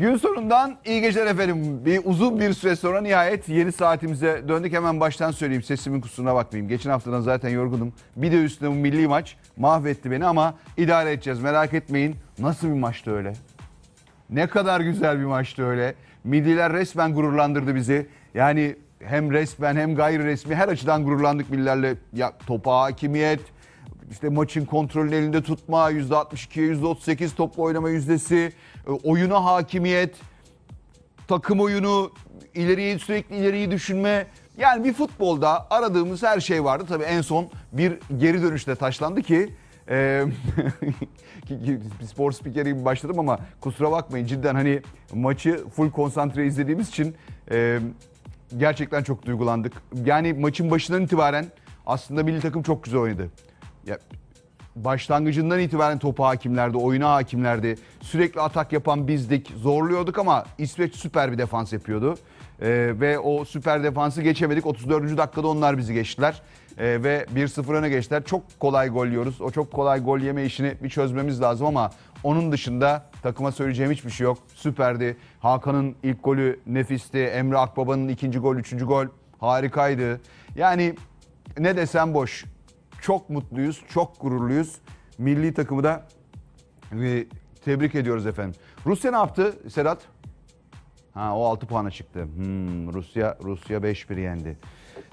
Gün sonundan iyi geceler efendim. Bir uzun bir süre sonra nihayet yeni saatimize döndük. Hemen baştan söyleyeyim sesimin kusuruna bakmayayım. Geçen haftadan zaten yorgunum. Bir de üstüne bu milli maç mahvetti beni ama idare edeceğiz. Merak etmeyin. Nasıl bir maçtı öyle? Ne kadar güzel bir maçtı öyle. Milliler resmen gururlandırdı bizi. Yani hem resmen hem gayri resmi her açıdan gururlandık millilerle. Ya topa hakimiyet, işte maçın kontrolünü elinde tutma, %62'ye %38 topla oynama yüzdesi, oyuna hakimiyet, takım oyunu, ileriyi sürekli ileriyi düşünme. Yani bir futbolda aradığımız her şey vardı. Tabii en son bir geri dönüşte taşlandı ki e, spor spikeri gibi başladım ama kusura bakmayın cidden hani maçı full konsantre izlediğimiz için e, gerçekten çok duygulandık. Yani maçın başından itibaren aslında milli takım çok güzel oynadı. Ya, başlangıcından itibaren topa hakimlerdi, oyuna hakimlerdi. Sürekli atak yapan bizdik, zorluyorduk ama İsveç süper bir defans yapıyordu. Ee, ve o süper defansı geçemedik. 34. dakikada onlar bizi geçtiler. Ee, ve 1-0 öne geçtiler. Çok kolay gol yiyoruz. O çok kolay gol yeme işini bir çözmemiz lazım ama onun dışında takıma söyleyeceğim hiçbir şey yok. Süperdi. Hakan'ın ilk golü nefisti. Emre Akbaba'nın ikinci gol, üçüncü gol harikaydı. Yani ne desem boş. Çok mutluyuz, çok gururluyuz. Milli takımı da e, tebrik ediyoruz efendim. Rusya ne yaptı Sedat? Ha o 6 puana çıktı. Hmm, Rusya Rusya 5-1 yendi.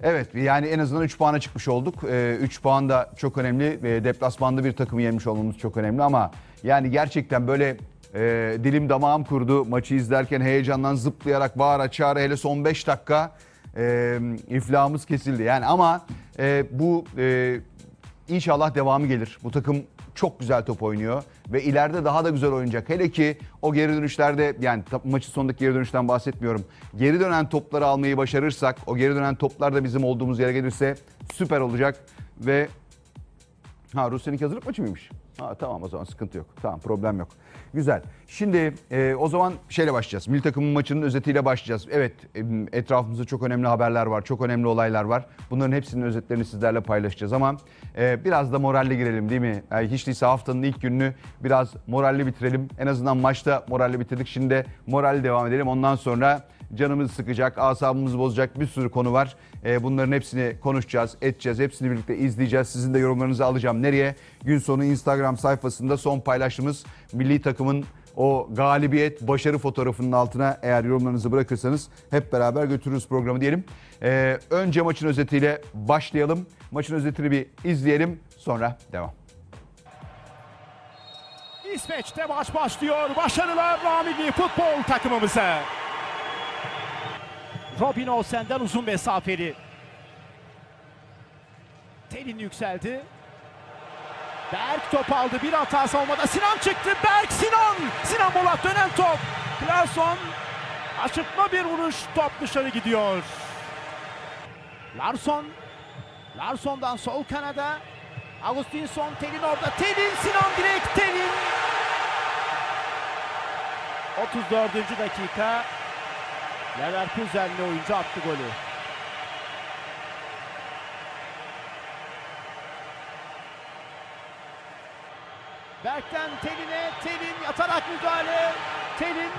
Evet yani en azından 3 puana çıkmış olduk. 3 puan da çok önemli. E, deplasmanda bir takımı yenmiş olmamız çok önemli ama yani gerçekten böyle e, dilim damağım kurdu maçı izlerken heyecandan zıplayarak bağıra çağıra hele son 5 dakika e, iflahımız kesildi. Yani ama e, bu e, İnşallah devamı gelir. Bu takım çok güzel top oynuyor ve ileride daha da güzel oynayacak. Hele ki o geri dönüşlerde yani maçın sonundaki geri dönüşten bahsetmiyorum. Geri dönen topları almayı başarırsak, o geri dönen toplar da bizim olduğumuz yere gelirse süper olacak ve Ha Rusya'nın hazırlık maçı mıymış? Ha tamam o zaman sıkıntı yok. Tamam problem yok. Güzel. Şimdi e, o zaman şeyle başlayacağız. Milli takımın maçının özetiyle başlayacağız. Evet e, etrafımızda çok önemli haberler var. Çok önemli olaylar var. Bunların hepsinin özetlerini sizlerle paylaşacağız ama e, biraz da moralle girelim değil mi? Yani hiç değilse haftanın ilk gününü biraz moralli bitirelim. En azından maçta moralli bitirdik. Şimdi de moralli devam edelim. Ondan sonra canımızı sıkacak, asabımızı bozacak bir sürü konu var. Ee, bunların hepsini konuşacağız, edeceğiz. Hepsini birlikte izleyeceğiz. Sizin de yorumlarınızı alacağım. Nereye? Gün sonu Instagram sayfasında son paylaştığımız milli takımın o galibiyet, başarı fotoğrafının altına eğer yorumlarınızı bırakırsanız hep beraber götürürüz programı diyelim. Ee, önce maçın özetiyle başlayalım. Maçın özetini bir izleyelim. Sonra devam. İsveç'te maç başlıyor. Başarılar Ramilli futbol takımımıza. Robin Olsen'den uzun mesafeli. Telin yükseldi. Berk top aldı. Bir hata savunmada. Sinan çıktı. Berk Sinan. Sinan Bolat dönen top. Claesson aşırtma bir vuruş. Top dışarı gidiyor. Larsson. Larsson'dan sol kanada. Augustinsson Telin orada. Telin Sinan direkt Telin. 34. dakika. Leverkusenli oyuncu attı golü. Berk'ten Telin'e, Telin yatarak müdahale. Telin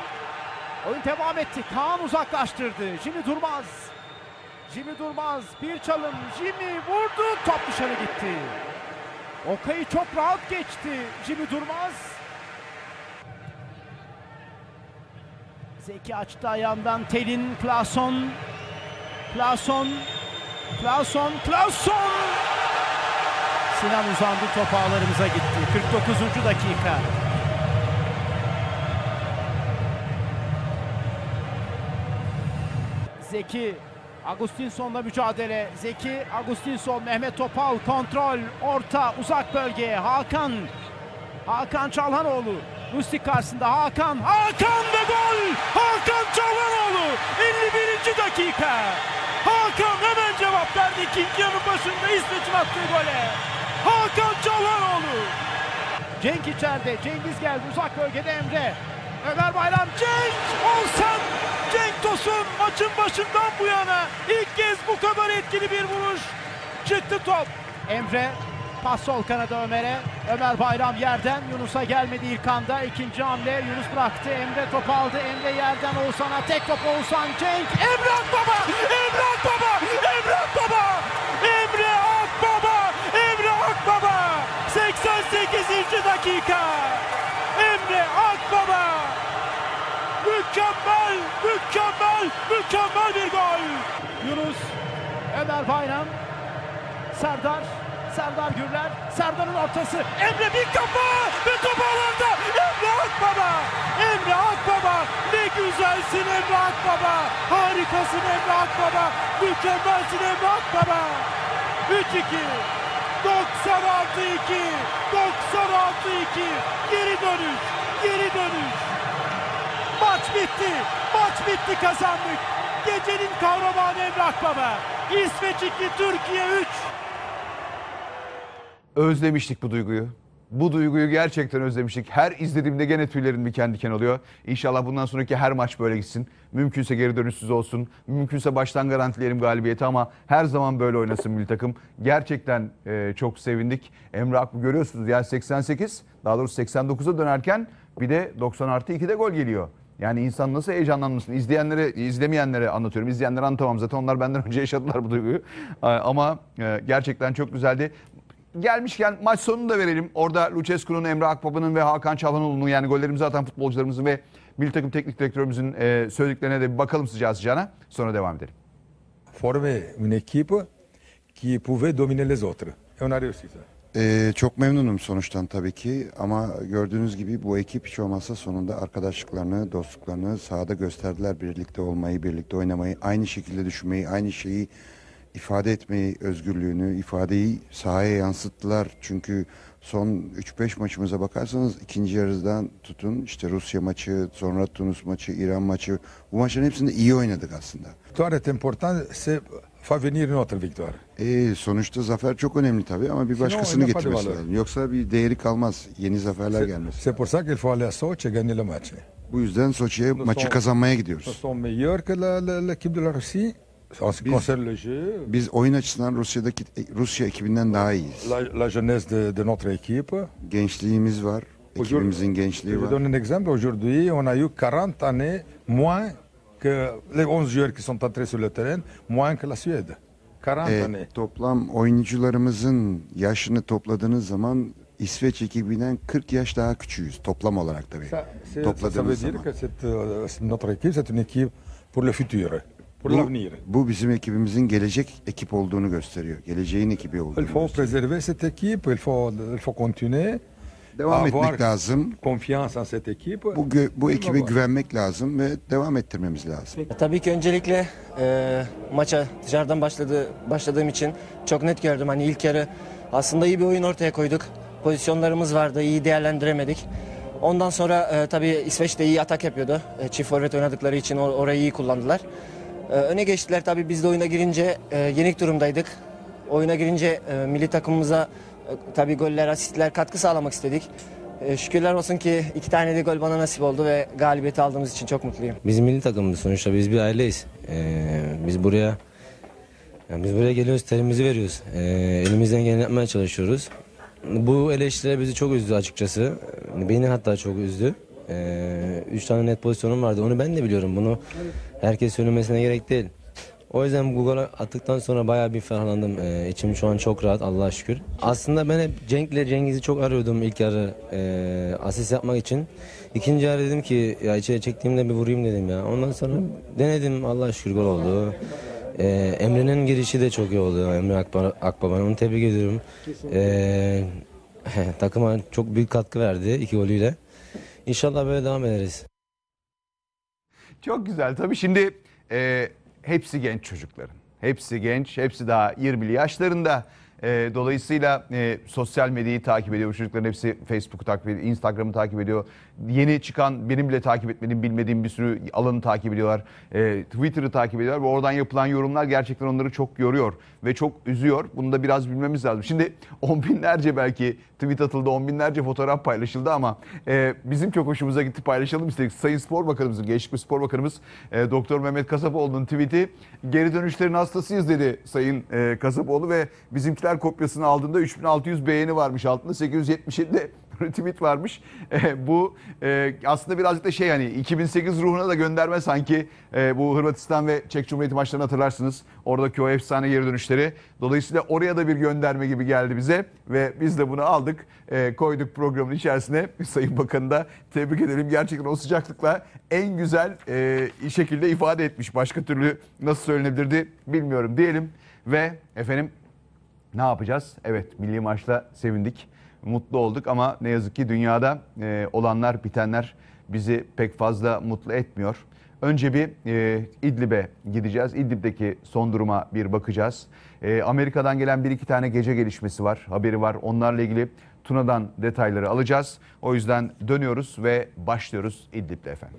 oyun devam etti. Kaan uzaklaştırdı. Jimmy Durmaz. Jimmy Durmaz bir çalım. Jimmy vurdu. Top dışarı gitti. Okay'ı çok rahat geçti. Jimmy Durmaz. Zeki açtı ayağından Telin, Klason. Klason. Klason, Klason. Sinan uzandı top ağlarımıza gitti. 49. dakika. Zeki Agustinson'la mücadele. Zeki, Agustinson, Mehmet Topal, kontrol, orta, uzak bölgeye. Hakan, Hakan Çalhanoğlu. Lustig karşısında Hakan, Hakan ve gol! Hakan Çalhanoğlu 51. dakika. Hakan hemen cevap verdi ikinci yarının başında İsveç'in attığı gole. Hakan Çalhanoğlu. Cenk içeride, Cengiz geldi uzak bölgede Emre. Ömer Bayram, Cenk! Olsan! Cenk Tosun maçın başından bu yana ilk kez bu kadar etkili bir vuruş. Çıktı top. Emre Pas sol kanada Ömer'e. Ömer Bayram yerden. Yunus'a gelmedi ilk anda. İkinci hamle Yunus bıraktı. Emre top aldı. Emre yerden Oğuzhan'a. Tek top Oğuzhan. Cenk. Emre Akbaba! Emre Akbaba! Emre Akbaba! Emre Akbaba! Emre Akbaba! 88. dakika. Emre Akbaba! Mükemmel, mükemmel, mükemmel bir gol. Yunus, Ömer Bayram, Serdar, Serdar Gürler, Serdar'ın ortası, Emre bir kafa ve top alanda. Emre Akbaba, Emre Akbaba, ne güzelsin Emre Akbaba, harikasın Emre Akbaba, mükemmelsin Emre Akbaba. 3-2, 96-2, 96-2, geri dönüş, geri dönüş. Maç bitti. Maç bitti kazandık. Gecenin kahramanı Emre Akbaba. İsveç 2, Türkiye 3. Özlemiştik bu duyguyu. Bu duyguyu gerçekten özlemiştik. Her izlediğimde gene tüylerim diken diken oluyor. İnşallah bundan sonraki her maç böyle gitsin. Mümkünse geri dönüşsüz olsun. Mümkünse baştan garantileyelim galibiyeti ama her zaman böyle oynasın milli takım. Gerçekten e, çok sevindik. Emre Akbu görüyorsunuz yani 88 daha doğrusu 89'a dönerken bir de 90 artı 2'de gol geliyor. Yani insan nasıl heyecanlanmasın? İzleyenlere, izlemeyenlere anlatıyorum. İzleyenlere anlatamam zaten. Onlar benden önce yaşadılar bu duyguyu. Ama e, gerçekten çok güzeldi. Gelmişken maç sonunu da verelim. Orada Lucescu'nun, Emre Akbaba'nın ve Hakan Çalhanoğlu'nun yani gollerimizi atan futbolcularımızın ve milli takım teknik direktörümüzün e, söylediklerine de bir bakalım sıcağı sıcağına. Sonra devam edelim. former une équipe qui pouvait dominer les autres. Et on a réussi ça. Ee, çok memnunum sonuçtan tabii ki ama gördüğünüz gibi bu ekip hiç olmazsa sonunda arkadaşlıklarını, dostluklarını sahada gösterdiler. Birlikte olmayı, birlikte oynamayı, aynı şekilde düşünmeyi, aynı şeyi ifade etmeyi, özgürlüğünü, ifadeyi sahaya yansıttılar. Çünkü son 3-5 maçımıza bakarsanız ikinci yarıdan tutun işte Rusya maçı, sonra Tunus maçı, İran maçı bu maçların hepsinde iyi oynadık aslında. Victoire est importante, c'est faire venir une autre victoire. Ee, sonuçta zafer çok önemli tabii ama bir başkasını getirmesi lazım. Yoksa bir değeri kalmaz. Yeni zaferler C'est gelmez. c'est pour ça qu'il faut aller à Sochi gagner le match. Bu yüzden Soçi'ye Nous maçı kazanmaya gidiyoruz. sommes meilleurs que l'équipe de la Russie. Biz- concerne le jeu, Biz oyun açısından Rusya'daki Rusya ekibinden daha iyiyiz. la, la jeunesse de, de notre équipe. Gençliğimiz var. Ekibimizin Je gençliği var. donne un exemple. Aujourd'hui, on a eu 40 années moins que les 11 joueurs qui sont entrés sur le terrain, moins que la Suède. 40 Ee, années. toplam oyuncularımızın yaşını topladığınız zaman İsveç ekibinden 40 yaş daha küçüğüz toplam olarak tabii. Ça, c'est- ça, Topladığımız veut dire zaman. que cette, euh, notre équipe, c'est une équipe pour le futur, Bu, bizim ekibimizin gelecek ekip olduğunu gösteriyor. Geleceğin ekibi Il olduğunu faut gösteriyor. préserver cette équipe, il faut, il faut continuer, Devam avoir etmek lazım. confiance en cette équipe. Bu, bu ekibe güvenmek lazım ve devam ettirmemiz lazım. E, Tabii ki öncelikle e, maça dışarıdan başladı, başladığım için çok net gördüm. Hani ilk yarı aslında iyi bir oyun ortaya koyduk. Pozisyonlarımız vardı, iyi değerlendiremedik. Ondan sonra e, tabii İsveç de iyi atak yapıyordu. E, çift forvet oynadıkları için or- orayı iyi kullandılar. E, öne geçtiler tabii biz de oyuna girince e, yenik durumdaydık. Oyuna girince e, milli takımımıza e, tabii goller, asistler katkı sağlamak istedik. Şükürler olsun ki iki tane de gol bana nasip oldu ve galibiyeti aldığımız için çok mutluyum. Biz milli takımımız sonuçta biz bir aileyiz. Ee, biz buraya yani biz buraya geliyoruz terimizi veriyoruz. Ee, elimizden geleni yapmaya çalışıyoruz. Bu eleştiriler bizi çok üzdü açıkçası. Beni hatta çok üzdü. Ee, üç tane net pozisyonum vardı. Onu ben de biliyorum. Bunu herkes söylemesine gerek değil. O yüzden golü attıktan sonra bayağı bir ferahlandım. Ee, içim şu an çok rahat Allah'a şükür. Aslında ben hep Cenk'le Cengiz'i çok arıyordum ilk yarı e, asist yapmak için. İkinci yarı dedim ki ya içeri çektiğimde bir vurayım dedim ya. Ondan sonra denedim Allah'a şükür gol oldu. Ee, Emre'nin girişi de çok iyi oldu. Emre Akbaba, Akbaba onu tebrik ediyorum. Ee, takıma çok büyük katkı verdi iki golüyle. İnşallah böyle devam ederiz. Çok güzel. Tabii şimdi e, hepsi genç çocukların. Hepsi genç, hepsi daha 20'li yaşlarında. E, dolayısıyla e, sosyal medyayı takip ediyor. Bu çocukların hepsi Facebook'u takip ediyor, Instagram'ı takip ediyor. Yeni çıkan, benim bile takip etmediğim, bilmediğim bir sürü alanı takip ediyorlar. E, Twitter'ı takip ediyorlar ve oradan yapılan yorumlar gerçekten onları çok yoruyor ve çok üzüyor. Bunu da biraz bilmemiz lazım. Şimdi on binlerce belki tweet atıldı, on binlerce fotoğraf paylaşıldı ama e, bizim çok hoşumuza gitti paylaşalım istedik. Sayın Spor Bakanımızın, Gençlik ve Spor Bakanımız e, Doktor Mehmet Kasapoğlu'nun tweet'i geri dönüşlerin hastasıyız dedi Sayın e, Kasapoğlu ve bizimkiler kopyasını aldığında 3600 beğeni varmış altında 877 de retweet varmış. E, bu e, aslında birazcık da şey hani 2008 ruhuna da gönderme sanki e, bu Hırvatistan ve Çek Cumhuriyeti maçlarını hatırlarsınız. Oradaki o efsane geri dönüşleri. Dolayısıyla oraya da bir gönderme gibi geldi bize ve biz de bunu aldık e, koyduk programın içerisine. Sayın Bakanı da tebrik edelim. Gerçekten o sıcaklıkla en güzel e, şekilde ifade etmiş. Başka türlü nasıl söylenebilirdi bilmiyorum diyelim. Ve efendim ne yapacağız? Evet milli maçla sevindik, mutlu olduk ama ne yazık ki dünyada e, olanlar bitenler bizi pek fazla mutlu etmiyor. Önce bir e, İdlib'e gideceğiz. İdlib'deki son duruma bir bakacağız. E, Amerika'dan gelen bir iki tane gece gelişmesi var, haberi var. Onlarla ilgili Tuna'dan detayları alacağız. O yüzden dönüyoruz ve başlıyoruz İdlib'le efendim.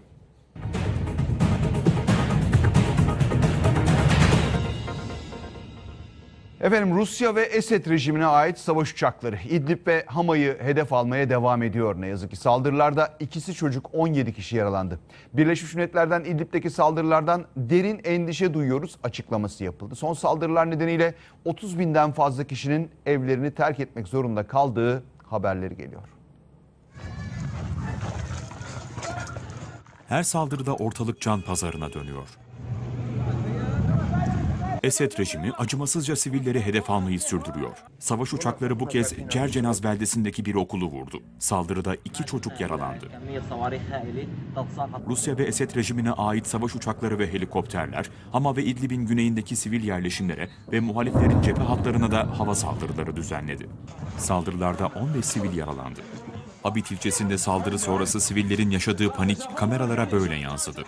Efendim Rusya ve Esed rejimine ait savaş uçakları İdlib ve Hama'yı hedef almaya devam ediyor ne yazık ki. Saldırılarda ikisi çocuk 17 kişi yaralandı. Birleşmiş Milletler'den İdlib'deki saldırılardan derin endişe duyuyoruz açıklaması yapıldı. Son saldırılar nedeniyle 30 binden fazla kişinin evlerini terk etmek zorunda kaldığı haberleri geliyor. Her saldırıda ortalık can pazarına dönüyor. Esed rejimi acımasızca sivilleri hedef almayı sürdürüyor. Savaş uçakları bu kez Cercenaz beldesindeki bir okulu vurdu. Saldırıda iki çocuk yaralandı. Rusya ve Esed rejimine ait savaş uçakları ve helikopterler Hama ve İdlib'in güneyindeki sivil yerleşimlere ve muhaliflerin cephe hatlarına da hava saldırıları düzenledi. Saldırılarda 15 sivil yaralandı. Abit ilçesinde saldırı sonrası sivillerin yaşadığı panik kameralara böyle yansıdı.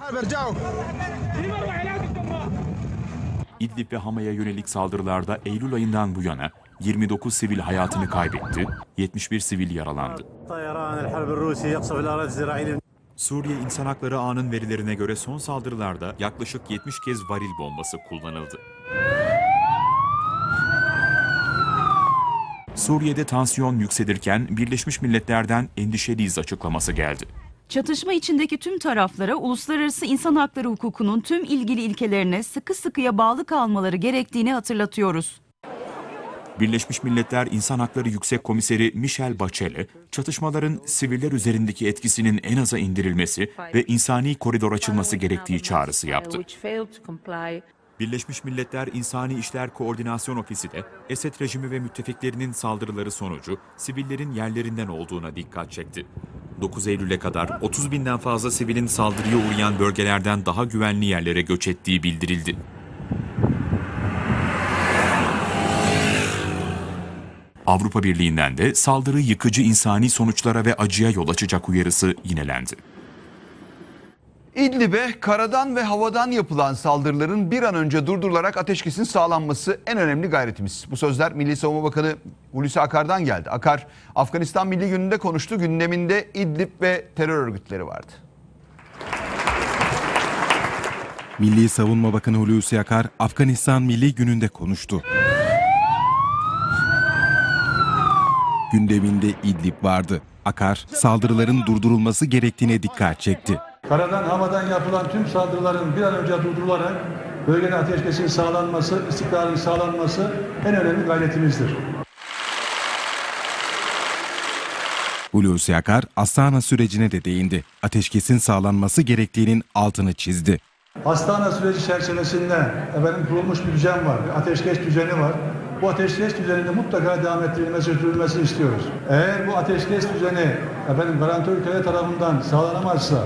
İdlib ve Hama'ya yönelik saldırılarda Eylül ayından bu yana 29 sivil hayatını kaybetti, 71 sivil yaralandı. Suriye İnsan Hakları Ağı'nın verilerine göre son saldırılarda yaklaşık 70 kez varil bombası kullanıldı. Suriye'de tansiyon yükselirken Birleşmiş Milletler'den endişeliyiz açıklaması geldi. Çatışma içindeki tüm taraflara uluslararası insan hakları hukukunun tüm ilgili ilkelerine sıkı sıkıya bağlı kalmaları gerektiğini hatırlatıyoruz. Birleşmiş Milletler İnsan Hakları Yüksek Komiseri Michel Bachelet, çatışmaların siviller üzerindeki etkisinin en aza indirilmesi ve insani koridor açılması gerektiği çağrısı yaptı. Birleşmiş Milletler İnsani İşler Koordinasyon Ofisi de Esed rejimi ve müttefiklerinin saldırıları sonucu sivillerin yerlerinden olduğuna dikkat çekti. 9 Eylül'e kadar 30 binden fazla sivilin saldırıya uğrayan bölgelerden daha güvenli yerlere göç ettiği bildirildi. Avrupa Birliği'nden de saldırı yıkıcı insani sonuçlara ve acıya yol açacak uyarısı yinelendi. İdlib'e karadan ve havadan yapılan saldırıların bir an önce durdurularak ateşkesin sağlanması en önemli gayretimiz. Bu sözler Milli Savunma Bakanı Hulusi Akar'dan geldi. Akar, Afganistan Milli Günü'nde konuştu. Gündeminde İdlib ve terör örgütleri vardı. Milli Savunma Bakanı Hulusi Akar, Afganistan Milli Günü'nde konuştu. Gündeminde İdlib vardı. Akar, saldırıların durdurulması gerektiğine dikkat çekti. Karadan, havadan yapılan tüm saldırıların bir an önce durdurularak bölgede ateşkesin sağlanması, istikrarın sağlanması en önemli gayretimizdir. Hulusi Akar, Astana sürecine de değindi. Ateşkesin sağlanması gerektiğinin altını çizdi. Hastane süreci çerçevesinde efendim kurulmuş bir düzen var, bir ateşkes düzeni var. Bu ateşkes düzeninde mutlaka devam ettirilmesi, sürdürülmesini istiyoruz. Eğer bu ateşkes düzeni efendim garantör ülkeler tarafından sağlanamazsa,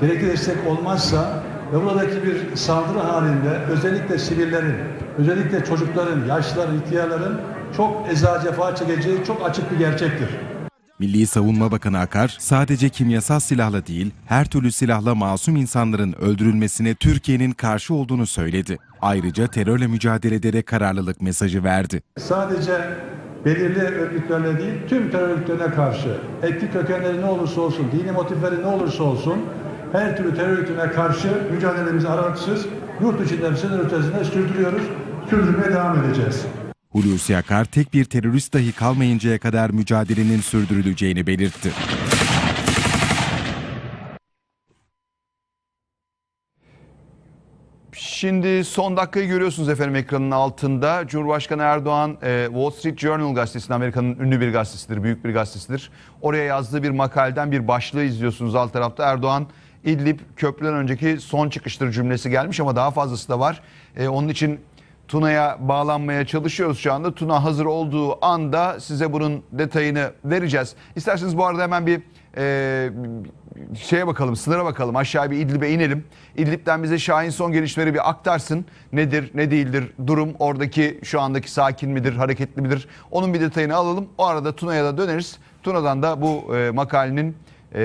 gerekli destek olmazsa ve buradaki bir saldırı halinde özellikle sivillerin, özellikle çocukların, yaşlıların, ihtiyarların çok eza cefa çekeceği çok açık bir gerçektir. Milli Savunma Bakanı Akar, sadece kimyasal silahla değil, her türlü silahla masum insanların öldürülmesine Türkiye'nin karşı olduğunu söyledi. Ayrıca terörle mücadelede de kararlılık mesajı verdi. Sadece belirli örgütlerle değil, tüm terör örgütlerine karşı, etnik kökenleri ne olursa olsun, dini motifleri ne olursa olsun, her türlü terör örgütüne karşı mücadelemizi aralıksız yurt içinde ve sınır ötesinde sürdürüyoruz, sürdürmeye devam edeceğiz. Hulusi Akar, tek bir terörist dahi kalmayıncaya kadar mücadelenin sürdürüleceğini belirtti. Şimdi son dakikayı görüyorsunuz efendim ekranın altında. Cumhurbaşkanı Erdoğan e, Wall Street Journal gazetesinin Amerika'nın ünlü bir gazetesidir, büyük bir gazetesidir. Oraya yazdığı bir makaleden bir başlığı izliyorsunuz alt tarafta. Erdoğan İdlib köprüden önceki son çıkıştır cümlesi gelmiş ama daha fazlası da var. E, onun için Tuna'ya bağlanmaya çalışıyoruz şu anda. Tuna hazır olduğu anda size bunun detayını vereceğiz. İsterseniz bu arada hemen bir e, şeye bakalım, sınıra bakalım. Aşağı bir İdlib'e inelim. İdlib'den bize Şahin son gelişmeleri bir aktarsın. Nedir, ne değildir durum? Oradaki şu andaki sakin midir, hareketli midir? Onun bir detayını alalım. O arada Tuna'ya da döneriz. Tuna'dan da bu e, makalenin e,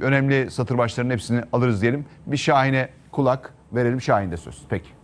önemli satır başlarının hepsini alırız diyelim. Bir Şahin'e kulak verelim. Şahin'de söz. Peki.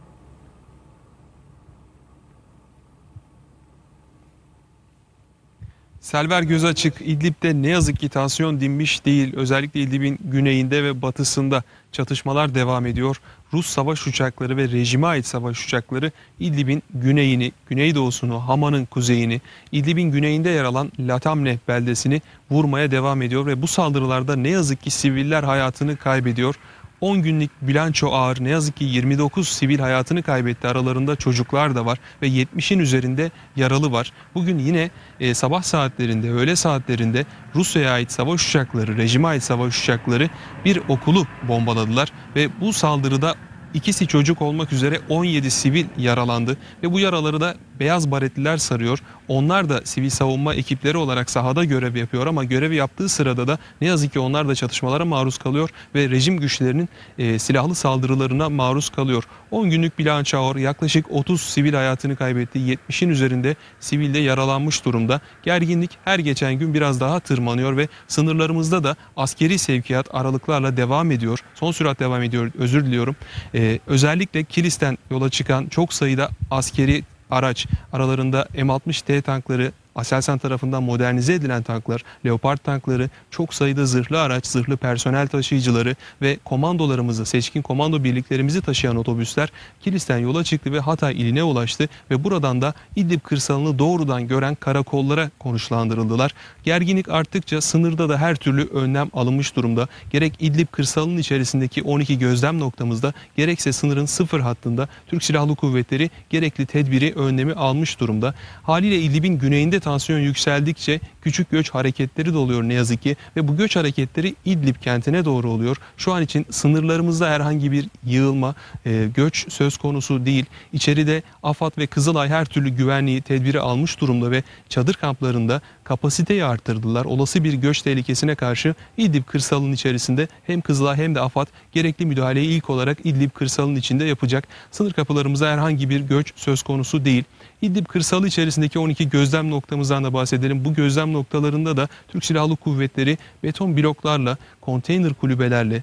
Selver göz açık. İdlib'de ne yazık ki tansiyon dinmiş değil. Özellikle İdlib'in güneyinde ve batısında çatışmalar devam ediyor. Rus savaş uçakları ve rejime ait savaş uçakları İdlib'in güneyini, güneydoğusunu, Hama'nın kuzeyini, İdlib'in güneyinde yer alan Latamne beldesini vurmaya devam ediyor ve bu saldırılarda ne yazık ki siviller hayatını kaybediyor. 10 günlük bilanço ağır ne yazık ki 29 sivil hayatını kaybetti aralarında çocuklar da var ve 70'in üzerinde yaralı var. Bugün yine e, sabah saatlerinde öğle saatlerinde Rusya'ya ait savaş uçakları rejime ait savaş uçakları bir okulu bombaladılar ve bu saldırıda ikisi çocuk olmak üzere 17 sivil yaralandı ve bu yaraları da beyaz baretliler sarıyor. Onlar da sivil savunma ekipleri olarak sahada görev yapıyor ama görevi yaptığı sırada da ne yazık ki onlar da çatışmalara maruz kalıyor ve rejim güçlerinin e, silahlı saldırılarına maruz kalıyor. 10 günlük bilanço ağır yaklaşık 30 sivil hayatını kaybetti. 70'in üzerinde sivil de yaralanmış durumda. Gerginlik her geçen gün biraz daha tırmanıyor ve sınırlarımızda da askeri sevkiyat aralıklarla devam ediyor. Son sürat devam ediyor özür diliyorum. E, özellikle Kilis'ten yola çıkan çok sayıda askeri araç aralarında M60T tankları Aselsan tarafından modernize edilen tanklar, Leopard tankları, çok sayıda zırhlı araç, zırhlı personel taşıyıcıları ve komandolarımızı, seçkin komando birliklerimizi taşıyan otobüsler Kilis'ten yola çıktı ve Hatay iline ulaştı ve buradan da İdlib kırsalını doğrudan gören karakollara konuşlandırıldılar. Gerginlik arttıkça sınırda da her türlü önlem alınmış durumda. Gerek İdlib kırsalının içerisindeki 12 gözlem noktamızda gerekse sınırın sıfır hattında Türk Silahlı Kuvvetleri gerekli tedbiri, önlemi almış durumda. Haliyle İdlib'in güneyinde tansiyon yükseldikçe küçük göç hareketleri de oluyor ne yazık ki ve bu göç hareketleri İdlib kentine doğru oluyor. Şu an için sınırlarımızda herhangi bir yığılma, e, göç söz konusu değil. İçeride AFAD ve Kızılay her türlü güvenliği, tedbiri almış durumda ve çadır kamplarında kapasiteyi arttırdılar. Olası bir göç tehlikesine karşı İdlib kırsalının içerisinde hem Kızılay hem de AFAD gerekli müdahaleyi ilk olarak İdlib kırsalının içinde yapacak. Sınır kapılarımızda herhangi bir göç söz konusu değil. İdlib kırsalı içerisindeki 12 gözlem noktamızdan da bahsedelim. Bu gözlem noktalarında da Türk Silahlı Kuvvetleri beton bloklarla, konteyner kulübelerle,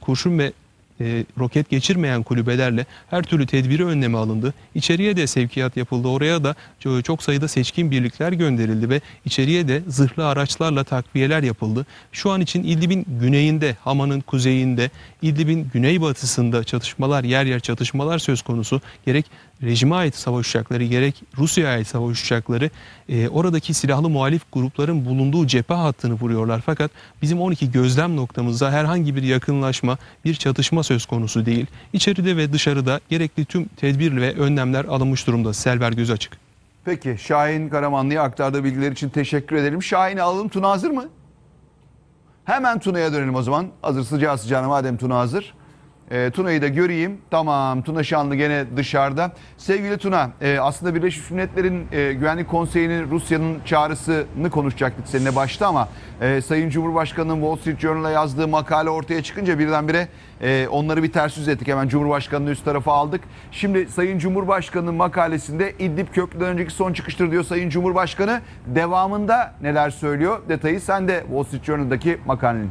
kurşun ve e, roket geçirmeyen kulübelerle her türlü tedbiri önlemi alındı. İçeriye de sevkiyat yapıldı. Oraya da ço- çok sayıda seçkin birlikler gönderildi ve içeriye de zırhlı araçlarla takviyeler yapıldı. Şu an için İdlib'in güneyinde, Hama'nın kuzeyinde, İdlib'in güneybatısında çatışmalar, yer yer çatışmalar söz konusu. Gerek rejime ait savaş uçakları gerek Rusya'ya ait savaş uçakları e, oradaki silahlı muhalif grupların bulunduğu cephe hattını vuruyorlar. Fakat bizim 12 gözlem noktamızda herhangi bir yakınlaşma, bir çatışma söz konusu değil. İçeride ve dışarıda gerekli tüm tedbir ve önlemler alınmış durumda. Selver göz açık. Peki Şahin Karamanlı'ya aktardığı bilgiler için teşekkür edelim. Şahin'i alalım. Tuna hazır mı? Hemen Tuna'ya dönelim o zaman. Hazır sıcağı sıcağına madem Tuna hazır. E, Tuna'yı da göreyim. Tamam Tuna Şanlı gene dışarıda. Sevgili Tuna e, aslında Birleşmiş Milletler'in e, Güvenlik Konseyi'nin Rusya'nın çağrısını konuşacaktık seninle başta ama e, Sayın Cumhurbaşkanı'nın Wall Street Journal'a yazdığı makale ortaya çıkınca birdenbire e, onları bir ters yüz ettik. Hemen Cumhurbaşkanı'nı üst tarafa aldık. Şimdi Sayın Cumhurbaşkanı'nın makalesinde İdlib köprüden önceki son çıkıştır diyor Sayın Cumhurbaşkanı. Devamında neler söylüyor? Detayı sen de Wall Street Journal'daki makalenin.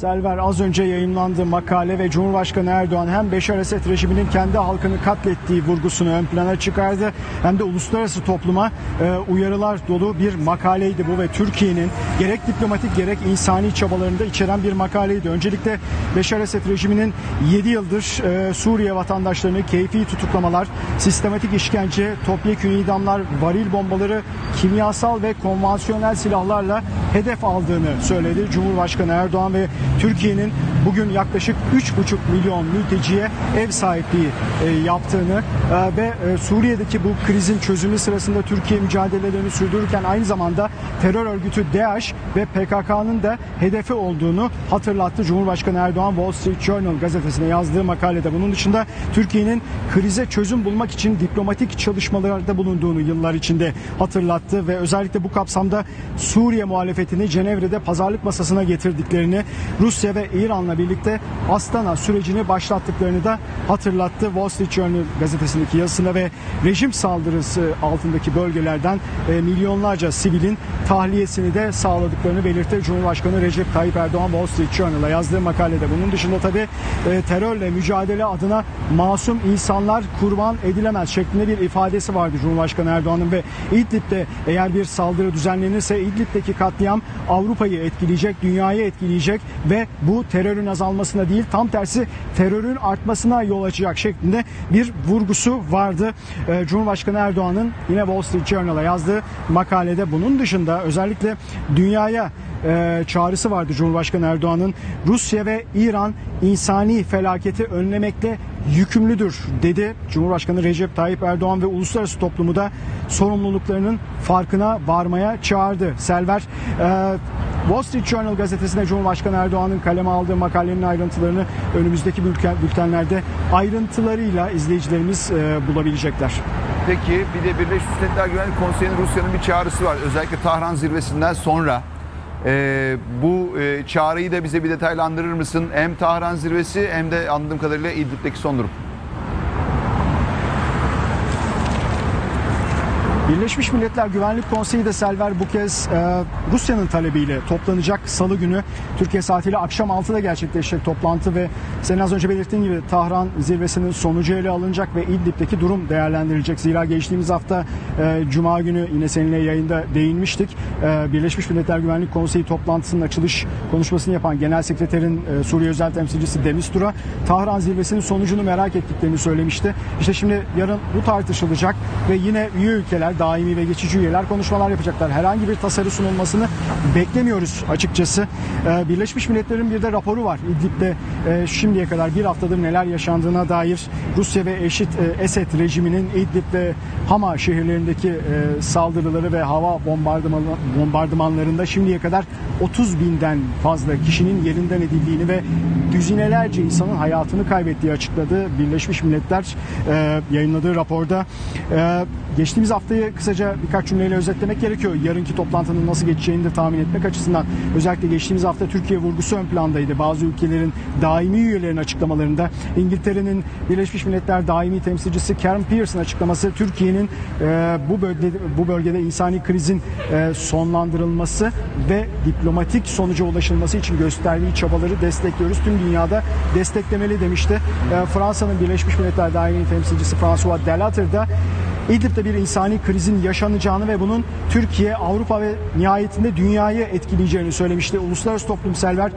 Selver az önce yayınlandı makale ve Cumhurbaşkanı Erdoğan hem Beşar Esed rejiminin kendi halkını katlettiği vurgusunu ön plana çıkardı hem de uluslararası topluma e, uyarılar dolu bir makaleydi bu ve Türkiye'nin gerek diplomatik gerek insani çabalarında içeren bir makaleydi. Öncelikle Beşar Esed rejiminin 7 yıldır e, Suriye vatandaşlarını keyfi tutuklamalar, sistematik işkence, topyekün idamlar, varil bombaları, kimyasal ve konvansiyonel silahlarla hedef aldığını söyledi. Cumhurbaşkanı Erdoğan ve Türkiye'nin bugün yaklaşık 3,5 milyon mülteciye ev sahipliği e, yaptığını e, ve e, Suriye'deki bu krizin çözümü sırasında Türkiye mücadelelerini sürdürürken aynı zamanda terör örgütü DAEŞ ve PKK'nın da hedefi olduğunu hatırlattı. Cumhurbaşkanı Erdoğan Wall Street Journal gazetesine yazdığı makalede. Bunun dışında Türkiye'nin krize çözüm bulmak için diplomatik çalışmalarda bulunduğunu yıllar içinde hatırlattı ve özellikle bu kapsamda Suriye muhalefetini Cenevre'de pazarlık masasına getirdiklerini, Rusya ve İran'la birlikte Astana sürecini başlattıklarını da hatırlattı. Wall Street Journal gazetesindeki yazısında ve rejim saldırısı altındaki bölgelerden e, milyonlarca sivilin tahliyesini de sağladıklarını belirtti. Cumhurbaşkanı Recep Tayyip Erdoğan Wall Street Journal'a yazdığı makalede. Bunun dışında tabii e, terörle mücadele adına masum insanlar kurban edilemez şeklinde bir ifadesi vardı Cumhurbaşkanı Erdoğan'ın ve İdlib'de eğer bir saldırı düzenlenirse İdlib'deki katliam Avrupa'yı etkileyecek, dünyayı etkileyecek ve bu terörün azalmasına değil tam tersi terörün artmasına yol açacak şeklinde bir vurgusu vardı. Ee, Cumhurbaşkanı Erdoğan'ın yine Wall Street Journal'a yazdığı makalede bunun dışında özellikle dünyaya e, çağrısı vardı Cumhurbaşkanı Erdoğan'ın. Rusya ve İran insani felaketi önlemekle yükümlüdür dedi. Cumhurbaşkanı Recep Tayyip Erdoğan ve uluslararası toplumu da sorumluluklarının farkına varmaya çağırdı. Selver e, Wall Street Journal gazetesinde Cumhurbaşkanı Erdoğan'ın kaleme aldığı makalenin ayrıntılarını önümüzdeki bülten, bültenlerde ayrıntılarıyla izleyicilerimiz e, bulabilecekler. Peki bir de Birleşmiş Milletler Güvenlik Konseyi'nin Rusya'nın bir çağrısı var. Özellikle Tahran zirvesinden sonra. Ee, bu e, çağrıyı da bize bir detaylandırır mısın? Hem Tahran zirvesi hem de anladığım kadarıyla İdlib'deki son durum. Birleşmiş Milletler Güvenlik Konseyi de Selver bu kez e, Rusya'nın talebiyle toplanacak salı günü Türkiye saatiyle akşam 6'da gerçekleşecek toplantı ve senin az önce belirttiğin gibi Tahran zirvesinin sonucu ele alınacak ve İdlib'deki durum değerlendirilecek. Zira geçtiğimiz hafta e, Cuma günü yine seninle yayında değinmiştik. E, Birleşmiş Milletler Güvenlik Konseyi toplantısının açılış konuşmasını yapan Genel Sekreterin e, Suriye Özel Temsilcisi Demistura Tahran zirvesinin sonucunu merak ettiklerini söylemişti. İşte şimdi yarın bu tartışılacak ve yine üye ülkeler daimi ve geçici üyeler konuşmalar yapacaklar. Herhangi bir tasarı sunulmasını beklemiyoruz açıkçası. Ee, Birleşmiş Milletler'in bir de raporu var. İdlib'de e, şimdiye kadar bir haftadır neler yaşandığına dair Rusya ve eşit e, Esed rejiminin İdlib ve Hama şehirlerindeki e, saldırıları ve hava bombardımanlarında şimdiye kadar 30 binden fazla kişinin yerinden edildiğini ve düzinelerce insanın hayatını kaybettiği açıkladı. Birleşmiş Milletler e, yayınladığı raporda. E, geçtiğimiz haftayı kısaca birkaç cümleyle özetlemek gerekiyor. Yarınki toplantının nasıl geçeceğini de tahmin etmek açısından. Özellikle geçtiğimiz hafta Türkiye vurgusu ön plandaydı. Bazı ülkelerin daimi üyelerin açıklamalarında İngiltere'nin Birleşmiş Milletler daimi temsilcisi Karen Pearson açıklaması Türkiye'nin e, bu bölgede bu bölgede insani krizin e, sonlandırılması ve diplomatik sonuca ulaşılması için gösterdiği çabaları destekliyoruz. Tüm dünyada desteklemeli demişti. E, Fransa'nın Birleşmiş Milletler daimi temsilcisi François Delattre da İdlib'de bir insani krizin yaşanacağını ve bunun Türkiye, Avrupa ve nihayetinde dünyayı etkileyeceğini söylemişti. Uluslararası toplumselver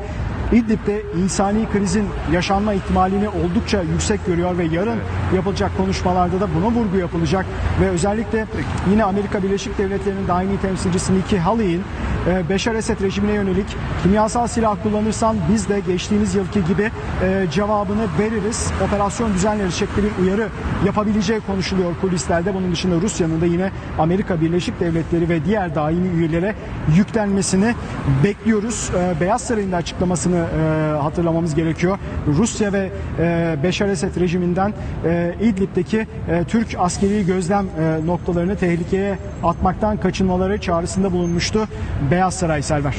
İdlib'de insani krizin yaşanma ihtimalini oldukça yüksek görüyor ve yarın yapılacak konuşmalarda da buna vurgu yapılacak ve özellikle yine Amerika Birleşik Devletleri'nin daimi temsilcisi Nikki Haley'in e, Beşar Esed rejimine yönelik kimyasal silah kullanırsan biz de geçtiğimiz yılki gibi e, cevabını veririz. Operasyon düzenleriz şeklinde bir uyarı yapabileceği konuşuluyor kulislerde. Bunun dışında Rusya'nın da yine Amerika Birleşik Devletleri ve diğer daimi üyelere yüklenmesini bekliyoruz. E, Beyaz Saray'ın açıklamasını e, hatırlamamız gerekiyor. Rusya ve e, Beşar Esed rejiminden e, İdlib'deki e, Türk askeri gözlem e, noktalarını tehlikeye atmaktan kaçınmaları çağrısında bulunmuştu. Beyaz Saray Selver.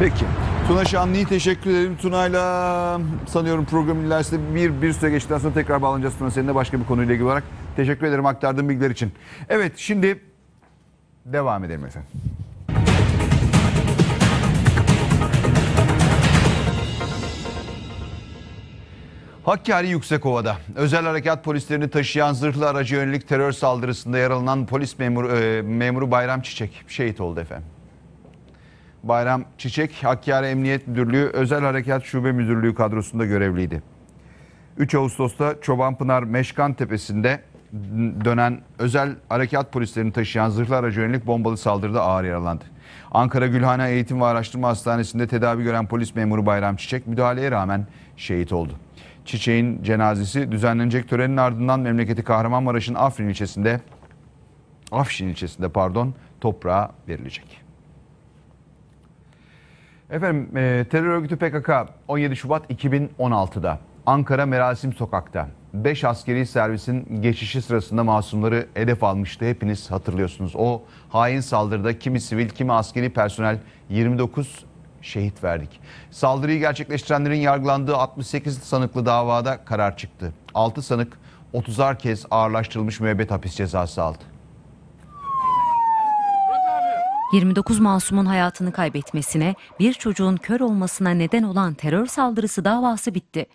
Peki. Tuna Şanlı'yı teşekkür ederim. Tuna'yla sanıyorum programın ilerisinde bir, bir süre geçtikten sonra tekrar bağlanacağız Tuna seninle başka bir konuyla ilgili olarak. Teşekkür ederim aktardığın bilgiler için. Evet şimdi devam edelim efendim. Hakkari Yüksekova'da özel harekat polislerini taşıyan zırhlı araca yönelik terör saldırısında yaralanan polis memuru, e, memuru Bayram Çiçek şehit oldu efendim. Bayram Çiçek, Hakkari Emniyet Müdürlüğü Özel Harekat Şube Müdürlüğü kadrosunda görevliydi. 3 Ağustos'ta Çobanpınar Meşkan Tepesi'nde dönen özel harekat polislerini taşıyan zırhlı araca yönelik bombalı saldırıda ağır yaralandı. Ankara Gülhane Eğitim ve Araştırma Hastanesi'nde tedavi gören polis memuru Bayram Çiçek müdahaleye rağmen şehit oldu. Çiçek'in cenazesi düzenlenecek törenin ardından memleketi Kahramanmaraş'ın Afrin ilçesinde Afşin ilçesinde pardon toprağa verilecek. Efendim e, terör örgütü PKK 17 Şubat 2016'da Ankara Merasim Sokak'ta 5 askeri servisin geçişi sırasında masumları hedef almıştı. Hepiniz hatırlıyorsunuz. O hain saldırıda kimi sivil kimi askeri personel 29 şehit verdik. Saldırıyı gerçekleştirenlerin yargılandığı 68 sanıklı davada karar çıktı. 6 sanık 30'ar kez ağırlaştırılmış müebbet hapis cezası aldı. 29 masumun hayatını kaybetmesine, bir çocuğun kör olmasına neden olan terör saldırısı davası bitti.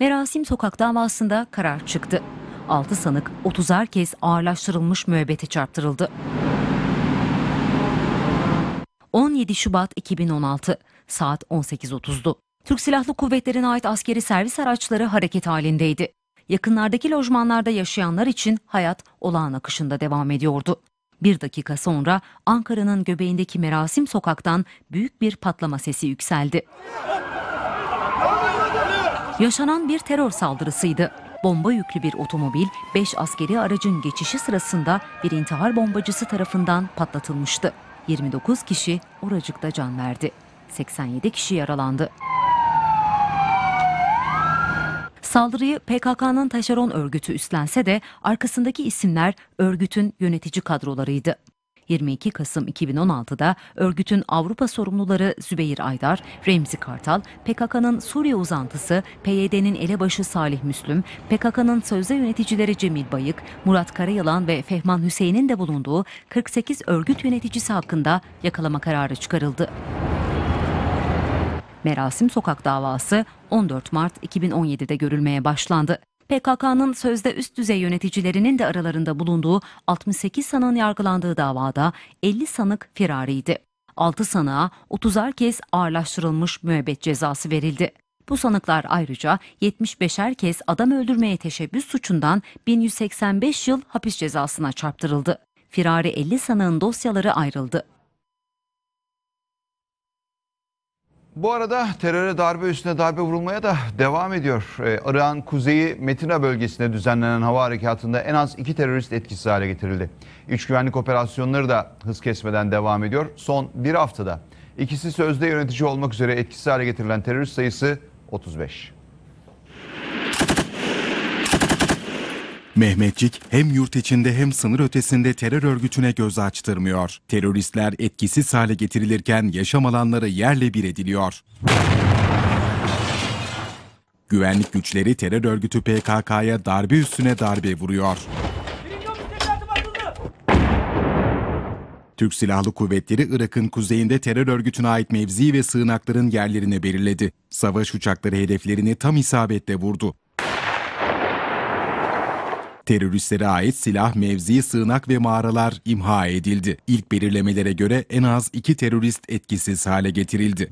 Merasim Sokak davasında karar çıktı. 6 sanık 30'ar kez ağırlaştırılmış müebbete çarptırıldı. 17 Şubat 2016 saat 18.30'du. Türk Silahlı Kuvvetleri'ne ait askeri servis araçları hareket halindeydi. Yakınlardaki lojmanlarda yaşayanlar için hayat olağan akışında devam ediyordu. Bir dakika sonra Ankara'nın göbeğindeki Merasim Sokak'tan büyük bir patlama sesi yükseldi. Yaşanan bir terör saldırısıydı. Bomba yüklü bir otomobil 5 askeri aracın geçişi sırasında bir intihar bombacısı tarafından patlatılmıştı. 29 kişi oracıkta can verdi. 87 kişi yaralandı. Saldırıyı PKK'nın taşeron örgütü üstlense de arkasındaki isimler örgütün yönetici kadrolarıydı. 22 Kasım 2016'da örgütün Avrupa sorumluları Zübeyir Aydar, Remzi Kartal, PKK'nın Suriye uzantısı PYD'nin elebaşı Salih Müslüm, PKK'nın sözde yöneticileri Cemil Bayık, Murat Karayalan ve Fehman Hüseyin'in de bulunduğu 48 örgüt yöneticisi hakkında yakalama kararı çıkarıldı. Merasim Sokak davası 14 Mart 2017'de görülmeye başlandı. PKK'nın sözde üst düzey yöneticilerinin de aralarında bulunduğu 68 sanığın yargılandığı davada 50 sanık firariydi. 6 sanığa 30'ar kez ağırlaştırılmış müebbet cezası verildi. Bu sanıklar ayrıca 75'er kez adam öldürmeye teşebbüs suçundan 1185 yıl hapis cezasına çarptırıldı. Firari 50 sanığın dosyaları ayrıldı. Bu arada teröre darbe üstüne darbe vurulmaya da devam ediyor. Ee, Irak'ın kuzeyi Metina bölgesinde düzenlenen hava harekatında en az iki terörist etkisiz hale getirildi. İç güvenlik operasyonları da hız kesmeden devam ediyor. Son bir haftada ikisi sözde yönetici olmak üzere etkisiz hale getirilen terörist sayısı 35. Mehmetçik hem yurt içinde hem sınır ötesinde terör örgütüne göz açtırmıyor. Teröristler etkisiz hale getirilirken yaşam alanları yerle bir ediliyor. Güvenlik güçleri terör örgütü PKK'ya darbe üstüne darbe vuruyor. Türk Silahlı Kuvvetleri Irak'ın kuzeyinde terör örgütüne ait mevzi ve sığınakların yerlerini belirledi. Savaş uçakları hedeflerini tam isabetle vurdu. Teröristlere ait silah, mevzi, sığınak ve mağaralar imha edildi. İlk belirlemelere göre en az iki terörist etkisiz hale getirildi.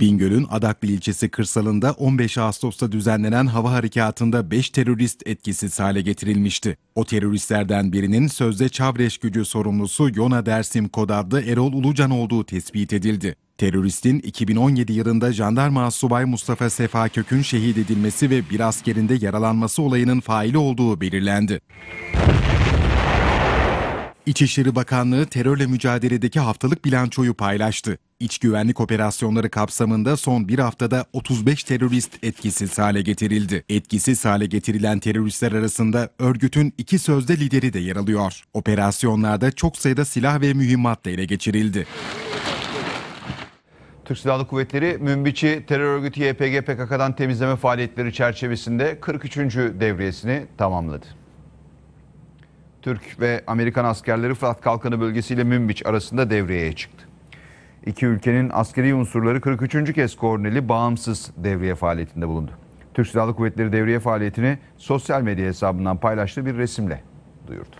Bingöl'ün Adaklı ilçesi kırsalında 15 Ağustos'ta düzenlenen hava harekatında 5 terörist etkisiz hale getirilmişti. O teröristlerden birinin sözde Çavreş gücü sorumlusu Yona Dersim Kod adlı Erol Ulucan olduğu tespit edildi. Teröristin 2017 yılında jandarma subay Mustafa Sefa Kök'ün şehit edilmesi ve bir askerinde yaralanması olayının faili olduğu belirlendi. İçişleri Bakanlığı terörle mücadeledeki haftalık bilançoyu paylaştı. İç güvenlik operasyonları kapsamında son bir haftada 35 terörist etkisiz hale getirildi. Etkisiz hale getirilen teröristler arasında örgütün iki sözde lideri de yer alıyor. Operasyonlarda çok sayıda silah ve mühimmat da ele geçirildi. Türk Silahlı Kuvvetleri Münbiç'i terör örgütü YPG PKK'dan temizleme faaliyetleri çerçevesinde 43. devriyesini tamamladı. Türk ve Amerikan askerleri Fırat Kalkanı bölgesiyle Münbiç arasında devriyeye çıktı. İki ülkenin askeri unsurları 43. kez koordineli bağımsız devriye faaliyetinde bulundu. Türk Silahlı Kuvvetleri devriye faaliyetini sosyal medya hesabından paylaştığı bir resimle duyurdu.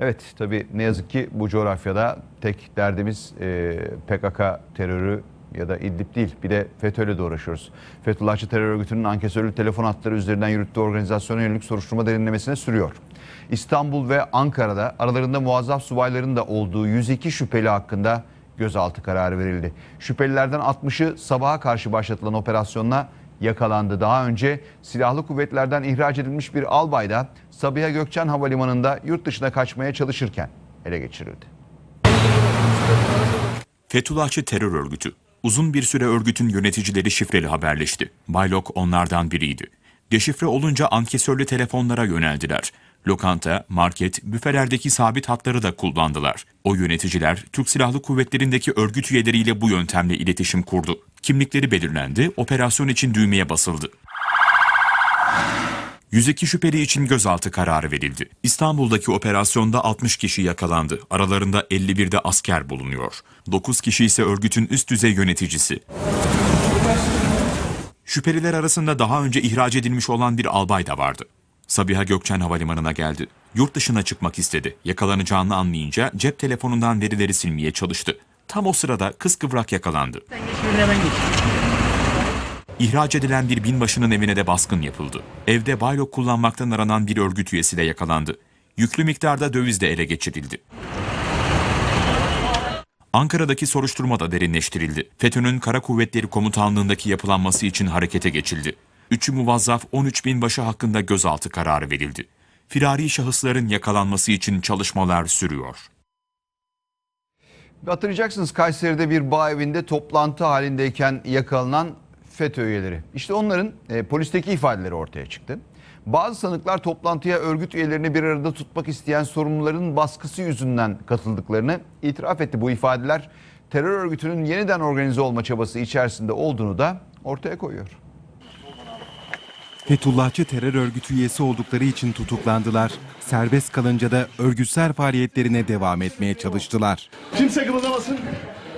Evet tabii ne yazık ki bu coğrafyada tek derdimiz e, PKK terörü ya da İdlib değil bir de FETÖ'yle de uğraşıyoruz. Fethullahçı terör örgütünün ankesörlü telefon hatları üzerinden yürüttüğü organizasyona yönelik soruşturma derinlemesine sürüyor. İstanbul ve Ankara'da aralarında muazzaf subayların da olduğu 102 şüpheli hakkında gözaltı kararı verildi. Şüphelilerden 60'ı sabaha karşı başlatılan operasyonla yakalandı. Daha önce silahlı kuvvetlerden ihraç edilmiş bir albay da Sabiha Gökçen Havalimanı'nda yurt dışına kaçmaya çalışırken ele geçirildi. Fethullahçı terör örgütü. Uzun bir süre örgütün yöneticileri şifreli haberleşti. Baylok onlardan biriydi. Deşifre olunca ankesörlü telefonlara yöneldiler. Lokanta, market, büfelerdeki sabit hatları da kullandılar. O yöneticiler Türk Silahlı Kuvvetleri'ndeki örgüt üyeleriyle bu yöntemle iletişim kurdu. Kimlikleri belirlendi, operasyon için düğmeye basıldı. 102 şüpheli için gözaltı kararı verildi. İstanbul'daki operasyonda 60 kişi yakalandı. Aralarında 51'de asker bulunuyor. 9 kişi ise örgütün üst düzey yöneticisi. Şüpheliler arasında daha önce ihraç edilmiş olan bir albay da vardı. Sabiha Gökçen Havalimanı'na geldi. Yurt dışına çıkmak istedi. Yakalanacağını anlayınca cep telefonundan verileri silmeye çalıştı. Tam o sırada kıskıvrak yakalandı. İhraç edilen bir binbaşının evine de baskın yapıldı. Evde baylok kullanmaktan aranan bir örgüt üyesi de yakalandı. Yüklü miktarda döviz de ele geçirildi. Ankara'daki soruşturma da derinleştirildi. FETÖ'nün Kara Kuvvetleri Komutanlığındaki yapılanması için harekete geçildi. Üçü muvazzaf 13 binbaşı hakkında gözaltı kararı verildi. Firari şahısların yakalanması için çalışmalar sürüyor. Hatırlayacaksınız Kayseri'de bir bağ evinde toplantı halindeyken yakalanan FETÖ üyeleri. İşte onların e, polisteki ifadeleri ortaya çıktı. Bazı sanıklar toplantıya örgüt üyelerini bir arada tutmak isteyen sorumluların baskısı yüzünden katıldıklarını itiraf etti. Bu ifadeler terör örgütünün yeniden organize olma çabası içerisinde olduğunu da ortaya koyuyor. Fethullahçı terör örgütü üyesi oldukları için tutuklandılar. Serbest kalınca da örgütsel faaliyetlerine devam etmeye çalıştılar. Kimse kımıldamasın.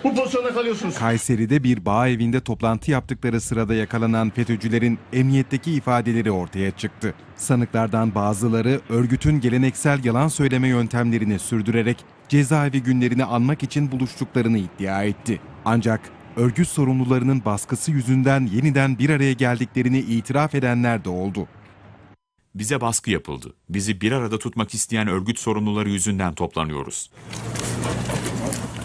Bu pozisyonda kalıyorsunuz. Kayseri'de bir bağ evinde toplantı yaptıkları sırada yakalanan FETÖ'cülerin emniyetteki ifadeleri ortaya çıktı. Sanıklardan bazıları örgütün geleneksel yalan söyleme yöntemlerini sürdürerek cezaevi günlerini anmak için buluştuklarını iddia etti. Ancak örgüt sorumlularının baskısı yüzünden yeniden bir araya geldiklerini itiraf edenler de oldu. Bize baskı yapıldı. Bizi bir arada tutmak isteyen örgüt sorumluları yüzünden toplanıyoruz.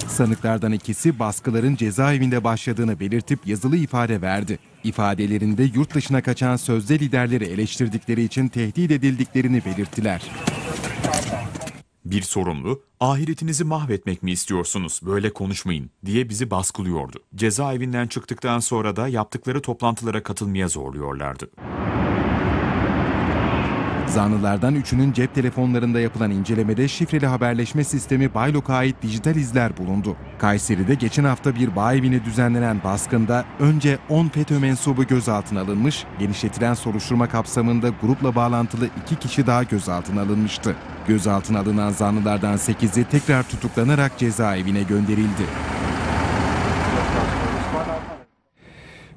Sanıklardan ikisi baskıların cezaevinde başladığını belirtip yazılı ifade verdi. İfadelerinde yurt dışına kaçan sözde liderleri eleştirdikleri için tehdit edildiklerini belirttiler. Bir sorumlu, ahiretinizi mahvetmek mi istiyorsunuz, böyle konuşmayın diye bizi baskılıyordu. Cezaevinden çıktıktan sonra da yaptıkları toplantılara katılmaya zorluyorlardı. Zanlılardan üçünün cep telefonlarında yapılan incelemede şifreli haberleşme sistemi Baylok'a ait dijital izler bulundu. Kayseri'de geçen hafta bir bağ evine düzenlenen baskında önce 10 FETÖ mensubu gözaltına alınmış, genişletilen soruşturma kapsamında grupla bağlantılı iki kişi daha gözaltına alınmıştı. Gözaltına alınan zanlılardan 8'i tekrar tutuklanarak cezaevine gönderildi.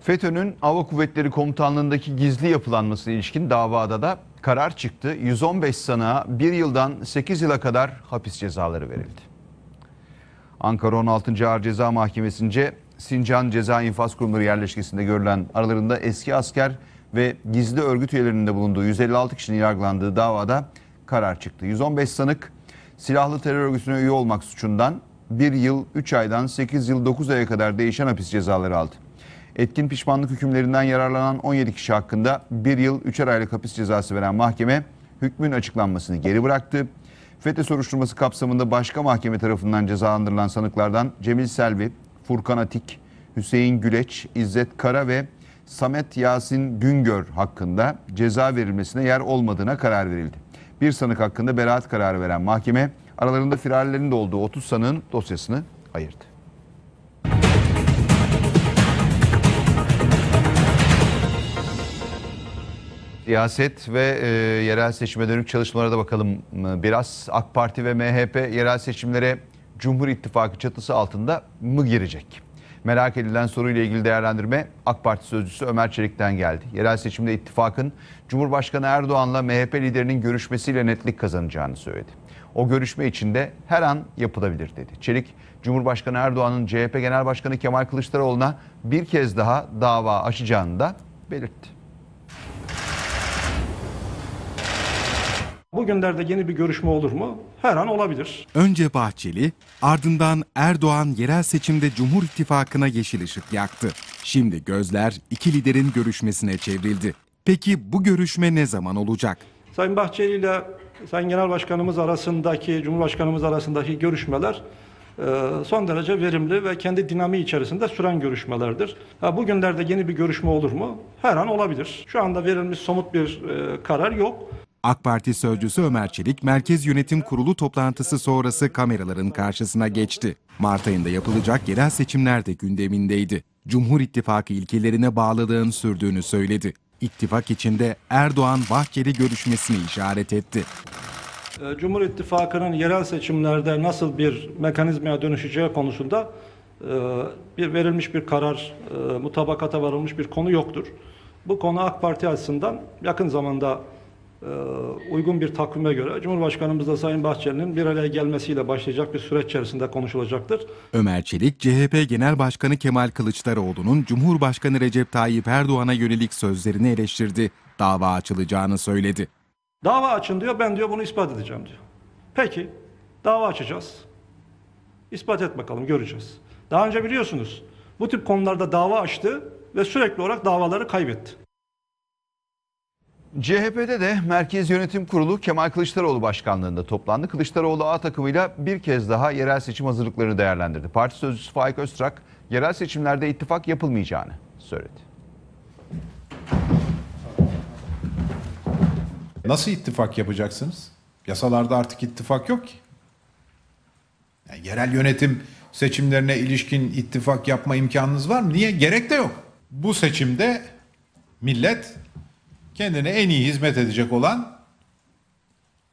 FETÖ'nün Hava Kuvvetleri Komutanlığındaki gizli yapılanmasına ilişkin davada da karar çıktı. 115 sanığa 1 yıldan 8 yıla kadar hapis cezaları verildi. Ankara 16. Ağır Ceza Mahkemesi'nce Sincan Ceza İnfaz Kurumları yerleşkesinde görülen aralarında eski asker ve gizli örgüt üyelerinin de bulunduğu 156 kişinin yargılandığı davada karar çıktı. 115 sanık silahlı terör örgütüne üye olmak suçundan 1 yıl 3 aydan 8 yıl 9 aya kadar değişen hapis cezaları aldı. Etkin pişmanlık hükümlerinden yararlanan 17 kişi hakkında 1 yıl 3'er aylık hapis cezası veren mahkeme hükmün açıklanmasını geri bıraktı. FETÖ soruşturması kapsamında başka mahkeme tarafından cezalandırılan sanıklardan Cemil Selvi, Furkan Atik, Hüseyin Güleç, İzzet Kara ve Samet Yasin Güngör hakkında ceza verilmesine yer olmadığına karar verildi. Bir sanık hakkında beraat kararı veren mahkeme aralarında firarilerin de olduğu 30 sanığın dosyasını ayırdı. Siyaset ve e, yerel seçime dönük çalışmalara da bakalım biraz. AK Parti ve MHP yerel seçimlere Cumhur İttifakı çatısı altında mı girecek? Merak edilen soruyla ilgili değerlendirme AK Parti sözcüsü Ömer Çelik'ten geldi. Yerel seçimde ittifakın Cumhurbaşkanı Erdoğan'la MHP liderinin görüşmesiyle netlik kazanacağını söyledi. O görüşme içinde her an yapılabilir dedi. Çelik, Cumhurbaşkanı Erdoğan'ın CHP Genel Başkanı Kemal Kılıçdaroğlu'na bir kez daha dava açacağını da belirtti. Bugünlerde yeni bir görüşme olur mu? Her an olabilir. Önce Bahçeli, ardından Erdoğan yerel seçimde Cumhur İttifakı'na yeşil ışık yaktı. Şimdi gözler iki liderin görüşmesine çevrildi. Peki bu görüşme ne zaman olacak? Sayın Bahçeli ile Sayın Genel Başkanımız arasındaki, Cumhurbaşkanımız arasındaki görüşmeler e, son derece verimli ve kendi dinamiği içerisinde süren görüşmelerdir. Ha, bugünlerde yeni bir görüşme olur mu? Her an olabilir. Şu anda verilmiş somut bir e, karar yok. AK Parti sözcüsü Ömer Çelik, Merkez Yönetim Kurulu toplantısı sonrası kameraların karşısına geçti. Mart ayında yapılacak yerel seçimler de gündemindeydi. Cumhur İttifakı ilkelerine bağlılığın sürdüğünü söyledi. İttifak içinde Erdoğan-Bahçeli görüşmesini işaret etti. E, Cumhur İttifakı'nın yerel seçimlerde nasıl bir mekanizmaya dönüşeceği konusunda e, bir verilmiş bir karar, e, mutabakata varılmış bir konu yoktur. Bu konu AK Parti açısından yakın zamanda uygun bir takvime göre Cumhurbaşkanımızla Sayın Bahçeli'nin bir araya gelmesiyle başlayacak bir süreç içerisinde konuşulacaktır. Ömer Çelik, CHP Genel Başkanı Kemal Kılıçdaroğlu'nun Cumhurbaşkanı Recep Tayyip Erdoğan'a yönelik sözlerini eleştirdi. Dava açılacağını söyledi. Dava açın diyor, ben diyor bunu ispat edeceğim diyor. Peki, dava açacağız. İspat et bakalım, göreceğiz. Daha önce biliyorsunuz, bu tip konularda dava açtı ve sürekli olarak davaları kaybetti. CHP'de de Merkez Yönetim Kurulu Kemal Kılıçdaroğlu başkanlığında toplandı. Kılıçdaroğlu A takımıyla bir kez daha yerel seçim hazırlıklarını değerlendirdi. Parti sözcüsü Faik Öztrak yerel seçimlerde ittifak yapılmayacağını söyledi. Nasıl ittifak yapacaksınız? Yasalarda artık ittifak yok ki. Yani yerel yönetim seçimlerine ilişkin ittifak yapma imkanınız var mı? Niye? Gerek de yok. Bu seçimde millet kendine en iyi hizmet edecek olan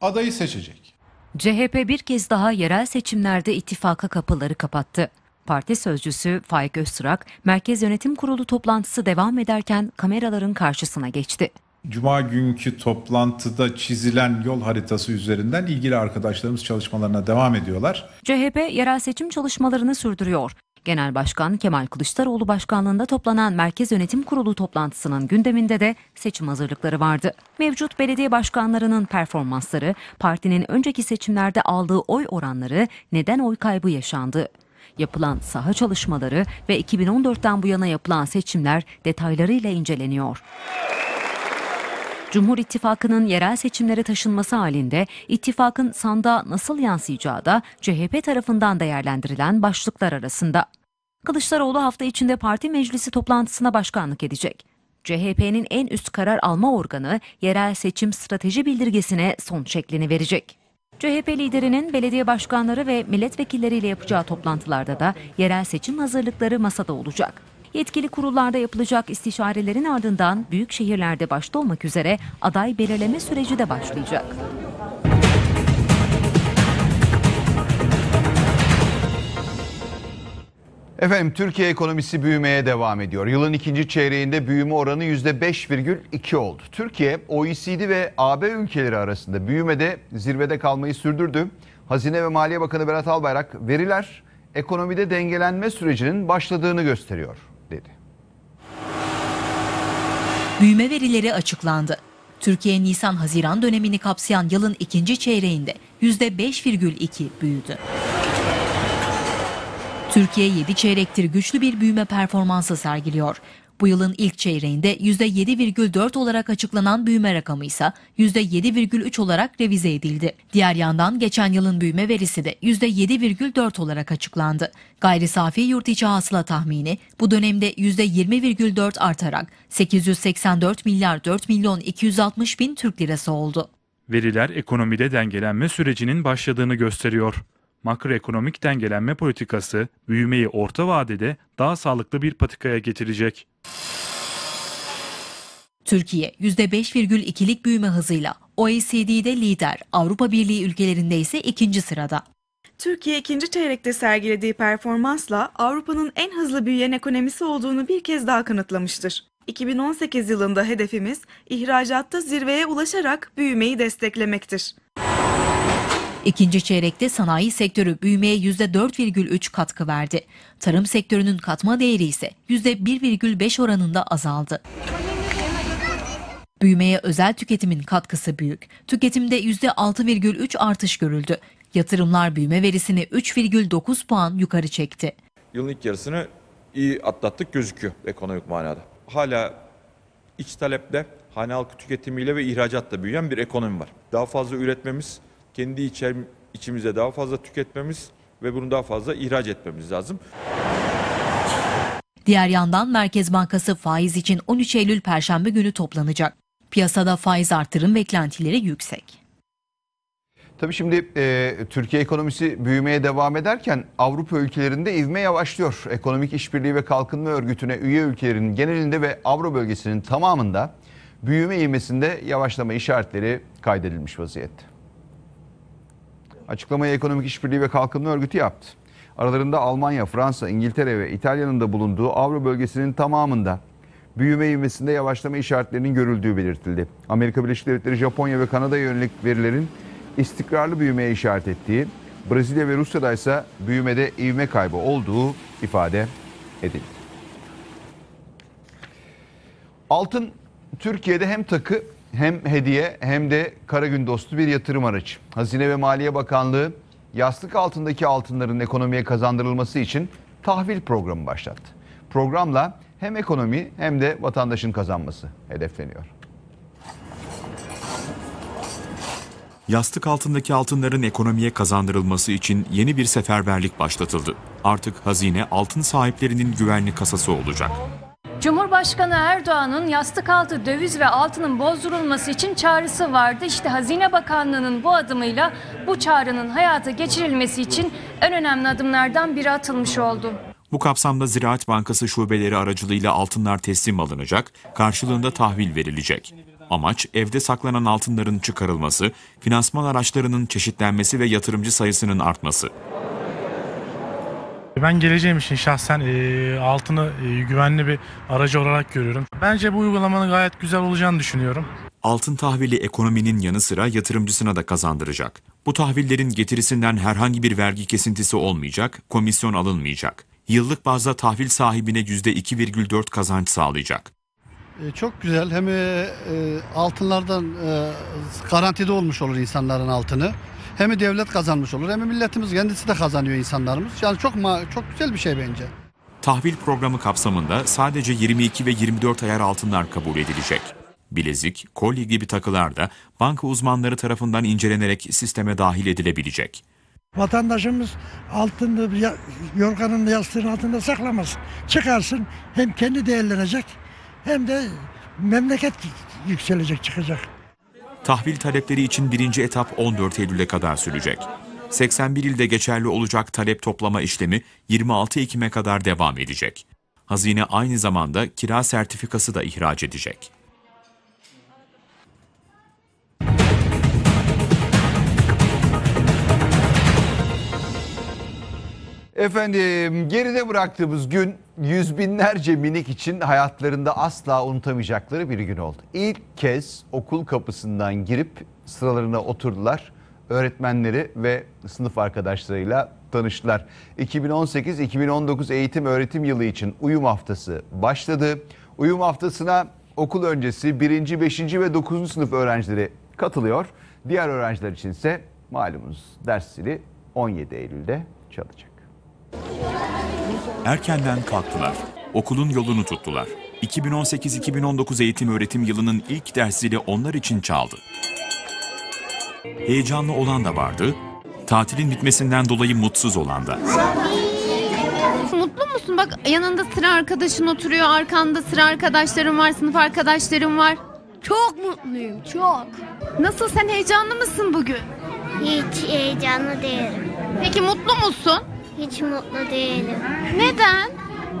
adayı seçecek. CHP bir kez daha yerel seçimlerde ittifaka kapıları kapattı. Parti sözcüsü Faik Öztürk, Merkez Yönetim Kurulu toplantısı devam ederken kameraların karşısına geçti. Cuma günkü toplantıda çizilen yol haritası üzerinden ilgili arkadaşlarımız çalışmalarına devam ediyorlar. CHP yerel seçim çalışmalarını sürdürüyor. Genel Başkan Kemal Kılıçdaroğlu başkanlığında toplanan Merkez Yönetim Kurulu toplantısının gündeminde de seçim hazırlıkları vardı. Mevcut belediye başkanlarının performansları, partinin önceki seçimlerde aldığı oy oranları, neden oy kaybı yaşandı? Yapılan saha çalışmaları ve 2014'ten bu yana yapılan seçimler detaylarıyla inceleniyor. Cumhur İttifakı'nın yerel seçimlere taşınması halinde ittifakın sandığa nasıl yansıyacağı da CHP tarafından değerlendirilen başlıklar arasında. Kılıçdaroğlu hafta içinde parti meclisi toplantısına başkanlık edecek. CHP'nin en üst karar alma organı yerel seçim strateji bildirgesine son şeklini verecek. CHP liderinin belediye başkanları ve milletvekilleriyle yapacağı toplantılarda da yerel seçim hazırlıkları masada olacak. Yetkili kurullarda yapılacak istişarelerin ardından büyük şehirlerde başta olmak üzere aday belirleme süreci de başlayacak. Efendim Türkiye ekonomisi büyümeye devam ediyor. Yılın ikinci çeyreğinde büyüme oranı %5,2 oldu. Türkiye OECD ve AB ülkeleri arasında büyümede zirvede kalmayı sürdürdü. Hazine ve Maliye Bakanı Berat Albayrak veriler ekonomide dengelenme sürecinin başladığını gösteriyor dedi. Büyüme verileri açıklandı. Türkiye Nisan-Haziran dönemini kapsayan yılın ikinci çeyreğinde %5,2 büyüdü. Türkiye 7 çeyrektir güçlü bir büyüme performansı sergiliyor. Bu yılın ilk çeyreğinde %7,4 olarak açıklanan büyüme rakamı ise %7,3 olarak revize edildi. Diğer yandan geçen yılın büyüme verisi de %7,4 olarak açıklandı. Gayri safi yurt içi hasıla tahmini bu dönemde %20,4 artarak 884 milyar 4 milyon 260 bin Türk lirası oldu. Veriler ekonomide dengelenme sürecinin başladığını gösteriyor. Makroekonomik dengelenme politikası büyümeyi orta vadede daha sağlıklı bir patikaya getirecek. Türkiye %5,2'lik büyüme hızıyla OECD'de lider, Avrupa Birliği ülkelerinde ise ikinci sırada. Türkiye ikinci çeyrekte sergilediği performansla Avrupa'nın en hızlı büyüyen ekonomisi olduğunu bir kez daha kanıtlamıştır. 2018 yılında hedefimiz ihracatta zirveye ulaşarak büyümeyi desteklemektir. İkinci çeyrekte sanayi sektörü büyümeye %4,3 katkı verdi. Tarım sektörünün katma değeri ise %1,5 oranında azaldı. Büyümeye özel tüketimin katkısı büyük. Tüketimde %6,3 artış görüldü. Yatırımlar büyüme verisini 3,9 puan yukarı çekti. Yılın ilk yarısını iyi atlattık gözüküyor ekonomik manada. Hala iç talepte, hane halkı tüketimiyle ve ihracatla büyüyen bir ekonomi var. Daha fazla üretmemiz, kendi içer, içimize daha fazla tüketmemiz ve bunu daha fazla ihraç etmemiz lazım. Diğer yandan Merkez Bankası faiz için 13 Eylül Perşembe günü toplanacak. Piyasada faiz artırım beklentileri yüksek. Tabii şimdi e, Türkiye ekonomisi büyümeye devam ederken Avrupa ülkelerinde ivme yavaşlıyor. Ekonomik İşbirliği ve Kalkınma Örgütü'ne üye ülkelerin genelinde ve Avro bölgesinin tamamında büyüme ivmesinde yavaşlama işaretleri kaydedilmiş vaziyette. Açıklamayı Ekonomik İşbirliği ve Kalkınma Örgütü yaptı. Aralarında Almanya, Fransa, İngiltere ve İtalya'nın da bulunduğu Avro bölgesinin tamamında büyüme ivmesinde yavaşlama işaretlerinin görüldüğü belirtildi. Amerika Birleşik Devletleri, Japonya ve Kanada'ya yönelik verilerin istikrarlı büyümeye işaret ettiği, Brezilya ve Rusya'da ise büyümede ivme kaybı olduğu ifade edildi. Altın Türkiye'de hem takı hem hediye hem de kara gün dostu bir yatırım aracı. Hazine ve Maliye Bakanlığı yastık altındaki altınların ekonomiye kazandırılması için tahvil programı başlattı. Programla hem ekonomi hem de vatandaşın kazanması hedefleniyor. Yastık altındaki altınların ekonomiye kazandırılması için yeni bir seferberlik başlatıldı. Artık hazine altın sahiplerinin güvenli kasası olacak. Cumhurbaşkanı Erdoğan'ın yastık altı döviz ve altının bozdurulması için çağrısı vardı. İşte Hazine Bakanlığı'nın bu adımıyla bu çağrının hayata geçirilmesi için en önemli adımlardan biri atılmış oldu. Bu kapsamda Ziraat Bankası şubeleri aracılığıyla altınlar teslim alınacak, karşılığında tahvil verilecek. Amaç evde saklanan altınların çıkarılması, finansman araçlarının çeşitlenmesi ve yatırımcı sayısının artması. Ben geleceğim için şahsen e, altını e, güvenli bir aracı olarak görüyorum. Bence bu uygulamanın gayet güzel olacağını düşünüyorum. Altın tahvili ekonominin yanı sıra yatırımcısına da kazandıracak. Bu tahvillerin getirisinden herhangi bir vergi kesintisi olmayacak, komisyon alınmayacak. Yıllık bazda tahvil sahibine %2,4 kazanç sağlayacak. E, Çok güzel. Hem e, e, altınlardan e, garantide olmuş olur insanların altını. Hem de devlet kazanmış olur. Hem de milletimiz kendisi de kazanıyor insanlarımız. Yani çok çok güzel bir şey bence. Tahvil programı kapsamında sadece 22 ve 24 ayar altınlar kabul edilecek. Bilezik, kolye gibi takılar da banka uzmanları tarafından incelenerek sisteme dahil edilebilecek. Vatandaşımız altını ya- yorganın yastığın altında saklamasın. Çıkarsın hem kendi değerlenecek hem de memleket yükselecek çıkacak. Tahvil talepleri için birinci etap 14 Eylül'e kadar sürecek. 81 ilde geçerli olacak talep toplama işlemi 26 Ekim'e kadar devam edecek. Hazine aynı zamanda kira sertifikası da ihraç edecek. Efendim geride bıraktığımız gün yüz binlerce minik için hayatlarında asla unutamayacakları bir gün oldu. İlk kez okul kapısından girip sıralarına oturdular. Öğretmenleri ve sınıf arkadaşlarıyla tanıştılar. 2018-2019 eğitim öğretim yılı için uyum haftası başladı. Uyum haftasına okul öncesi 1. 5. ve 9. sınıf öğrencileri katılıyor. Diğer öğrenciler için ise malumunuz ders zili 17 Eylül'de çalacak. Erkenden kalktılar. Okulun yolunu tuttular. 2018-2019 eğitim öğretim yılının ilk dersleri onlar için çaldı. Heyecanlı olan da vardı, tatilin bitmesinden dolayı mutsuz olan da. Mutlu musun? Bak yanında sıra arkadaşın oturuyor, arkanda sıra arkadaşların var, sınıf arkadaşların var. Çok mutluyum, çok. Nasıl sen heyecanlı mısın bugün? Hiç heyecanlı değilim. Peki mutlu musun? Hiç mutlu değilim. Neden?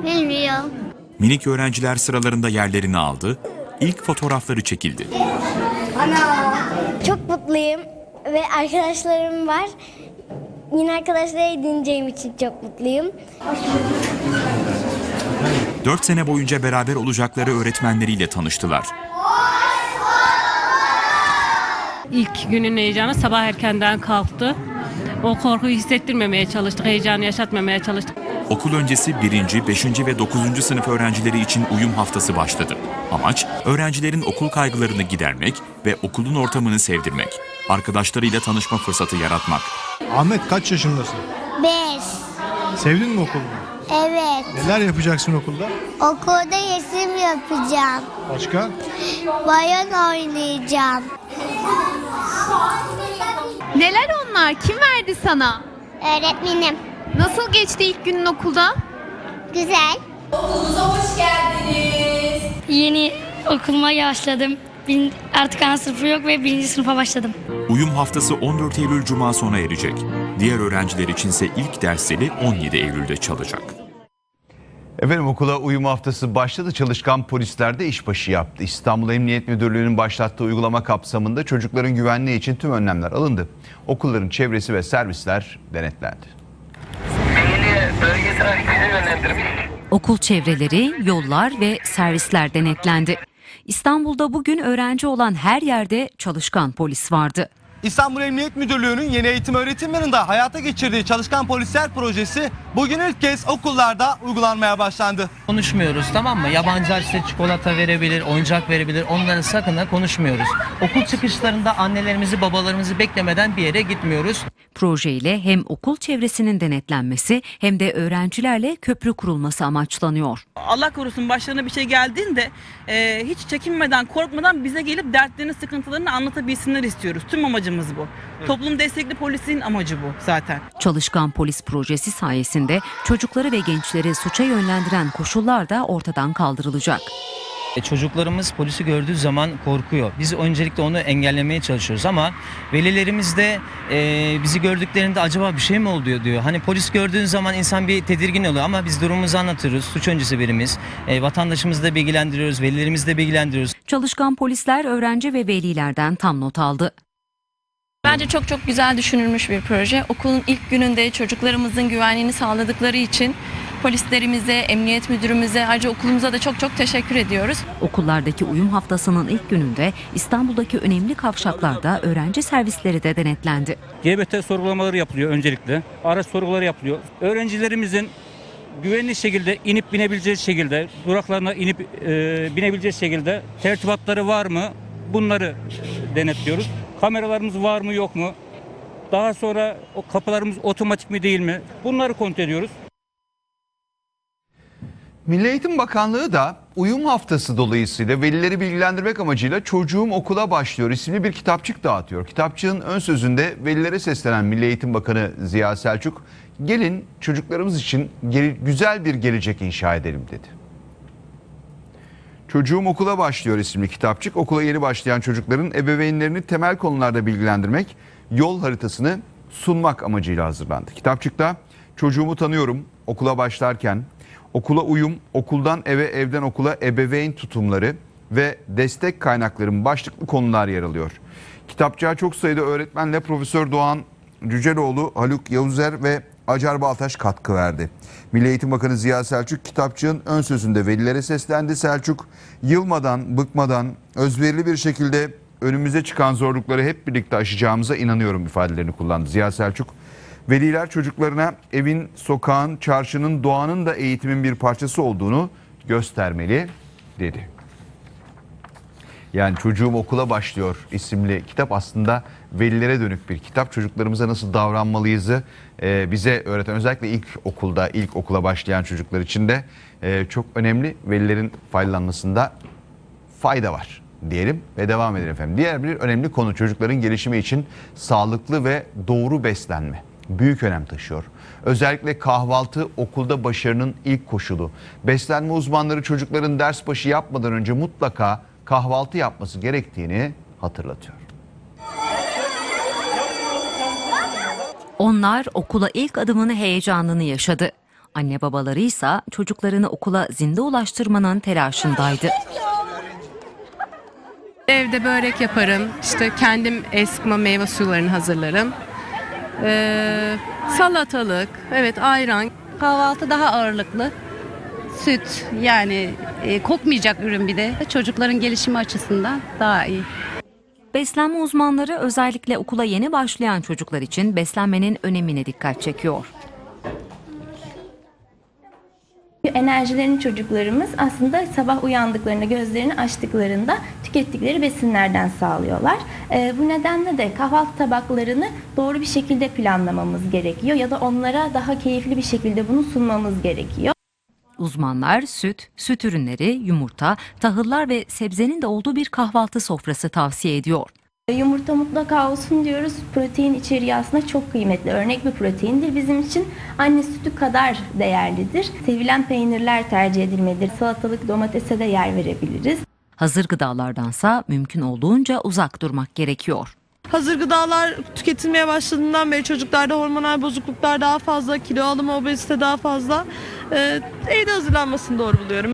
Bilmiyorum. Minik öğrenciler sıralarında yerlerini aldı, ilk fotoğrafları çekildi. Ana. Çok mutluyum ve arkadaşlarım var. Yine arkadaşlara edineceğim için çok mutluyum. 4 sene boyunca beraber olacakları öğretmenleriyle tanıştılar. İlk günün heyecanı sabah erkenden kalktı. O korkuyu hissettirmemeye çalıştık, heyecanı yaşatmamaya çalıştık. Okul öncesi 1. 5. ve 9. sınıf öğrencileri için uyum haftası başladı. Amaç öğrencilerin okul kaygılarını gidermek ve okulun ortamını sevdirmek. Arkadaşlarıyla tanışma fırsatı yaratmak. Ahmet kaç yaşındasın? 5. Sevdin mi okulunu? Evet. Neler yapacaksın okulda? Okulda resim yapacağım. Başka? Bayan oynayacağım. Neler onlar? Kim verdi sana? Öğretmenim. Nasıl geçti ilk günün okulda? Güzel. Okulumuza hoş geldiniz. Yeni okuluma başladım. Bin- Artık ana sınıfı yok ve birinci sınıfa başladım. Uyum haftası 14 Eylül Cuma sona erecek. Diğer öğrenciler içinse ilk dersleri 17 Eylül'de çalacak. Efendim okula uyum haftası başladı. Çalışkan polisler de işbaşı yaptı. İstanbul Emniyet Müdürlüğü'nün başlattığı uygulama kapsamında çocukların güvenliği için tüm önlemler alındı. Okulların çevresi ve servisler denetlendi. Okul çevreleri, yollar ve servisler denetlendi. İstanbul'da bugün öğrenci olan her yerde çalışkan polis vardı. İstanbul Emniyet Müdürlüğü'nün yeni eğitim öğretim yılında hayata geçirdiği Çalışkan Polisler Projesi bugün ilk kez okullarda uygulanmaya başlandı. Konuşmuyoruz tamam mı? Yabancılar size çikolata verebilir, oyuncak verebilir. Onların sakın ha konuşmuyoruz. Okul çıkışlarında annelerimizi, babalarımızı beklemeden bir yere gitmiyoruz. Projeyle hem okul çevresinin denetlenmesi hem de öğrencilerle köprü kurulması amaçlanıyor. Allah korusun başlarına bir şey geldiğinde e, hiç çekinmeden, korkmadan bize gelip dertlerini, sıkıntılarını anlatabilsinler istiyoruz. Tüm amacımız bu. Toplum destekli polisin amacı bu zaten. Çalışkan polis projesi sayesinde çocukları ve gençleri suça yönlendiren koşullar da ortadan kaldırılacak. E, Çocuklarımız polisi gördüğü zaman korkuyor. Biz öncelikle onu engellemeye çalışıyoruz ama velilerimiz de e, bizi gördüklerinde acaba bir şey mi oluyor diyor. Hani polis gördüğün zaman insan bir tedirgin oluyor ama biz durumumuzu anlatıyoruz. Suç öncesi birimiz. E, vatandaşımızı da bilgilendiriyoruz, velilerimizi de bilgilendiriyoruz. Çalışkan polisler öğrenci ve velilerden tam not aldı. Bence çok çok güzel düşünülmüş bir proje. Okulun ilk gününde çocuklarımızın güvenliğini sağladıkları için polislerimize, emniyet müdürümüze, ayrıca okulumuza da çok çok teşekkür ediyoruz. Okullardaki uyum haftasının ilk gününde İstanbul'daki önemli kavşaklarda öğrenci servisleri de denetlendi. GBT sorgulamaları yapılıyor öncelikle. Araç sorguları yapılıyor. Öğrencilerimizin güvenli şekilde inip binebileceği şekilde, duraklarına inip e, binebileceği şekilde tertibatları var mı? Bunları denetliyoruz. Kameralarımız var mı yok mu? Daha sonra o kapılarımız otomatik mi değil mi? Bunları kontrol ediyoruz. Milli Eğitim Bakanlığı da uyum haftası dolayısıyla velileri bilgilendirmek amacıyla Çocuğum Okula Başlıyor isimli bir kitapçık dağıtıyor. Kitapçığın ön sözünde velilere seslenen Milli Eğitim Bakanı Ziya Selçuk, gelin çocuklarımız için güzel bir gelecek inşa edelim dedi. Çocuğum Okula Başlıyor isimli kitapçık okula yeni başlayan çocukların ebeveynlerini temel konularda bilgilendirmek, yol haritasını sunmak amacıyla hazırlandı. Kitapçıkta çocuğumu tanıyorum okula başlarken, okula uyum, okuldan eve, evden okula ebeveyn tutumları ve destek kaynakların başlıklı konular yer alıyor. Kitapçığa çok sayıda öğretmenle Profesör Doğan Cüceloğlu, Haluk Yavuzer ve Acar Baltaş katkı verdi. Milli Eğitim Bakanı Ziya Selçuk kitapçığın ön sözünde velilere seslendi. Selçuk yılmadan, bıkmadan, özverili bir şekilde önümüze çıkan zorlukları hep birlikte aşacağımıza inanıyorum ifadelerini kullandı. Ziya Selçuk, veliler çocuklarına evin, sokağın, çarşının, doğanın da eğitimin bir parçası olduğunu göstermeli dedi. Yani çocuğum okula başlıyor isimli kitap aslında velilere dönük bir kitap. Çocuklarımıza nasıl davranmalıyızı e, bize öğreten özellikle ilk okulda, ilk okula başlayan çocuklar için de e, çok önemli. Velilerin faydalanmasında fayda var diyelim ve devam edelim efendim. Diğer bir önemli konu çocukların gelişimi için sağlıklı ve doğru beslenme. Büyük önem taşıyor. Özellikle kahvaltı okulda başarının ilk koşulu. Beslenme uzmanları çocukların ders başı yapmadan önce mutlaka kahvaltı yapması gerektiğini hatırlatıyor. Onlar okula ilk adımını heyecanını yaşadı. Anne babaları ise çocuklarını okula zinde ulaştırmanın telaşındaydı. Evde börek yaparım. İşte kendim esma meyve sularını hazırlarım. Ee, salatalık, evet ayran. Kahvaltı daha ağırlıklı. Süt yani e, kokmayacak ürün bir de. Çocukların gelişimi açısından daha iyi. Beslenme uzmanları özellikle okula yeni başlayan çocuklar için beslenmenin önemine dikkat çekiyor. Enerjilerini çocuklarımız aslında sabah uyandıklarında gözlerini açtıklarında tükettikleri besinlerden sağlıyorlar. Ee, bu nedenle de kahvaltı tabaklarını doğru bir şekilde planlamamız gerekiyor ya da onlara daha keyifli bir şekilde bunu sunmamız gerekiyor. Uzmanlar süt, süt ürünleri, yumurta, tahıllar ve sebzenin de olduğu bir kahvaltı sofrası tavsiye ediyor. Yumurta mutlaka olsun diyoruz. Protein içeriği aslında çok kıymetli. Örnek bir proteindir. Bizim için anne sütü kadar değerlidir. Sevilen peynirler tercih edilmelidir. Salatalık, domatese de yer verebiliriz. Hazır gıdalardansa mümkün olduğunca uzak durmak gerekiyor. Hazır gıdalar tüketilmeye başladığından beri çocuklarda hormonal bozukluklar daha fazla, kilo alımı, obezite daha fazla. Ee, evde hazırlanmasını doğru buluyorum.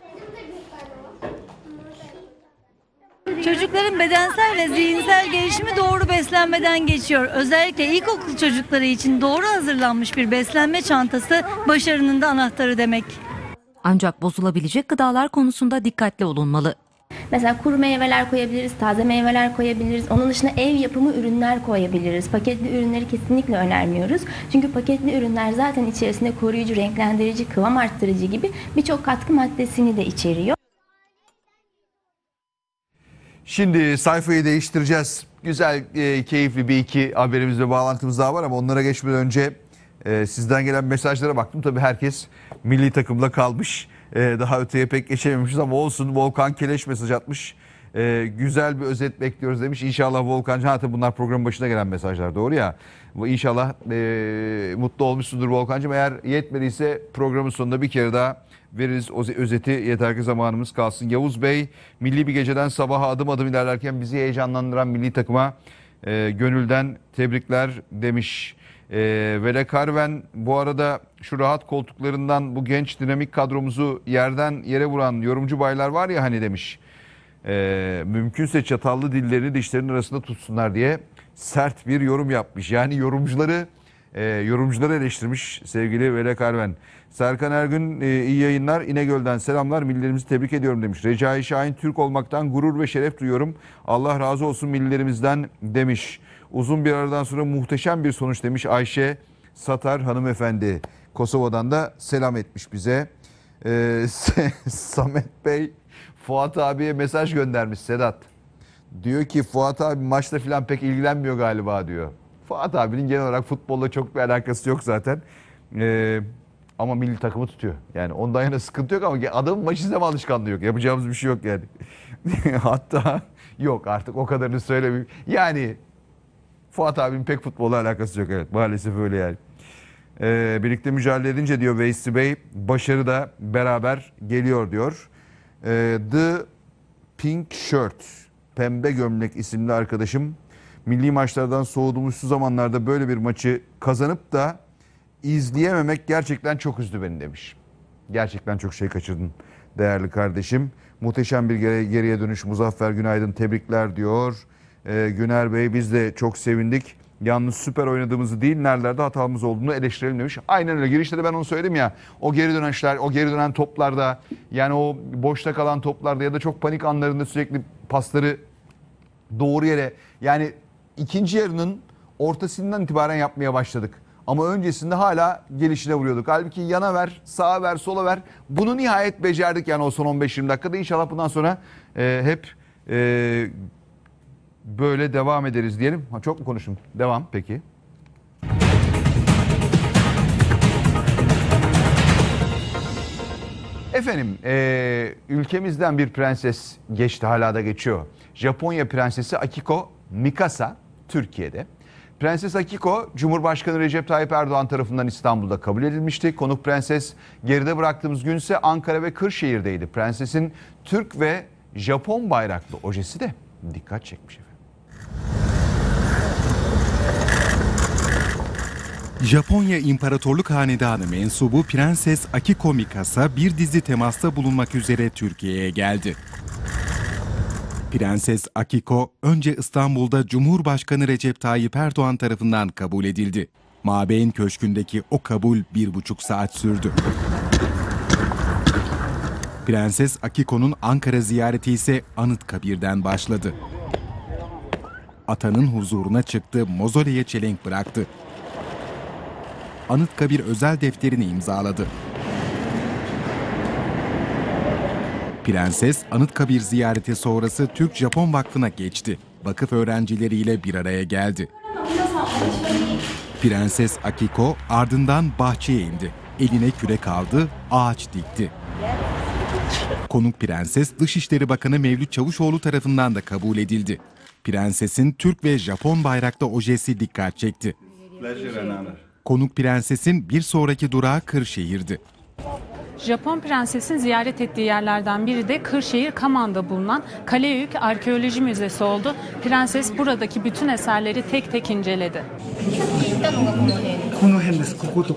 Çocukların bedensel ve zihinsel gelişimi doğru beslenmeden geçiyor. Özellikle ilkokul çocukları için doğru hazırlanmış bir beslenme çantası başarının da anahtarı demek. Ancak bozulabilecek gıdalar konusunda dikkatli olunmalı. Mesela kuru meyveler koyabiliriz, taze meyveler koyabiliriz. Onun dışında ev yapımı ürünler koyabiliriz. Paketli ürünleri kesinlikle önermiyoruz. Çünkü paketli ürünler zaten içerisinde koruyucu, renklendirici, kıvam arttırıcı gibi birçok katkı maddesini de içeriyor. Şimdi sayfayı değiştireceğiz. Güzel, e, keyifli bir iki haberimiz ve bağlantımız daha var ama onlara geçmeden önce e, sizden gelen mesajlara baktım. Tabii herkes milli takımla kalmış. E, daha öteye pek geçememişiz ama olsun. Volkan Keleş mesaj atmış. E, güzel bir özet bekliyoruz demiş. İnşallah Volkan, tabii bunlar programın başına gelen mesajlar doğru ya. İnşallah e, mutlu olmuşsundur Volkan'cığım. Eğer yetmediyse programın sonunda bir kere daha veririz o özeti yeter ki zamanımız kalsın. Yavuz Bey milli bir geceden sabaha adım adım ilerlerken bizi heyecanlandıran milli takıma e, gönülden tebrikler demiş. E, Vele Karven bu arada şu rahat koltuklarından bu genç dinamik kadromuzu yerden yere vuran yorumcu baylar var ya hani demiş. E, mümkünse çatallı dillerini dişlerinin arasında tutsunlar diye sert bir yorum yapmış. Yani yorumcuları e, yorumcuları eleştirmiş sevgili Vele Karven. Serkan Ergün e, iyi yayınlar. İnegöl'den selamlar. Millilerimizi tebrik ediyorum demiş. Recai Şahin Türk olmaktan gurur ve şeref duyuyorum. Allah razı olsun millilerimizden demiş. Uzun bir aradan sonra muhteşem bir sonuç demiş Ayşe Satar hanımefendi. Kosova'dan da selam etmiş bize. Ee, Samet Bey Fuat abiye mesaj göndermiş Sedat. Diyor ki Fuat abi maçla falan pek ilgilenmiyor galiba diyor. Fuat abinin genel olarak futbolla çok bir alakası yok zaten. Ee, ama milli takımı tutuyor. Yani ondan yana sıkıntı yok ama adamın maç izleme alışkanlığı yok. Yapacağımız bir şey yok yani. Hatta yok artık o kadarını söylemeyeyim. Yani Fuat abinin pek futbolla alakası yok evet. Maalesef öyle yani. Ee, birlikte mücadele edince diyor Veysi Bey başarı da beraber geliyor diyor. Ee, The Pink Shirt Pembe Gömlek isimli arkadaşım milli maçlardan soğuduğumuz şu zamanlarda böyle bir maçı kazanıp da izleyememek gerçekten çok üzdü beni demiş. Gerçekten çok şey kaçırdın değerli kardeşim. Muhteşem bir geri- geriye dönüş Muzaffer Günaydın tebrikler diyor. Ee, Güner Bey biz de çok sevindik. Yalnız süper oynadığımızı değil nerelerde hatamız olduğunu eleştirelim demiş. Aynen öyle girişte de ben onu söyledim ya. O geri dönüşler, o geri dönen toplarda yani o boşta kalan toplarda ya da çok panik anlarında sürekli pasları doğru yere yani ikinci yarının ortasından itibaren yapmaya başladık. Ama öncesinde hala gelişine vuruyorduk. Halbuki yana ver, sağa ver, sola ver. Bunu nihayet becerdik yani o son 15-20 dakikada. İnşallah bundan sonra e, hep e, böyle devam ederiz diyelim. Ha, çok mu konuştum? Devam peki. Efendim e, ülkemizden bir prenses geçti hala da geçiyor. Japonya prensesi Akiko Mikasa Türkiye'de. Prenses Akiko Cumhurbaşkanı Recep Tayyip Erdoğan tarafından İstanbul'da kabul edilmişti. Konuk prenses geride bıraktığımız günse Ankara ve Kırşehir'deydi. Prensesin Türk ve Japon bayraklı ojesi de dikkat çekmiş efendim. Japonya İmparatorluk Hanedanı mensubu Prenses Akiko Mikasa bir dizi temasta bulunmak üzere Türkiye'ye geldi. Prenses Akiko önce İstanbul'da Cumhurbaşkanı Recep Tayyip Erdoğan tarafından kabul edildi. Mabeyn Köşkü'ndeki o kabul bir buçuk saat sürdü. Prenses Akiko'nun Ankara ziyareti ise Anıtkabir'den başladı. atanın huzuruna çıktı, mozoleye çelenk bıraktı. Anıtkabir özel defterini imzaladı. Prenses Anıtkabir ziyareti sonrası Türk-Japon Vakfı'na geçti. Vakıf öğrencileriyle bir araya geldi. Prenses Akiko ardından bahçeye indi. Eline kürek aldı, ağaç dikti. Konuk prenses Dışişleri Bakanı Mevlüt Çavuşoğlu tarafından da kabul edildi. Prensesin Türk ve Japon bayrakta ojesi dikkat çekti. Konuk prensesin bir sonraki durağı Kırşehir'di. Japon prensesin ziyaret ettiği yerlerden biri de Kırşehir Kaman'da bulunan Kaleöyük Arkeoloji Müzesi oldu. Prenses buradaki bütün eserleri tek tek inceledi.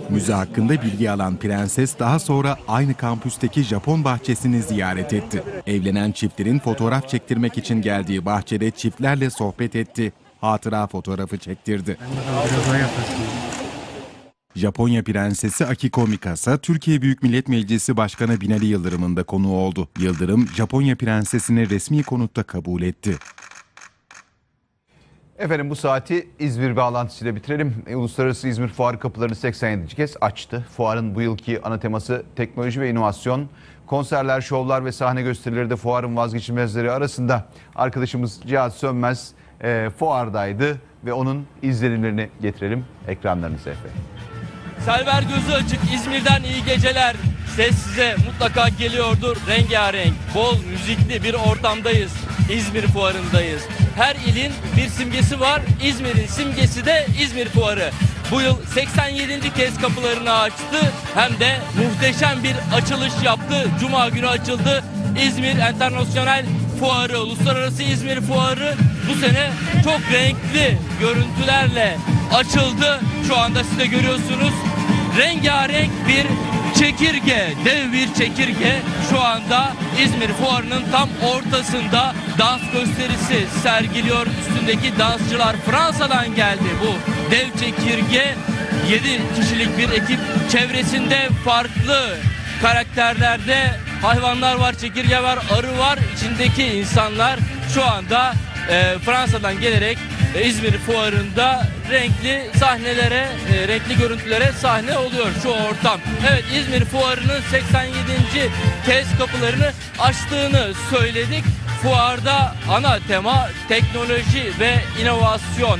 Müze hakkında bilgi alan prenses daha sonra aynı kampüsteki Japon bahçesini ziyaret etti. Evlenen çiftlerin fotoğraf çektirmek için geldiği bahçede çiftlerle sohbet etti. Hatıra fotoğrafı çektirdi. Japonya Prensesi Akiko Mikasa, Türkiye Büyük Millet Meclisi Başkanı Binali Yıldırım'ın da konuğu oldu. Yıldırım, Japonya Prensesini resmi konutta kabul etti. Efendim bu saati İzmir bağlantısıyla bitirelim. E, Uluslararası İzmir Fuarı kapılarını 87. kez açtı. Fuarın bu yılki ana teması teknoloji ve inovasyon. Konserler, şovlar ve sahne gösterileri de fuarın vazgeçilmezleri arasında. Arkadaşımız Cihat Sönmez e, fuardaydı ve onun izlenimlerini getirelim ekranlarınıza efendim. Selver gözü açık İzmir'den iyi geceler. Ses size mutlaka geliyordur rengarenk. Bol müzikli bir ortamdayız. İzmir fuarındayız. Her ilin bir simgesi var. İzmir'in simgesi de İzmir fuarı. Bu yıl 87. kez kapılarını açtı. Hem de muhteşem bir açılış yaptı. Cuma günü açıldı. İzmir Internasyonel Fuarı, Uluslararası İzmir Fuarı bu sene çok renkli görüntülerle açıldı. Şu anda siz de görüyorsunuz. Rengarenk bir çekirge, dev bir çekirge şu anda İzmir Fuarı'nın tam ortasında dans gösterisi sergiliyor. Üstündeki dansçılar Fransa'dan geldi bu dev çekirge. 7 kişilik bir ekip çevresinde farklı karakterlerde hayvanlar var, çekirge var, arı var. İçindeki insanlar şu anda e, Fransa'dan gelerek e, İzmir Fuarı'nda renkli sahnelere, e, renkli görüntülere sahne oluyor şu ortam. Evet İzmir Fuarı'nın 87. kez kapılarını açtığını söyledik. Fuarda ana tema teknoloji ve inovasyon.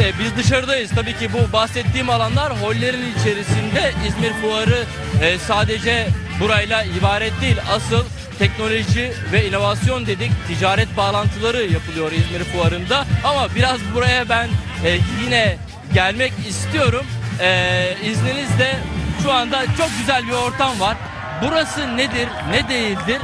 E, biz dışarıdayız. Tabii ki bu bahsettiğim alanlar hollerin içerisinde İzmir Fuarı e, sadece burayla ibaret değil. Asıl teknoloji ve inovasyon dedik. Ticaret bağlantıları yapılıyor İzmir Fuarı'nda. Ama biraz buraya ben e, yine gelmek istiyorum. E, izninizle şu anda çok güzel bir ortam var. Burası nedir, ne değildir?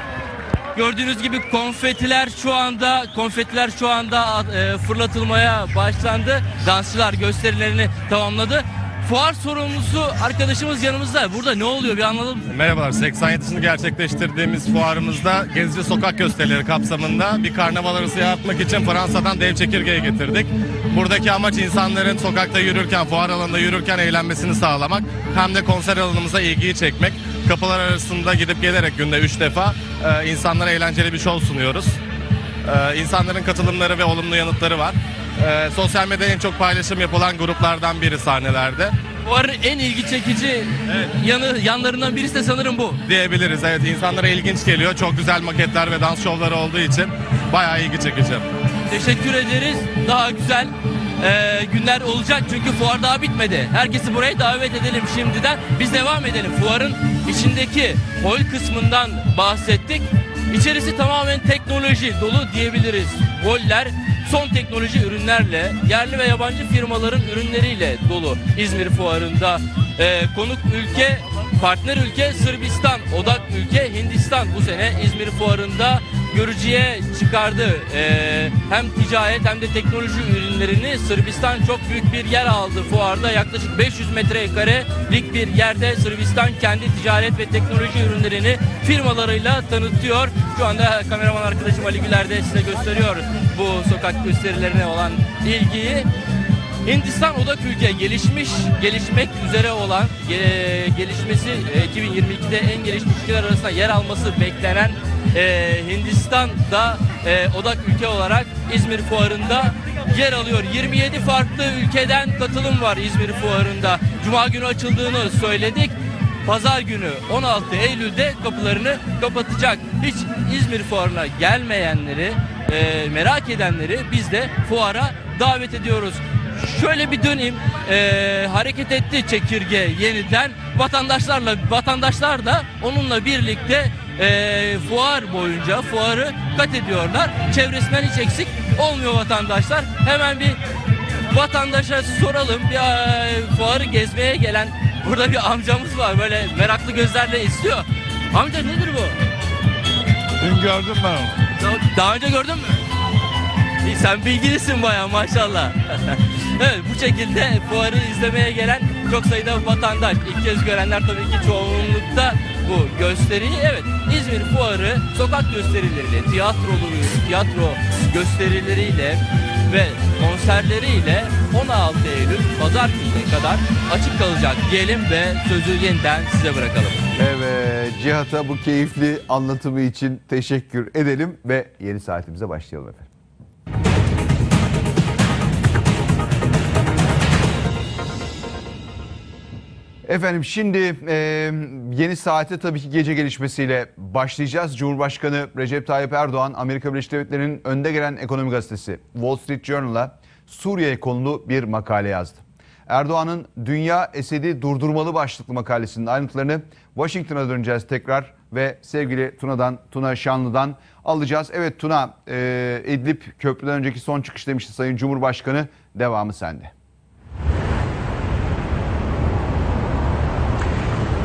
Gördüğünüz gibi konfetiler şu anda konfetiler şu anda e, fırlatılmaya başlandı. Dansçılar gösterilerini tamamladı. Fuar sorumlusu arkadaşımız yanımızda. Burada ne oluyor bir anladım. Merhabalar. 87'sini gerçekleştirdiğimiz fuarımızda Gezici Sokak Gösterileri kapsamında bir karnaval arası yaratmak için Fransa'dan dev çekirgeyi getirdik. Buradaki amaç insanların sokakta yürürken, fuar alanında yürürken eğlenmesini sağlamak. Hem de konser alanımıza ilgiyi çekmek. Kapılar arasında gidip gelerek günde 3 defa e, insanlara eğlenceli bir show sunuyoruz. E, insanların katılımları ve olumlu yanıtları var. E, sosyal medyada en çok paylaşım yapılan gruplardan biri sahnelerde. Fuarın en ilgi çekici yanı yanlarından birisi de sanırım bu. diyebiliriz. Evet insanlara ilginç geliyor. Çok güzel maketler ve dans şovları olduğu için bayağı ilgi çekici. Teşekkür ederiz. Daha güzel e, günler olacak çünkü fuar daha bitmedi. Herkesi buraya davet edelim şimdiden. Biz devam edelim. Fuarın içindeki hol kısmından bahsettik. İçerisi tamamen teknoloji dolu diyebiliriz. Holler son teknoloji ürünlerle, yerli ve yabancı firmaların ürünleriyle dolu İzmir Fuarı'nda. E, konuk ülke, partner ülke Sırbistan, odak ülke Hindistan bu sene İzmir Fuarı'nda görücüye çıkardı. Ee, hem ticaret hem de teknoloji ürünlerini Sırbistan çok büyük bir yer aldı fuarda. Yaklaşık 500 metrekarelik bir yerde Sırbistan kendi ticaret ve teknoloji ürünlerini firmalarıyla tanıtıyor. Şu anda kameraman arkadaşım Ali Güler de size gösteriyor bu sokak gösterilerine olan ilgiyi. Hindistan odak ülke gelişmiş, gelişmek üzere olan, ge- gelişmesi e, 2022'de en gelişmiş ülkeler arasında yer alması beklenen e, Hindistan'da e, odak ülke olarak İzmir Fuarı'nda yer alıyor. 27 farklı ülkeden katılım var İzmir Fuarı'nda. Cuma günü açıldığını söyledik. Pazar günü 16 Eylül'de kapılarını kapatacak. Hiç İzmir Fuarı'na gelmeyenleri, e, merak edenleri biz de fuara davet ediyoruz. Şöyle bir döneyim. E, hareket etti çekirge yeniden. Vatandaşlarla vatandaşlar da onunla birlikte e, fuar boyunca fuarı kat ediyorlar. Çevresinden hiç eksik olmuyor vatandaşlar. Hemen bir vatandaşa soralım. Bir e, fuarı gezmeye gelen burada bir amcamız var. Böyle meraklı gözlerle istiyor. Amca nedir bu? Dün gördüm ben onu. Daha, daha önce gördün mü? Sen bilgilisin bayağı maşallah. bu şekilde fuarı izlemeye gelen çok sayıda vatandaş. İlk kez görenler tabii ki çoğunlukta bu gösteriyi. Evet İzmir Fuarı sokak gösterileriyle, tiyatroları, tiyatro gösterileriyle ve konserleriyle 16 Eylül pazar gününe kadar açık kalacak diyelim ve sözü yeniden size bırakalım. Evet Cihat'a bu keyifli anlatımı için teşekkür edelim ve yeni saatimize başlayalım efendim. Efendim şimdi e, yeni saate tabii ki gece gelişmesiyle başlayacağız. Cumhurbaşkanı Recep Tayyip Erdoğan Amerika Birleşik Devletleri'nin önde gelen ekonomi gazetesi Wall Street Journal'a Suriye konulu bir makale yazdı. Erdoğan'ın Dünya Esed'i durdurmalı başlıklı makalesinin ayrıntılarını Washington'a döneceğiz tekrar ve sevgili Tuna'dan, Tuna Şanlı'dan alacağız. Evet Tuna, e, İdlib köprüden önceki son çıkış demişti Sayın Cumhurbaşkanı. Devamı sende.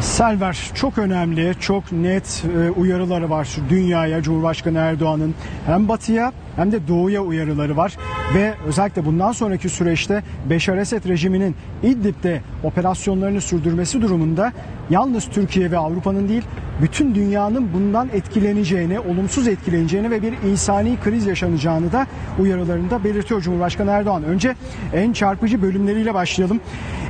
Selver çok önemli, çok net e, uyarıları var dünyaya Cumhurbaşkanı Erdoğan'ın. Hem batıya hem de doğuya uyarıları var. Ve özellikle bundan sonraki süreçte Beşar Esed rejiminin İdlib'de operasyonlarını sürdürmesi durumunda yalnız Türkiye ve Avrupa'nın değil bütün dünyanın bundan etkileneceğini, olumsuz etkileneceğini ve bir insani kriz yaşanacağını da uyarılarında belirtiyor Cumhurbaşkanı Erdoğan. Önce en çarpıcı bölümleriyle başlayalım.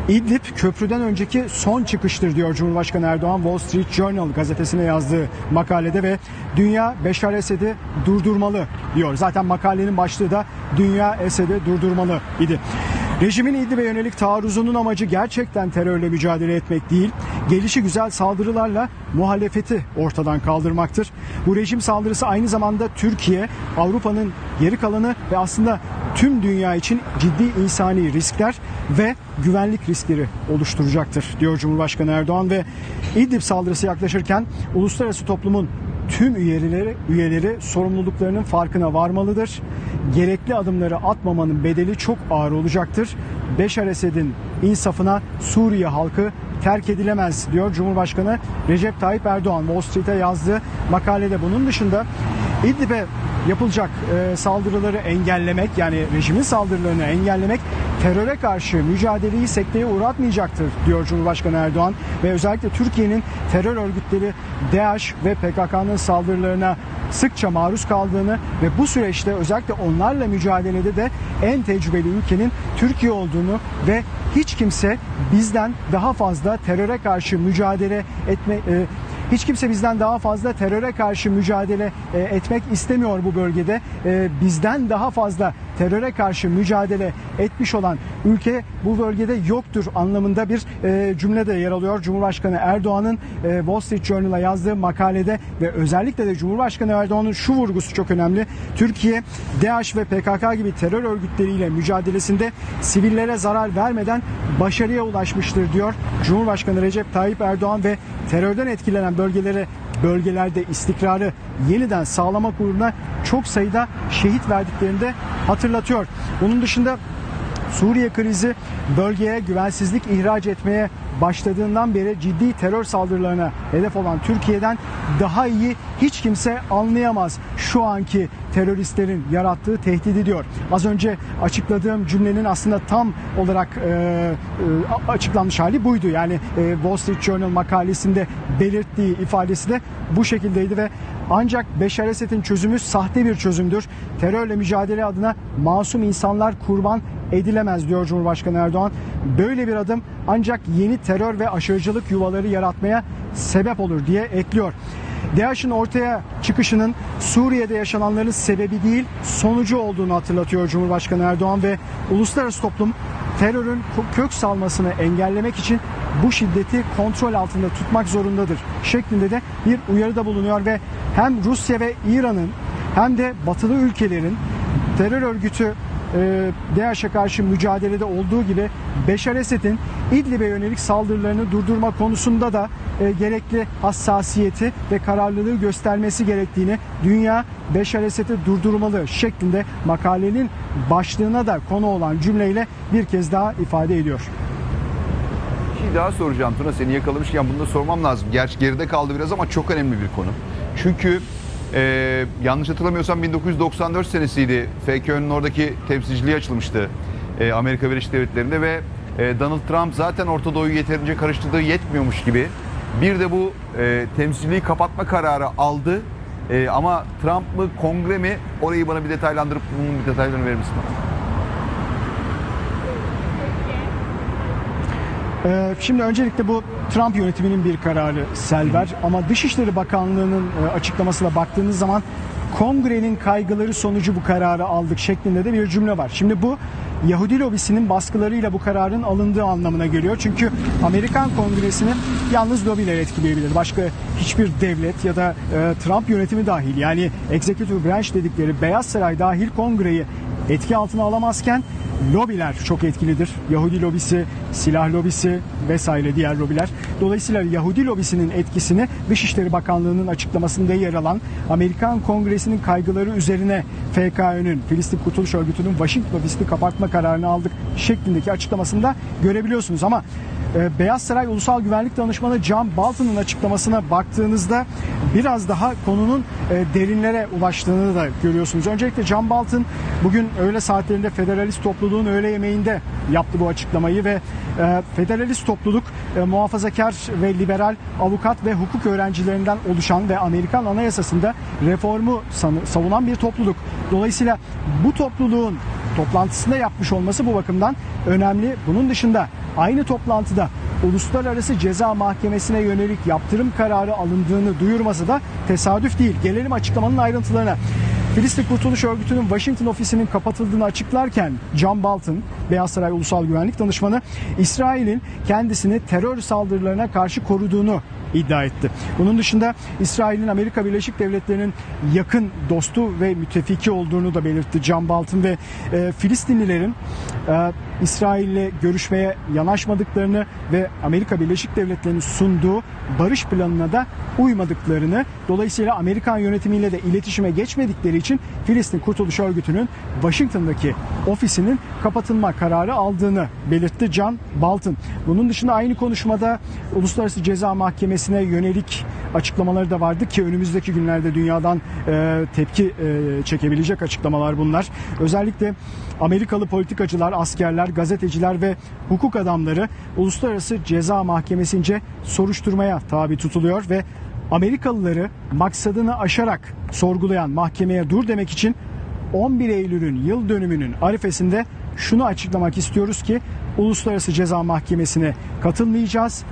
İdlib köprüden önceki son çıkıştır diyor Cumhurbaşkanı Erdoğan Wall Street Journal gazetesine yazdığı makalede ve dünya Beşar Esed'i durdurmalı diyor. Zaten makalenin başlığı da dünya Esed'i durdurmalı idi. Rejimin İdlib'e yönelik taarruzunun amacı gerçekten terörle mücadele etmek değil, gelişi güzel saldırılarla muhalefeti ortadan kaldırmaktır. Bu rejim saldırısı aynı zamanda Türkiye, Avrupa'nın geri kalanı ve aslında tüm dünya için ciddi insani riskler ve güvenlik riskleri oluşturacaktır diyor Cumhurbaşkanı Erdoğan ve İdlib saldırısı yaklaşırken uluslararası toplumun tüm üyeleri, üyeleri sorumluluklarının farkına varmalıdır. Gerekli adımları atmamanın bedeli çok ağır olacaktır. Beşar Esed'in insafına Suriye halkı terk edilemez diyor Cumhurbaşkanı Recep Tayyip Erdoğan Wall Street'e yazdığı makalede. Bunun dışında İdlib'e yapılacak e, saldırıları engellemek yani rejimin saldırılarını engellemek teröre karşı mücadeleyi sekteye uğratmayacaktır diyor Cumhurbaşkanı Erdoğan ve özellikle Türkiye'nin terör örgütleri DAEŞ ve PKK'nın saldırılarına sıkça maruz kaldığını ve bu süreçte özellikle onlarla mücadelede de en tecrübeli ülkenin Türkiye olduğunu ve hiç kimse bizden daha fazla teröre karşı mücadele etme e, hiç kimse bizden daha fazla teröre karşı mücadele e, etmek istemiyor bu bölgede. E, bizden daha fazla teröre karşı mücadele etmiş olan ülke bu bölgede yoktur anlamında bir e, cümle de yer alıyor. Cumhurbaşkanı Erdoğan'ın e, Wall Street Journal'a yazdığı makalede ve özellikle de Cumhurbaşkanı Erdoğan'ın şu vurgusu çok önemli. Türkiye, DAEŞ ve PKK gibi terör örgütleriyle mücadelesinde sivillere zarar vermeden başarıya ulaşmıştır diyor. Cumhurbaşkanı Recep Tayyip Erdoğan ve terörden etkilenen bölgelere bölgelerde istikrarı yeniden sağlamak uğruna çok sayıda şehit verdiklerini de hatırlatıyor. Bunun dışında Suriye krizi bölgeye güvensizlik ihraç etmeye başladığından beri ciddi terör saldırılarına hedef olan Türkiye'den daha iyi hiç kimse anlayamaz şu anki teröristlerin yarattığı tehdidi diyor. Az önce açıkladığım cümlenin aslında tam olarak e, e, açıklanmış hali buydu. Yani e, Wall Street Journal makalesinde belirttiği ifadesi de bu şekildeydi ve ancak Beşar Esed'in çözümü sahte bir çözümdür. Terörle mücadele adına masum insanlar kurban edilemez diyor Cumhurbaşkanı Erdoğan. Böyle bir adım ancak yeni terör ve aşırıcılık yuvaları yaratmaya sebep olur diye ekliyor. DAEŞ'in ortaya çıkışının Suriye'de yaşananların sebebi değil sonucu olduğunu hatırlatıyor Cumhurbaşkanı Erdoğan ve uluslararası toplum terörün kök salmasını engellemek için bu şiddeti kontrol altında tutmak zorundadır şeklinde de bir uyarıda bulunuyor ve hem Rusya ve İran'ın hem de batılı ülkelerin terör örgütü e, DAEŞ'e karşı mücadelede olduğu gibi Beşar Esed'in İdlib'e yönelik saldırılarını durdurma konusunda da e, gerekli hassasiyeti ve kararlılığı göstermesi gerektiğini dünya Beşar Esed'i durdurmalı şeklinde makalenin başlığına da konu olan cümleyle bir kez daha ifade ediyor. Şey daha soracağım Tuna seni yakalamışken bunu da sormam lazım. Gerçi geride kaldı biraz ama çok önemli bir konu. Çünkü e, yanlış hatırlamıyorsam 1994 senesiydi. FKÖ'nün oradaki temsilciliği açılmıştı e, Amerika Birleşik Devletleri'nde ve e, Donald Trump zaten Orta Doğu'yu yeterince karıştırdığı yetmiyormuş gibi bir de bu e, temsilciliği kapatma kararı aldı. E, ama Trump mı kongre mi orayı bana bir detaylandırıp bunun bir detaylarını verir misin bana? Ee, Şimdi öncelikle bu Trump yönetiminin bir kararı Selver ama Dışişleri Bakanlığı'nın e, açıklamasına baktığınız zaman kongrenin kaygıları sonucu bu kararı aldık şeklinde de bir cümle var. Şimdi bu Yahudi lobisinin baskılarıyla bu kararın alındığı anlamına geliyor. Çünkü Amerikan Kongresi'ni yalnız lobiler etkileyebilir. Başka hiçbir devlet ya da e, Trump yönetimi dahil yani executive branch dedikleri Beyaz Saray dahil kongreyi etki altına alamazken lobiler çok etkilidir. Yahudi lobisi, silah lobisi vesaire diğer lobiler. Dolayısıyla Yahudi lobisinin etkisini Dışişleri Bakanlığı'nın açıklamasında yer alan Amerikan Kongresi'nin kaygıları üzerine FKÖ'nün, Filistin Kurtuluş Örgütü'nün Washington ofisini kapatma kararını aldık şeklindeki açıklamasında görebiliyorsunuz. Ama Beyaz Saray Ulusal Güvenlik Danışmanı John Bolton'un açıklamasına baktığınızda biraz daha konunun e, derinlere ulaştığını da görüyorsunuz. Öncelikle John Bolton bugün öğle saatlerinde Federalist Topluluğun öğle yemeğinde yaptı bu açıklamayı ve e, Federalist Topluluk e, muhafazakar ve liberal avukat ve hukuk öğrencilerinden oluşan ve Amerikan Anayasası'nda reformu savunan bir topluluk. Dolayısıyla bu topluluğun toplantısında yapmış olması bu bakımdan önemli. Bunun dışında aynı toplantıda Uluslararası Ceza Mahkemesi'ne yönelik yaptırım kararı alındığını duyurması da tesadüf değil. Gelelim açıklamanın ayrıntılarına. Filistin Kurtuluş Örgütü'nün Washington ofisinin kapatıldığını açıklarken John Bolton, Beyaz Saray Ulusal Güvenlik Danışmanı, İsrail'in kendisini terör saldırılarına karşı koruduğunu iddia etti. Bunun dışında İsrail'in Amerika Birleşik Devletleri'nin yakın dostu ve müttefiki olduğunu da belirtti John Bolton ve e, Filistinlilerin e, İsrail'le görüşmeye yanaşmadıklarını ve Amerika Birleşik Devletleri'nin sunduğu barış planına da uymadıklarını dolayısıyla Amerikan yönetimiyle de iletişime geçmedikleri için Filistin Kurtuluş Örgütü'nün Washington'daki ofisinin kapatılma kararı aldığını belirtti John Bolton. Bunun dışında aynı konuşmada Uluslararası Ceza Mahkemesi'ne yönelik açıklamaları da vardı ki önümüzdeki günlerde dünyadan e, tepki e, çekebilecek açıklamalar bunlar. Özellikle Amerikalı politikacılar, askerler, gazeteciler ve hukuk adamları Uluslararası Ceza Mahkemesi'nce soruşturmaya tabi tutuluyor ve Amerikalıları maksadını aşarak sorgulayan mahkemeye dur demek için 11 Eylül'ün yıl dönümünün arifesinde şunu açıklamak istiyoruz ki Uluslararası Ceza Mahkemesi'ne katılmayacağız,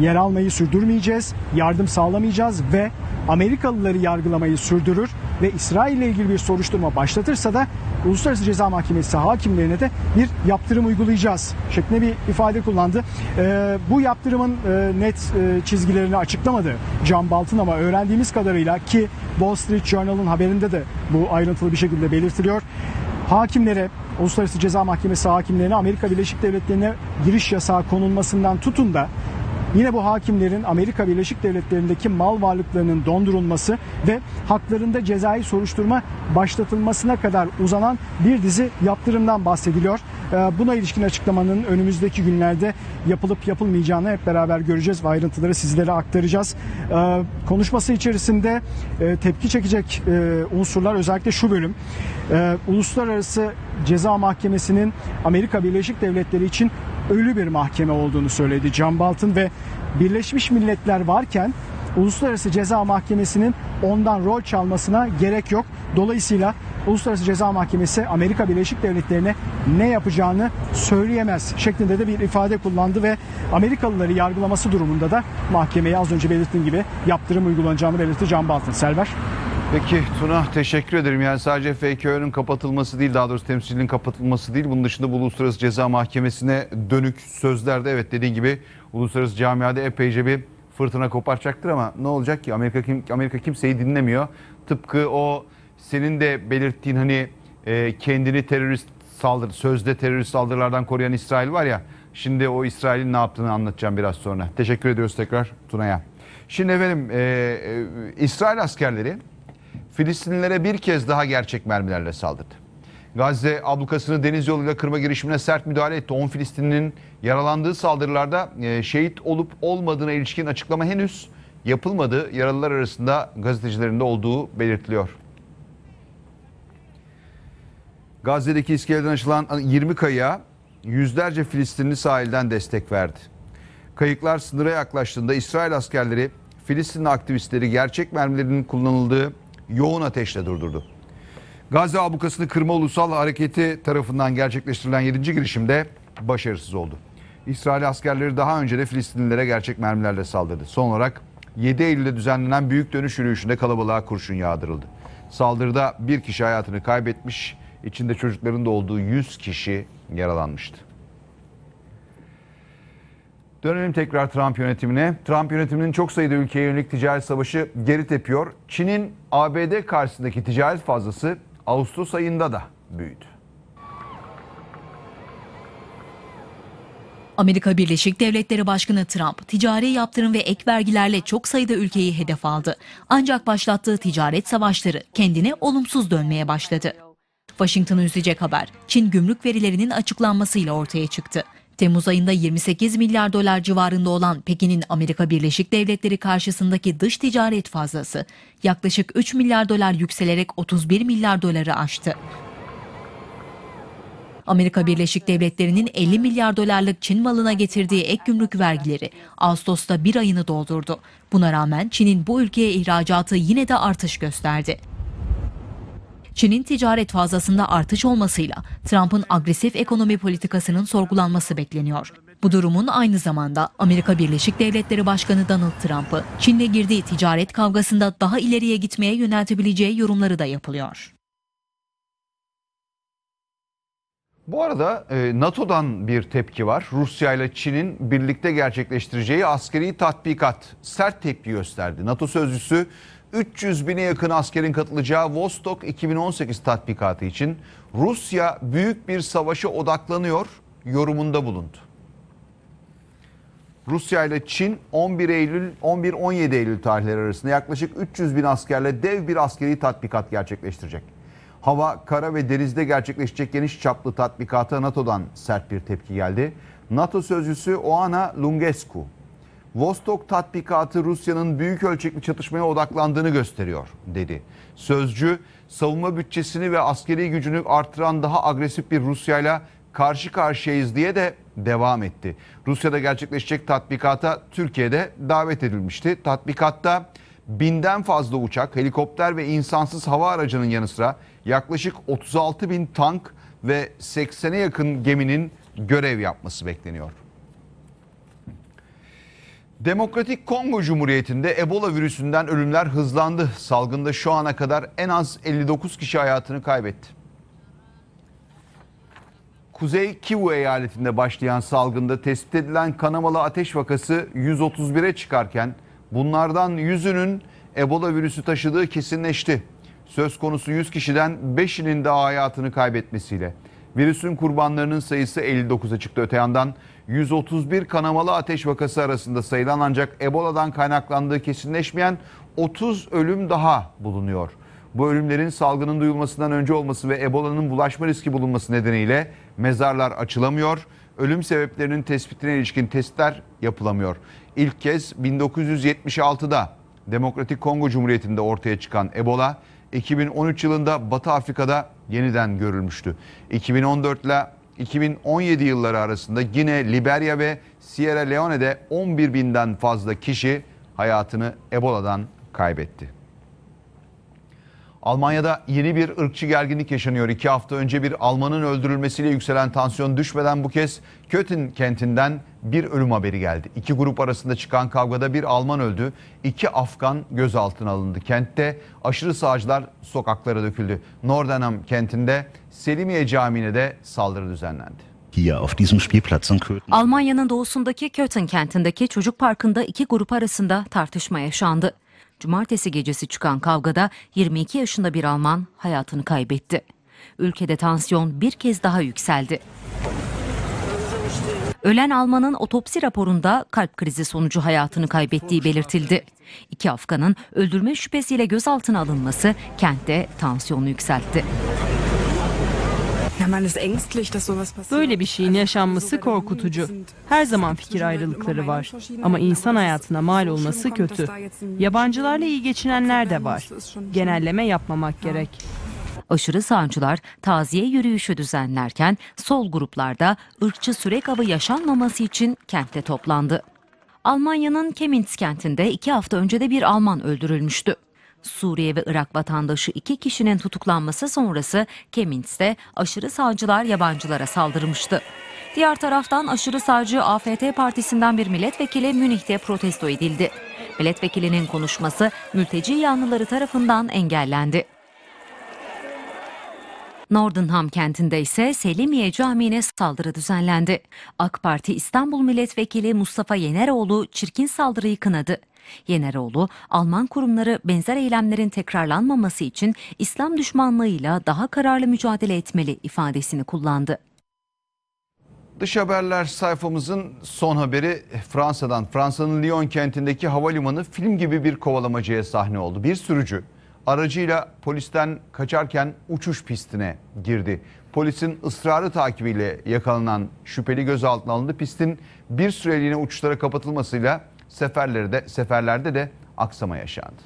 yer almayı sürdürmeyeceğiz, yardım sağlamayacağız ve Amerikalıları yargılamayı sürdürür ve İsrail ile ilgili bir soruşturma başlatırsa da Uluslararası Ceza Mahkemesi hakimlerine de bir yaptırım uygulayacağız şeklinde bir ifade kullandı. Ee, bu yaptırımın e, net e, çizgilerini açıklamadı John Bolton ama öğrendiğimiz kadarıyla ki Wall Street Journal'ın haberinde de bu ayrıntılı bir şekilde belirtiliyor. Hakimlere Uluslararası Ceza Mahkemesi hakimlerine Amerika Birleşik Devletleri'ne giriş yasağı konulmasından tutun da Yine bu hakimlerin Amerika Birleşik Devletleri'ndeki mal varlıklarının dondurulması ve haklarında cezai soruşturma başlatılmasına kadar uzanan bir dizi yaptırımdan bahsediliyor. Ee, Buna ilişkin açıklamanın önümüzdeki günlerde yapılıp yapılmayacağını hep beraber göreceğiz ve ayrıntıları sizlere aktaracağız. Ee, Konuşması içerisinde e, tepki çekecek e, unsurlar özellikle şu bölüm. Ee, Uluslararası Ceza Mahkemesi'nin Amerika Birleşik Devletleri için ölü bir mahkeme olduğunu söyledi John Bolton ve Birleşmiş Milletler varken Uluslararası Ceza Mahkemesi'nin ondan rol çalmasına gerek yok. Dolayısıyla Uluslararası Ceza Mahkemesi Amerika Birleşik Devletleri'ne ne yapacağını söyleyemez şeklinde de bir ifade kullandı ve Amerikalıları yargılaması durumunda da mahkemeye az önce belirttiğim gibi yaptırım uygulanacağını belirtti Can Baltın. Selver. Peki Tuna teşekkür ederim. Yani sadece FKÖ'nün kapatılması değil daha doğrusu temsilinin kapatılması değil. Bunun dışında bu Uluslararası Ceza Mahkemesi'ne dönük sözlerde evet dediğin gibi uluslararası camiada epeyce bir fırtına koparacaktır ama ne olacak ki Amerika kim, Amerika kimseyi dinlemiyor. Tıpkı o senin de belirttiğin hani e, kendini terörist saldırı sözde terörist saldırılardan koruyan İsrail var ya. Şimdi o İsrail'in ne yaptığını anlatacağım biraz sonra. Teşekkür ediyoruz tekrar Tuna'ya. Şimdi efendim e, e, İsrail askerleri Filistinlilere bir kez daha gerçek mermilerle saldırdı. Gazze ablukasını deniz yoluyla kırma girişimine sert müdahale etti. 10 Filistinlinin yaralandığı saldırılarda e, şehit olup olmadığına ilişkin açıklama henüz yapılmadı. Yaralılar arasında gazetecilerin de olduğu belirtiliyor. Gazze'deki iskeleden açılan 20 kayığa yüzlerce Filistinli sahilden destek verdi. Kayıklar sınıra yaklaştığında İsrail askerleri Filistinli aktivistleri gerçek mermilerinin kullanıldığı yoğun ateşle durdurdu. Gazze ablukasını kırma ulusal hareketi tarafından gerçekleştirilen 7. girişimde başarısız oldu. İsrail askerleri daha önce de Filistinlilere gerçek mermilerle saldırdı. Son olarak 7 Eylül'de düzenlenen büyük dönüş yürüyüşünde kalabalığa kurşun yağdırıldı. Saldırıda bir kişi hayatını kaybetmiş, içinde çocukların da olduğu 100 kişi yaralanmıştı. Dönelim tekrar Trump yönetimine. Trump yönetiminin çok sayıda ülkeye yönelik ticaret savaşı geri tepiyor. Çin'in ABD karşısındaki ticaret fazlası Ağustos ayında da büyüdü. Amerika Birleşik Devletleri Başkanı Trump, ticari yaptırım ve ek vergilerle çok sayıda ülkeyi hedef aldı. Ancak başlattığı ticaret savaşları kendine olumsuz dönmeye başladı. Washington'ı üzecek haber, Çin gümrük verilerinin açıklanmasıyla ortaya çıktı. Temmuz ayında 28 milyar dolar civarında olan Pekin'in Amerika Birleşik Devletleri karşısındaki dış ticaret fazlası yaklaşık 3 milyar dolar yükselerek 31 milyar doları aştı. Amerika Birleşik Devletleri'nin 50 milyar dolarlık Çin malına getirdiği ek gümrük vergileri Ağustos'ta bir ayını doldurdu. Buna rağmen Çin'in bu ülkeye ihracatı yine de artış gösterdi. Çin'in ticaret fazlasında artış olmasıyla Trump'ın agresif ekonomi politikasının sorgulanması bekleniyor. Bu durumun aynı zamanda Amerika Birleşik Devletleri Başkanı Donald Trump'ı Çin'le girdiği ticaret kavgasında daha ileriye gitmeye yöneltebileceği yorumları da yapılıyor. Bu arada e, NATO'dan bir tepki var. Rusya ile Çin'in birlikte gerçekleştireceği askeri tatbikat sert tepki gösterdi. NATO sözcüsü 300 bine yakın askerin katılacağı Vostok 2018 tatbikatı için Rusya büyük bir savaşa odaklanıyor yorumunda bulundu. Rusya ile Çin 11 Eylül 11-17 Eylül tarihleri arasında yaklaşık 300 bin askerle dev bir askeri tatbikat gerçekleştirecek. Hava, kara ve denizde gerçekleşecek geniş çaplı tatbikata NATO'dan sert bir tepki geldi. NATO sözcüsü Oana Lungescu, Vostok tatbikatı Rusya'nın büyük ölçekli çatışmaya odaklandığını gösteriyor dedi. Sözcü savunma bütçesini ve askeri gücünü artıran daha agresif bir Rusya'yla karşı karşıyayız diye de devam etti. Rusya'da gerçekleşecek tatbikata Türkiye'de davet edilmişti. Tatbikatta binden fazla uçak, helikopter ve insansız hava aracının yanı sıra yaklaşık 36 bin tank ve 80'e yakın geminin görev yapması bekleniyor. Demokratik Kongo Cumhuriyeti'nde Ebola virüsünden ölümler hızlandı. Salgında şu ana kadar en az 59 kişi hayatını kaybetti. Kuzey Kivu eyaletinde başlayan salgında tespit edilen kanamalı ateş vakası 131'e çıkarken bunlardan 100'ünün Ebola virüsü taşıdığı kesinleşti. Söz konusu 100 kişiden 5'inin de hayatını kaybetmesiyle virüsün kurbanlarının sayısı 59'a çıktı. Öte yandan 131 kanamalı ateş vakası arasında sayılan ancak Ebola'dan kaynaklandığı kesinleşmeyen 30 ölüm daha bulunuyor. Bu ölümlerin salgının duyulmasından önce olması ve Ebola'nın bulaşma riski bulunması nedeniyle mezarlar açılamıyor. Ölüm sebeplerinin tespitine ilişkin testler yapılamıyor. İlk kez 1976'da Demokratik Kongo Cumhuriyeti'nde ortaya çıkan Ebola 2013 yılında Batı Afrika'da yeniden görülmüştü. 2014 ile 2017 yılları arasında yine Liberya ve Sierra Leone'de 11 binden fazla kişi hayatını Ebola'dan kaybetti. Almanya'da yeni bir ırkçı gerginlik yaşanıyor. İki hafta önce bir Almanın öldürülmesiyle yükselen tansiyon düşmeden bu kez Köthen kentinden bir ölüm haberi geldi. İki grup arasında çıkan kavgada bir Alman öldü. iki Afgan gözaltına alındı. Kentte aşırı sağcılar sokaklara döküldü. Nordenham kentinde Selimiye Camii'ne de saldırı düzenlendi. Hier auf diesem Spielplatz in Köthen. Almanya'nın doğusundaki Köthen kentindeki çocuk parkında iki grup arasında tartışma yaşandı. Cumartesi gecesi çıkan kavgada 22 yaşında bir Alman hayatını kaybetti. Ülkede tansiyon bir kez daha yükseldi. Ölen Alman'ın otopsi raporunda kalp krizi sonucu hayatını kaybettiği belirtildi. İki Afgan'ın öldürme şüphesiyle gözaltına alınması kentte tansiyonu yükseltti. Böyle bir şeyin yaşanması korkutucu. Her zaman fikir ayrılıkları var. Ama insan hayatına mal olması kötü. Yabancılarla iyi geçinenler de var. Genelleme yapmamak gerek. Aşırı sağcılar taziye yürüyüşü düzenlerken sol gruplarda ırkçı sürek avı yaşanmaması için kentte toplandı. Almanya'nın Chemnitz kentinde iki hafta önce de bir Alman öldürülmüştü. Suriye ve Irak vatandaşı iki kişinin tutuklanması sonrası Chemnitz'te aşırı sağcılar yabancılara saldırmıştı. Diğer taraftan aşırı sağcı AFT partisinden bir milletvekili Münih'te protesto edildi. Milletvekilinin konuşması mülteci yanlıları tarafından engellendi. Nordenham kentinde ise Selimiye Camii'ne saldırı düzenlendi. AK Parti İstanbul Milletvekili Mustafa Yeneroğlu çirkin saldırıyı kınadı. Yeneroğlu, Alman kurumları benzer eylemlerin tekrarlanmaması için İslam düşmanlığıyla daha kararlı mücadele etmeli ifadesini kullandı. Dış haberler sayfamızın son haberi Fransa'dan. Fransa'nın Lyon kentindeki havalimanı film gibi bir kovalamacaya sahne oldu. Bir sürücü aracıyla polisten kaçarken uçuş pistine girdi. Polisin ısrarlı takibiyle yakalanan şüpheli gözaltına alındı. Pistin bir süreliğine uçuşlara kapatılmasıyla seferlerde, seferlerde de aksama yaşandı.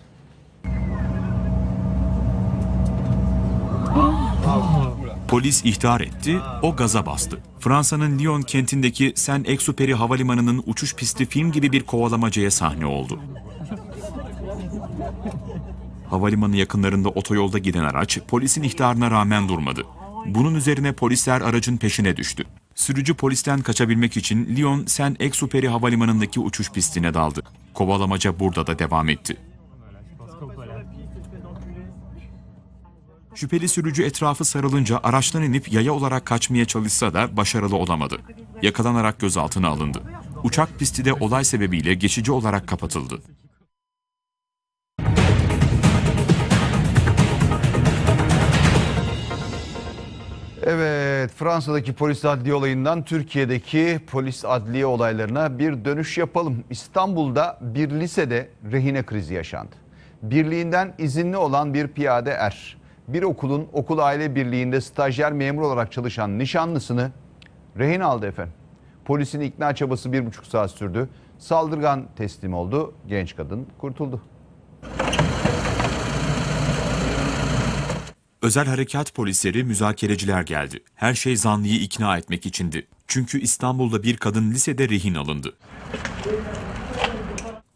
Polis ihtar etti, o gaza bastı. Fransa'nın Lyon kentindeki Saint-Exupéry havalimanının uçuş pisti film gibi bir kovalamacaya sahne oldu. Havalimanı yakınlarında otoyolda giden araç polisin ihtarına rağmen durmadı. Bunun üzerine polisler aracın peşine düştü. Sürücü polisten kaçabilmek için Lyon Saint-Exupéry havalimanındaki uçuş pistine daldı. Kovalamaca burada da devam etti. Şüpheli sürücü etrafı sarılınca araçtan inip yaya olarak kaçmaya çalışsa da başarılı olamadı. Yakalanarak gözaltına alındı. Uçak pisti de olay sebebiyle geçici olarak kapatıldı. Evet, Fransa'daki polis adliye olayından Türkiye'deki polis adliye olaylarına bir dönüş yapalım. İstanbul'da bir lisede rehine krizi yaşandı. Birliğinden izinli olan bir piyade er, bir okulun okul aile birliğinde stajyer memur olarak çalışan nişanlısını rehin aldı efendim. Polisin ikna çabası bir buçuk saat sürdü. Saldırgan teslim oldu, genç kadın kurtuldu. Özel harekat polisleri müzakereciler geldi. Her şey zanlıyı ikna etmek içindi. Çünkü İstanbul'da bir kadın lisede rehin alındı.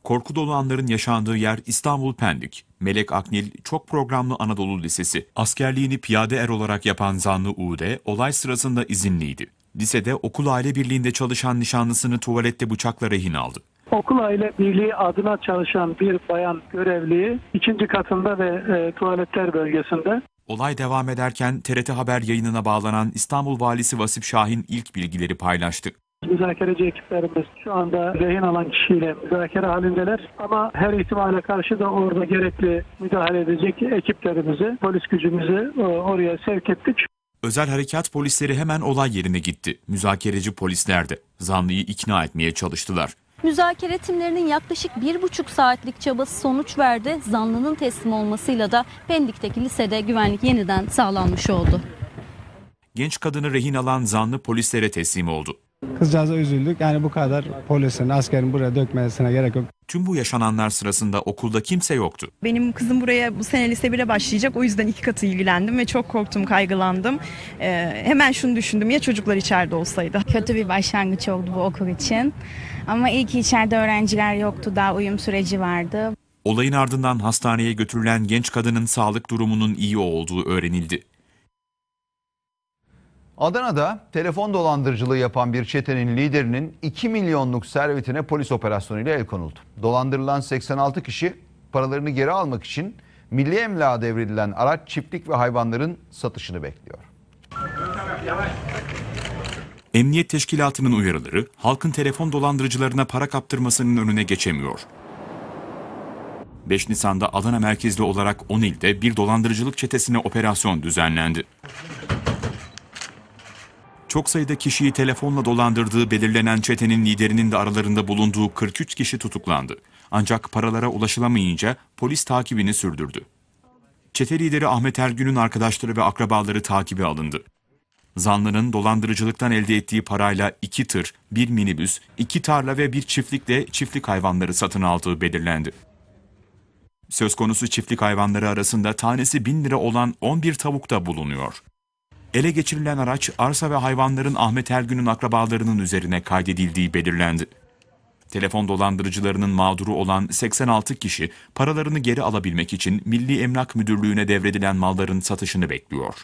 Korku dolu anların yaşandığı yer İstanbul Pendik. Melek Aknil çok programlı Anadolu Lisesi. Askerliğini piyade er olarak yapan zanlı Ude olay sırasında izinliydi. Lisede okul aile birliğinde çalışan nişanlısını tuvalette bıçakla rehin aldı. Okul Aile Birliği adına çalışan bir bayan görevliyi ikinci katında ve e, tuvaletler bölgesinde Olay devam ederken TRT Haber yayınına bağlanan İstanbul Valisi Vasip Şahin ilk bilgileri paylaştı. müzakereci ekiplerimiz şu anda rehin alan kişiyle müzakere halindeler. Ama her ihtimale karşı da orada gerekli müdahale edecek ekiplerimizi, polis gücümüzü e, oraya sevk ettik. Özel harekat polisleri hemen olay yerine gitti. Müzakereci polisler de zanlıyı ikna etmeye çalıştılar. Müzakere timlerinin yaklaşık bir buçuk saatlik çabası sonuç verdi. Zanlının teslim olmasıyla da Pendik'teki lisede güvenlik yeniden sağlanmış oldu. Genç kadını rehin alan zanlı polislere teslim oldu. Kızcağıza üzüldük. Yani bu kadar polisin, askerin buraya dökmesine gerek yok. Tüm bu yaşananlar sırasında okulda kimse yoktu. Benim kızım buraya bu sene lise 1'e başlayacak. O yüzden iki katı ilgilendim ve çok korktum, kaygılandım. Ee, hemen şunu düşündüm ya çocuklar içeride olsaydı. Kötü bir başlangıç oldu bu okul için. Ama iyi ki içeride öğrenciler yoktu. Daha uyum süreci vardı. Olayın ardından hastaneye götürülen genç kadının sağlık durumunun iyi olduğu öğrenildi. Adana'da telefon dolandırıcılığı yapan bir çetenin liderinin 2 milyonluk servetine polis operasyonuyla el konuldu. Dolandırılan 86 kişi paralarını geri almak için milli emlağa devredilen araç, çiftlik ve hayvanların satışını bekliyor. Emniyet Teşkilatı'nın uyarıları halkın telefon dolandırıcılarına para kaptırmasının önüne geçemiyor. 5 Nisan'da Adana merkezli olarak 10 ilde bir dolandırıcılık çetesine operasyon düzenlendi. Çok sayıda kişiyi telefonla dolandırdığı belirlenen çetenin liderinin de aralarında bulunduğu 43 kişi tutuklandı. Ancak paralara ulaşılamayınca polis takibini sürdürdü. Çete lideri Ahmet Ergün'ün arkadaşları ve akrabaları takibe alındı. Zanlının dolandırıcılıktan elde ettiği parayla iki tır, bir minibüs, iki tarla ve bir çiftlikle çiftlik hayvanları satın aldığı belirlendi. Söz konusu çiftlik hayvanları arasında tanesi 1000 lira olan 11 tavuk da bulunuyor. Ele geçirilen araç arsa ve hayvanların Ahmet Ergün'ün akrabalarının üzerine kaydedildiği belirlendi. Telefon dolandırıcılarının mağduru olan 86 kişi paralarını geri alabilmek için Milli Emlak Müdürlüğü'ne devredilen malların satışını bekliyor.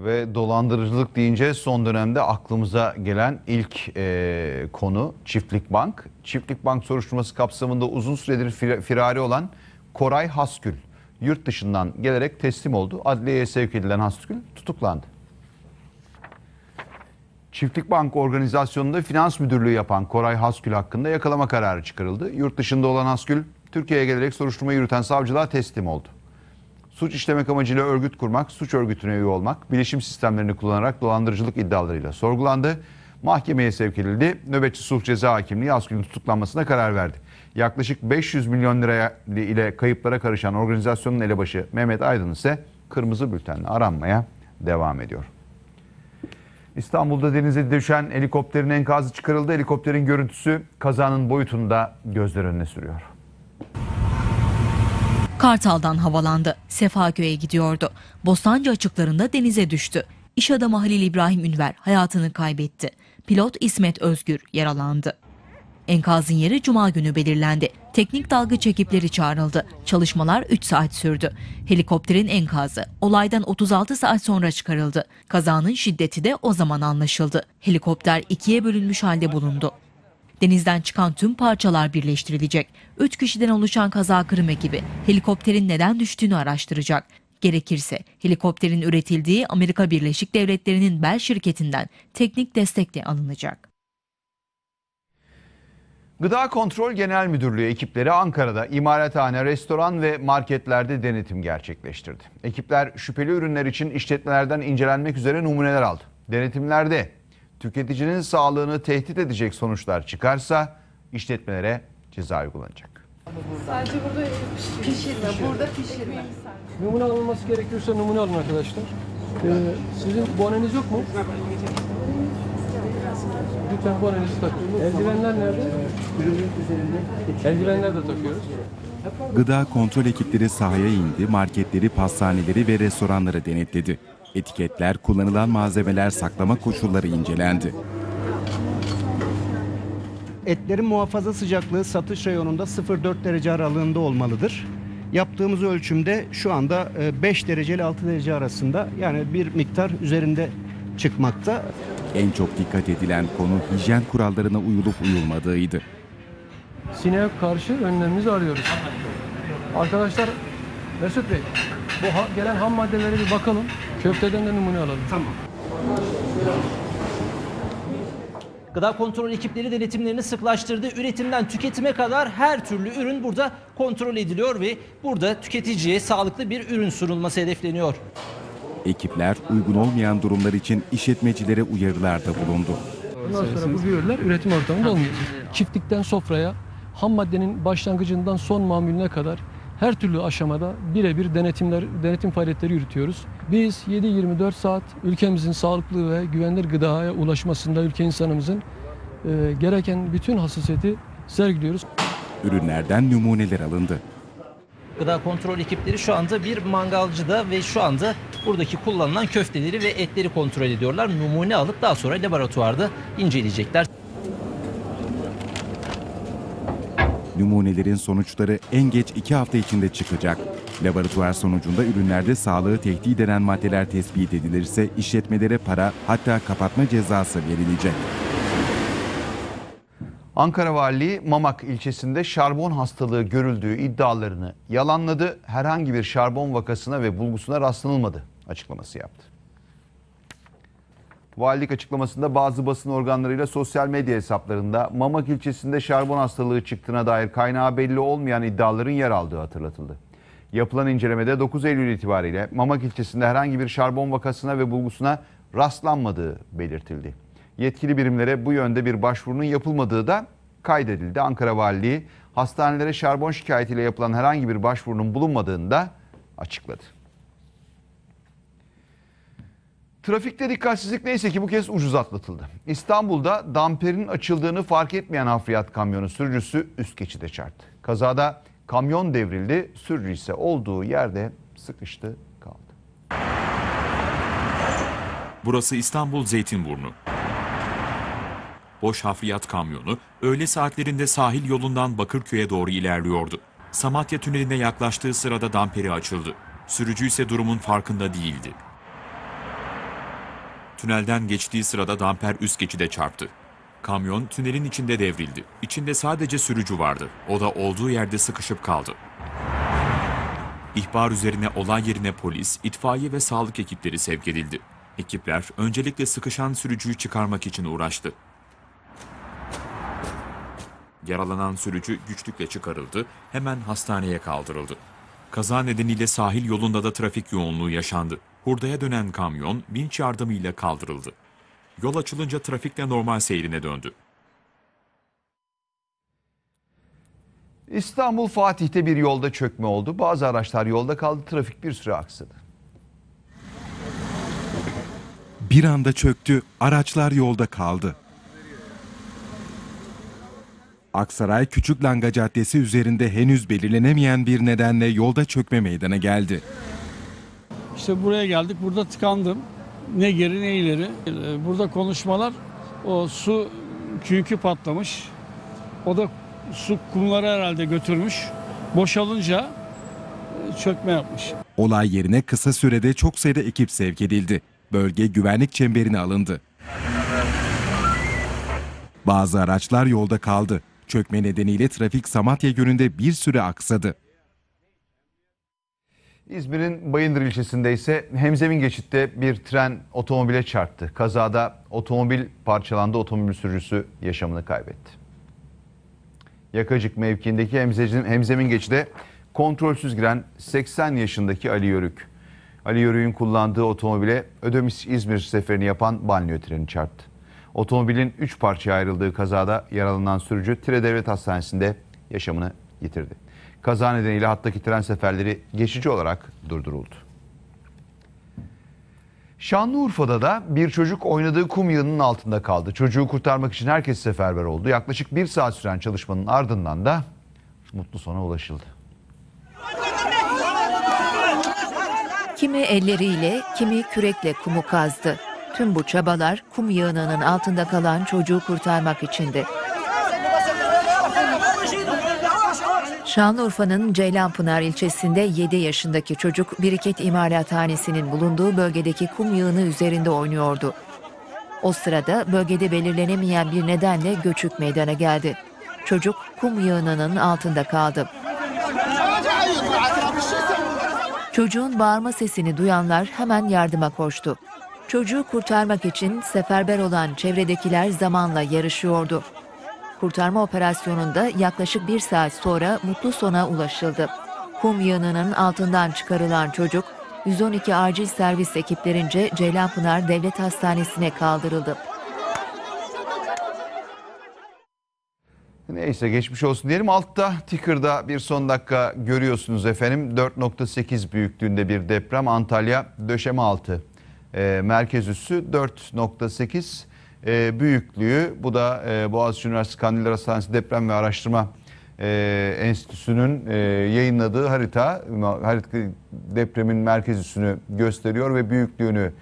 Ve dolandırıcılık deyince son dönemde aklımıza gelen ilk e, konu Çiftlik Bank. Çiftlik Bank soruşturması kapsamında uzun süredir fir- firari olan Koray Haskül yurt dışından gelerek teslim oldu. Adliyeye sevk edilen Haskül tutuklandı. Çiftlik Bank organizasyonunda finans müdürlüğü yapan Koray Haskül hakkında yakalama kararı çıkarıldı. Yurt dışında olan Haskül, Türkiye'ye gelerek soruşturma yürüten savcılığa teslim oldu. Suç işlemek amacıyla örgüt kurmak, suç örgütüne üye olmak, bilişim sistemlerini kullanarak dolandırıcılık iddialarıyla sorgulandı. Mahkemeye sevk edildi. Nöbetçi Sulh Ceza Hakimliği Asgül'ün tutuklanmasına karar verdi. Yaklaşık 500 milyon liraya ile kayıplara karışan organizasyonun elebaşı Mehmet Aydın ise kırmızı bültenle aranmaya devam ediyor. İstanbul'da denize düşen helikopterin enkazı çıkarıldı. Helikopterin görüntüsü kazanın boyutunu da gözler önüne sürüyor. Kartal'dan havalandı. Sefaköy'e gidiyordu. Bostancı açıklarında denize düştü. İş adamı Halil İbrahim Ünver hayatını kaybetti. Pilot İsmet Özgür yaralandı. Enkazın yeri cuma günü belirlendi. Teknik dalgıç ekipleri çağrıldı. Çalışmalar 3 saat sürdü. Helikopterin enkazı olaydan 36 saat sonra çıkarıldı. Kazanın şiddeti de o zaman anlaşıldı. Helikopter ikiye bölünmüş halde bulundu. Denizden çıkan tüm parçalar birleştirilecek. 3 kişiden oluşan kaza kırım ekibi helikopterin neden düştüğünü araştıracak. Gerekirse helikopterin üretildiği Amerika Birleşik Devletleri'nin Bell şirketinden teknik destek de alınacak. Gıda Kontrol Genel Müdürlüğü ekipleri Ankara'da imalathane, restoran ve marketlerde denetim gerçekleştirdi. Ekipler şüpheli ürünler için işletmelerden incelenmek üzere numuneler aldı. Denetimlerde tüketicinin sağlığını tehdit edecek sonuçlar çıkarsa işletmelere ceza uygulanacak. Sadece burada pişirme, burada pişirme. Numune alınması gerekiyorsa numune alın arkadaşlar. Ee, sizin boneniz yok mu? Lütfen bonenizi takın. Eldivenler nerede? Eldivenler de takıyoruz. Gıda kontrol ekipleri sahaya indi, marketleri, pastaneleri ve restoranları denetledi. Etiketler, kullanılan malzemeler, saklama koşulları incelendi. Etlerin muhafaza sıcaklığı satış reyonunda 0-4 derece aralığında olmalıdır. Yaptığımız ölçümde şu anda 5 derece ile 6 derece arasında yani bir miktar üzerinde çıkmakta. En çok dikkat edilen konu hijyen kurallarına uyulup uyulmadığıydı. Sineğe karşı önlemimizi arıyoruz. Arkadaşlar Mesut Bey bu ha- gelen ham maddelere bir bakalım. Köfteden de numune alalım. Tamam. Gıda kontrol ekipleri denetimlerini sıklaştırdı. Üretimden tüketime kadar her türlü ürün burada kontrol ediliyor ve burada tüketiciye sağlıklı bir ürün sunulması hedefleniyor. Ekipler uygun olmayan durumlar için işletmecilere uyarılarda bulundu. Bundan sonra bu ürünler üretim ortamında olmuyor. Çiftlikten sofraya, ham maddenin başlangıcından son mamulüne kadar her türlü aşamada birebir denetimler, denetim faaliyetleri yürütüyoruz. Biz 7-24 saat ülkemizin sağlıklı ve güvenilir gıdaya ulaşmasında ülke insanımızın e, gereken bütün hassasiyeti sergiliyoruz. Ürünlerden numuneler alındı. Gıda kontrol ekipleri şu anda bir mangalcıda ve şu anda buradaki kullanılan köfteleri ve etleri kontrol ediyorlar. Numune alıp daha sonra laboratuvarda inceleyecekler. Numunelerin sonuçları en geç 2 hafta içinde çıkacak. Laboratuvar sonucunda ürünlerde sağlığı tehdit eden maddeler tespit edilirse işletmelere para hatta kapatma cezası verilecek. Ankara Valiliği Mamak ilçesinde şarbon hastalığı görüldüğü iddialarını yalanladı. Herhangi bir şarbon vakasına ve bulgusuna rastlanılmadı açıklaması yaptı. Valilik açıklamasında bazı basın organlarıyla sosyal medya hesaplarında Mamak ilçesinde şarbon hastalığı çıktığına dair kaynağı belli olmayan iddiaların yer aldığı hatırlatıldı. Yapılan incelemede 9 Eylül itibariyle Mamak ilçesinde herhangi bir şarbon vakasına ve bulgusuna rastlanmadığı belirtildi. Yetkili birimlere bu yönde bir başvurunun yapılmadığı da kaydedildi. Ankara Valiliği hastanelere şarbon şikayetiyle yapılan herhangi bir başvurunun bulunmadığını da açıkladı. Trafikte dikkatsizlik neyse ki bu kez ucuz atlatıldı. İstanbul'da damperin açıldığını fark etmeyen hafriyat kamyonu sürücüsü üst geçide çarptı. Kazada kamyon devrildi, sürücü ise olduğu yerde sıkıştı kaldı. Burası İstanbul Zeytinburnu. Boş hafriyat kamyonu öğle saatlerinde sahil yolundan Bakırköy'e doğru ilerliyordu. Samatya tüneline yaklaştığı sırada damperi açıldı. Sürücü ise durumun farkında değildi. Tünelden geçtiği sırada damper üst geçide çarptı. Kamyon tünelin içinde devrildi. İçinde sadece sürücü vardı. O da olduğu yerde sıkışıp kaldı. İhbar üzerine olay yerine polis, itfaiye ve sağlık ekipleri sevk edildi. Ekipler öncelikle sıkışan sürücüyü çıkarmak için uğraştı. Yaralanan sürücü güçlükle çıkarıldı, hemen hastaneye kaldırıldı. Kaza nedeniyle sahil yolunda da trafik yoğunluğu yaşandı. Hurdaya dönen kamyon vinç yardımıyla kaldırıldı. Yol açılınca trafikle normal seyrine döndü. İstanbul Fatih'te bir yolda çökme oldu. Bazı araçlar yolda kaldı, trafik bir süre aksadı. Bir anda çöktü, araçlar yolda kaldı. Aksaray Küçüklanga Caddesi üzerinde henüz belirlenemeyen bir nedenle yolda çökme meydana geldi. İşte buraya geldik. Burada tıkandım. Ne geri ne ileri. Ee, Burada konuşmalar o su künkü patlamış. O da su kumları herhalde götürmüş. Boşalınca e, çökme yapmış. Olay yerine kısa sürede çok sayıda ekip sevk edildi. Bölge güvenlik çemberine alındı. Bazı araçlar yolda kaldı. Çökme nedeniyle trafik Samatya yönünde bir süre aksadı. İzmir'in Bayındır ilçesinde ise hemzemin geçitte bir tren otomobile çarptı. Kazada otomobil parçalandı, otomobil sürücüsü yaşamını kaybetti. Yakacık mevkiindeki hemzemin, geçide kontrolsüz giren 80 yaşındaki Ali Yörük. Ali Yörük'ün kullandığı otomobile Ödemiş İzmir seferini yapan banliyö treni çarptı. Otomobilin 3 parçaya ayrıldığı kazada yaralanan sürücü Tire Devlet Hastanesi'nde yaşamını yitirdi. Kaza nedeniyle hattaki tren seferleri geçici olarak durduruldu. Şanlıurfa'da da bir çocuk oynadığı kum yığınının altında kaldı. Çocuğu kurtarmak için herkes seferber oldu. Yaklaşık bir saat süren çalışmanın ardından da mutlu sona ulaşıldı. Kimi elleriyle, kimi kürekle kumu kazdı. Tüm bu çabalar kum yığınının altında kalan çocuğu kurtarmak içindi. Şanlıurfa'nın Ceylanpınar ilçesinde 7 yaşındaki çocuk biriket imalathanesinin bulunduğu bölgedeki kum yığını üzerinde oynuyordu. O sırada bölgede belirlenemeyen bir nedenle göçük meydana geldi. Çocuk kum yığınının altında kaldı. Çocuğun bağırma sesini duyanlar hemen yardıma koştu. Çocuğu kurtarmak için seferber olan çevredekiler zamanla yarışıyordu. Kurtarma operasyonunda yaklaşık bir saat sonra mutlu sona ulaşıldı. Kum yığınının altından çıkarılan çocuk, 112 acil servis ekiplerince Ceylanpınar Devlet Hastanesi'ne kaldırıldı. Neyse geçmiş olsun diyelim. Altta Ticker'da bir son dakika görüyorsunuz efendim. 4.8 büyüklüğünde bir deprem Antalya döşeme altı. Ee, merkez üssü 4.8 e, büyüklüğü. Bu da e, Boğaziçi Üniversitesi Kandilli Hastanesi Deprem ve Araştırma e, Enstitüsü'nün e, yayınladığı harita, harita depremin merkez üssünü gösteriyor ve büyüklüğünü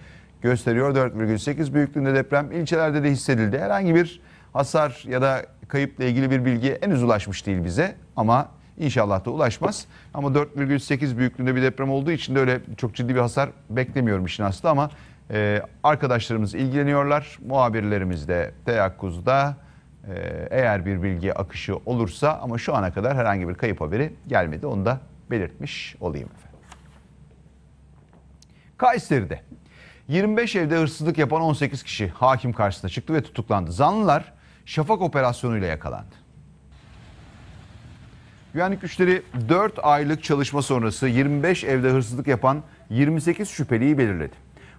gösteriyor. 4,8 büyüklüğünde deprem ilçelerde de hissedildi. Herhangi bir hasar ya da kayıpla ilgili bir bilgi henüz ulaşmış değil bize ama inşallah da ulaşmaz. Ama 4,8 büyüklüğünde bir deprem olduğu için de öyle çok ciddi bir hasar beklemiyorum işin aslı ama e, arkadaşlarımız ilgileniyorlar. Muhabirlerimiz de teyakkuzda e, eğer bir bilgi akışı olursa ama şu ana kadar herhangi bir kayıp haberi gelmedi. Onu da belirtmiş olayım efendim. Kayseri'de 25 evde hırsızlık yapan 18 kişi hakim karşısına çıktı ve tutuklandı. Zanlılar şafak operasyonuyla yakalandı. Güvenlik güçleri 4 aylık çalışma sonrası 25 evde hırsızlık yapan 28 şüpheliyi belirledi.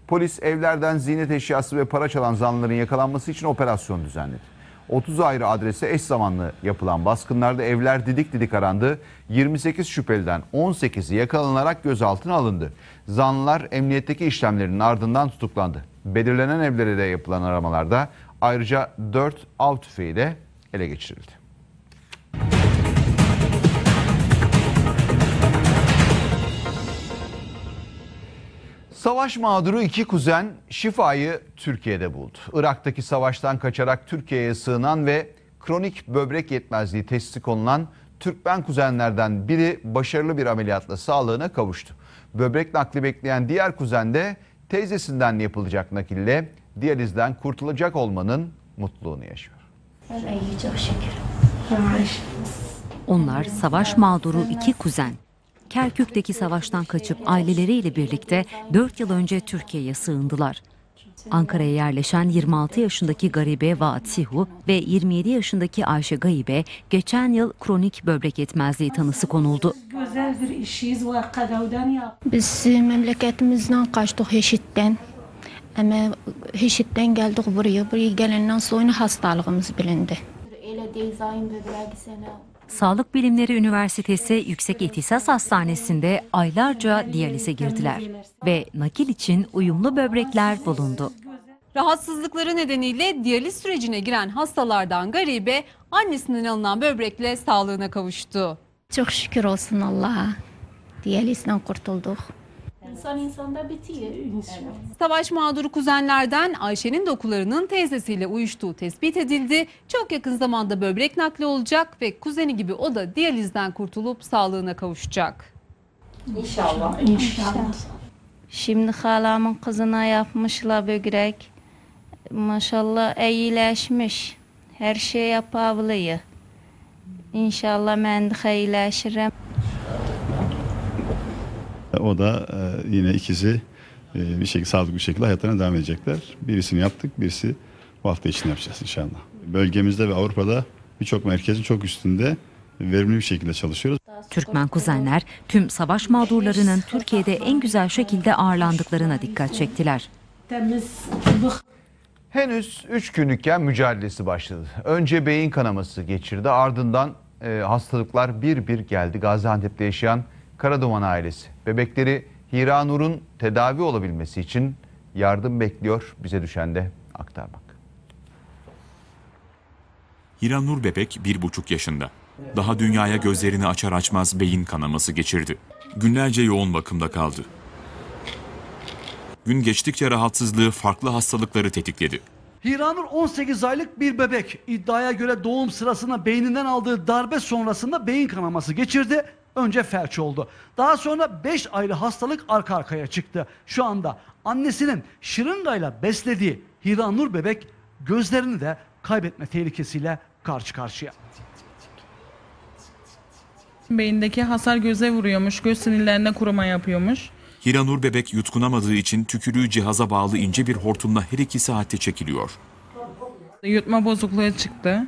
Polis evlerden ziynet eşyası ve para çalan zanlıların yakalanması için operasyon düzenledi. 30 ayrı adrese eş zamanlı yapılan baskınlarda evler didik didik arandı. 28 şüpheliden 18'i yakalanarak gözaltına alındı. Zanlılar emniyetteki işlemlerinin ardından tutuklandı. Belirlenen evlere de yapılan aramalarda ayrıca 4 av tüfeği de ele geçirildi. Savaş mağduru iki kuzen şifayı Türkiye'de buldu. Irak'taki savaştan kaçarak Türkiye'ye sığınan ve kronik böbrek yetmezliği testi konulan Türkmen kuzenlerden biri başarılı bir ameliyatla sağlığına kavuştu. Böbrek nakli bekleyen diğer kuzen de teyzesinden yapılacak nakille diyalizden kurtulacak olmanın mutluluğunu yaşıyor. çok şükür. Onlar savaş mağduru iki kuzen. Kerkük'teki savaştan kaçıp aileleriyle birlikte 4 yıl önce Türkiye'ye sığındılar. Ankara'ya yerleşen 26 yaşındaki Garibe Vaat Sihu ve 27 yaşındaki Ayşe Gayibe geçen yıl kronik böbrek yetmezliği tanısı konuldu. Biz memleketimizden kaçtık Heşit'ten. Ama Heşit'ten geldik buraya. Buraya gelenden sonra hastalığımız bilindi. Sağlık Bilimleri Üniversitesi Yüksek İhtisas Hastanesi'nde aylarca diyalize girdiler ve nakil için uyumlu böbrekler bulundu. Rahatsızlıkları nedeniyle diyaliz sürecine giren hastalardan garibe annesinden alınan böbrekle sağlığına kavuştu. Çok şükür olsun Allah'a. Diyalizden kurtulduk. İnsan insanda bitiyor. Savaş mağduru kuzenlerden Ayşe'nin dokularının teyzesiyle uyuştuğu tespit edildi. Çok yakın zamanda böbrek nakli olacak ve kuzeni gibi o da diyalizden kurtulup sağlığına kavuşacak. İnşallah. İnşallah. Şimdi halamın kızına yapmışlar böbrek. Maşallah iyileşmiş. Her şey yapabiliyor. İnşallah ben de iyileşirim. O da e, yine ikisi e, bir şekilde sağlıklı bir şekilde hayatlarına devam edecekler. Birisini yaptık, birisi bu hafta içinde yapacağız inşallah. Bölgemizde ve Avrupa'da birçok merkezin çok üstünde verimli bir şekilde çalışıyoruz. Türkmen kuzenler tüm savaş mağdurlarının Türkiye'de en güzel şekilde ağırlandıklarına dikkat çektiler. Henüz 3 günlükken mücadelesi başladı. Önce beyin kanaması geçirdi ardından e, hastalıklar bir bir geldi. Gaziantep'te yaşayan Karaduman ailesi. Bebekleri Hira Nur'un tedavi olabilmesi için yardım bekliyor. Bize düşen de aktarmak. Hiran Nur bebek bir buçuk yaşında. Daha dünyaya gözlerini açar açmaz beyin kanaması geçirdi. Günlerce yoğun bakımda kaldı. Gün geçtikçe rahatsızlığı farklı hastalıkları tetikledi. Hiranur 18 aylık bir bebek. İddiaya göre doğum sırasında beyninden aldığı darbe sonrasında beyin kanaması geçirdi. Önce felç oldu. Daha sonra 5 ayrı hastalık arka arkaya çıktı. Şu anda annesinin şırıngayla beslediği Hiranur bebek gözlerini de kaybetme tehlikesiyle karşı karşıya. Beyindeki hasar göze vuruyormuş, göz sinirlerine kuruma yapıyormuş. Hiranur bebek yutkunamadığı için tükürüğü cihaza bağlı ince bir hortumla her iki saatte çekiliyor. Yutma bozukluğu çıktı.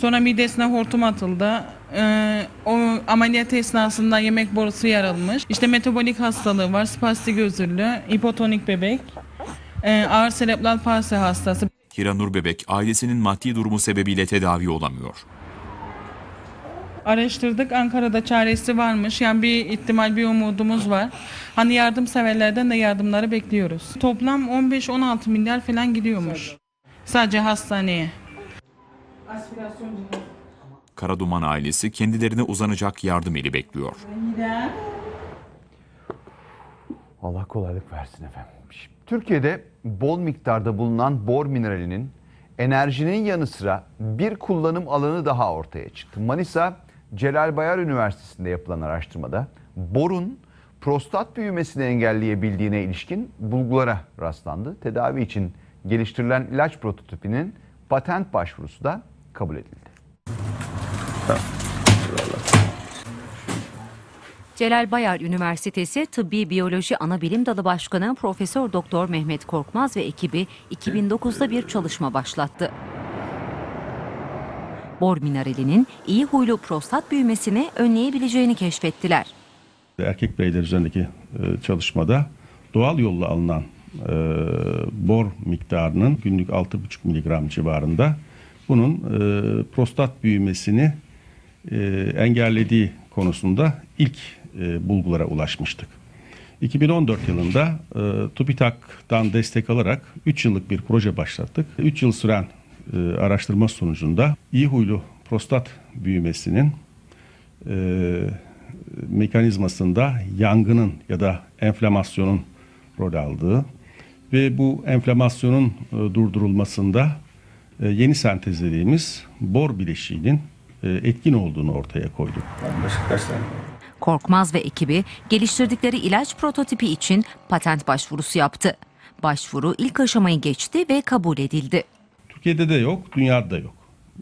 Sonra midesine hortum atıldı. Ee, o ameliyat esnasında yemek borusu yarılmış. İşte metabolik hastalığı var, spastik özürlü, hipotonik bebek, ee, ağır serebral palsi hastası. Hiranur bebek ailesinin maddi durumu sebebiyle tedavi olamıyor. Araştırdık. Ankara'da çaresi varmış. Yani bir ihtimal, bir umudumuz var. Hani yardımseverlerden de yardımları bekliyoruz. Toplam 15-16 milyar falan gidiyormuş. Sadece hastaneye. Karaduman ailesi kendilerine uzanacak yardım eli bekliyor. Allah kolaylık versin efendim. Türkiye'de bol miktarda bulunan bor mineralinin enerjinin yanı sıra bir kullanım alanı daha ortaya çıktı. Manisa Celal Bayar Üniversitesi'nde yapılan araştırmada borun prostat büyümesini engelleyebildiğine ilişkin bulgulara rastlandı. Tedavi için geliştirilen ilaç prototipinin patent başvurusu da kabul edildi. Celal Bayar Üniversitesi Tıbbi Biyoloji Anabilim Dalı Başkanı Profesör Doktor Mehmet Korkmaz ve ekibi 2009'da bir çalışma başlattı. Bor mineralinin iyi huylu prostat büyümesini önleyebileceğini keşfettiler. Erkek bireyler üzerindeki e, çalışmada doğal yolla alınan e, bor miktarının günlük 6,5 miligram civarında bunun e, prostat büyümesini e, engellediği konusunda ilk e, bulgulara ulaşmıştık. 2014 yılında e, TÜBİTAK'tan destek alarak 3 yıllık bir proje başlattık. 3 yıl süren e, araştırma sonucunda iyi huylu prostat büyümesinin e, mekanizmasında yangının ya da enflamasyonun rol aldığı ve bu enflamasyonun e, durdurulmasında yeni sentezlediğimiz bor bileşiğinin e, etkin olduğunu ortaya koyduk. Korkmaz ve ekibi geliştirdikleri ilaç prototipi için patent başvurusu yaptı. Başvuru ilk aşamayı geçti ve kabul edildi. Türkiye'de de yok, dünyada da yok.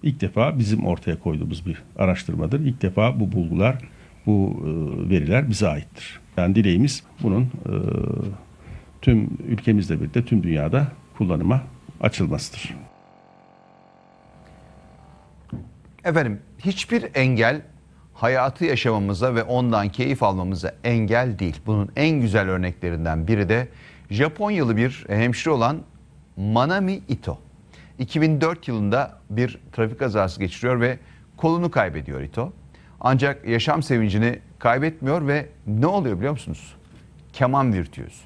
İlk defa bizim ortaya koyduğumuz bir araştırmadır. İlk defa bu bulgular, bu e, veriler bize aittir. Yani dileğimiz bunun e, tüm ülkemizle birlikte tüm dünyada kullanıma açılmasıdır. Efendim hiçbir engel hayatı yaşamamıza ve ondan keyif almamıza engel değil. Bunun en güzel örneklerinden biri de Japonyalı bir hemşire olan Manami Ito. 2004 yılında bir trafik kazası geçiriyor ve kolunu kaybediyor Ito. Ancak yaşam sevincini kaybetmiyor ve ne oluyor biliyor musunuz? Keman virtüözü.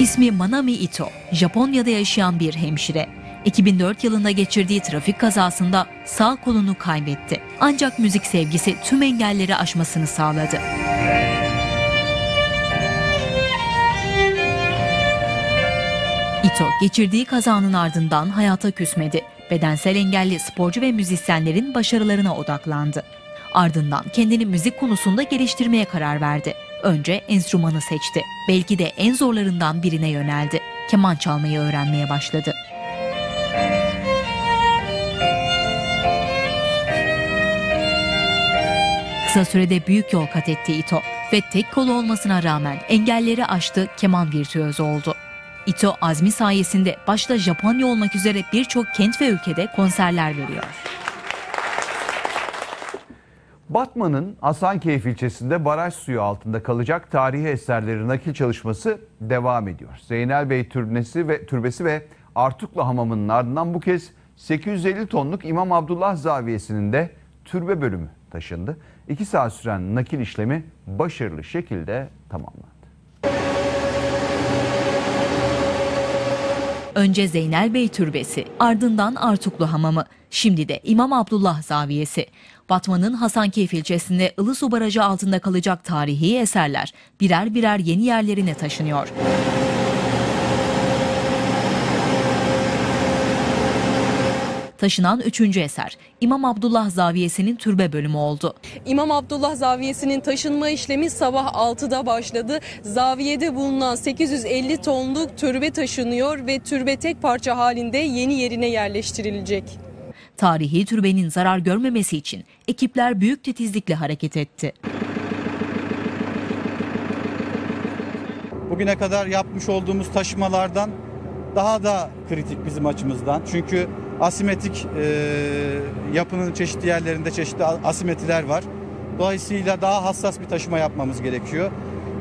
İsmi Manami Ito, Japonya'da yaşayan bir hemşire. 2004 yılında geçirdiği trafik kazasında sağ kolunu kaybetti. Ancak müzik sevgisi tüm engelleri aşmasını sağladı. Ito geçirdiği kazanın ardından hayata küsmedi. Bedensel engelli sporcu ve müzisyenlerin başarılarına odaklandı. Ardından kendini müzik konusunda geliştirmeye karar verdi. Önce enstrümanı seçti. Belki de en zorlarından birine yöneldi. Keman çalmayı öğrenmeye başladı. Kısa sürede büyük yol kat etti Ito ve tek kolu olmasına rağmen engelleri aştı, keman virtüözü oldu. Ito azmi sayesinde başta Japonya olmak üzere birçok kent ve ülkede konserler veriyor. Batman'ın Hasankeyf ilçesinde baraj suyu altında kalacak tarihi eserleri nakil çalışması devam ediyor. Zeynel Bey Türbesi ve Türbesi ve Artuklu Hamamı'nın ardından bu kez 850 tonluk İmam Abdullah Zaviyesi'nin de türbe bölümü taşındı. 2 saat süren nakil işlemi başarılı şekilde tamamlandı. Önce Zeynel Bey Türbesi, ardından Artuklu Hamamı, şimdi de İmam Abdullah Zaviyesi. Batman'ın Hasankeyf ilçesinde Ilısu Barajı altında kalacak tarihi eserler birer birer yeni yerlerine taşınıyor. Taşınan üçüncü eser İmam Abdullah Zaviyesi'nin türbe bölümü oldu. İmam Abdullah Zaviyesi'nin taşınma işlemi sabah 6'da başladı. Zaviyede bulunan 850 tonluk türbe taşınıyor ve türbe tek parça halinde yeni yerine yerleştirilecek. Tarihi türbenin zarar görmemesi için ekipler büyük titizlikle hareket etti. Bugüne kadar yapmış olduğumuz taşımalardan daha da kritik bizim açımızdan. Çünkü asimetrik e, yapının çeşitli yerlerinde çeşitli asimetriler var. Dolayısıyla daha hassas bir taşıma yapmamız gerekiyor.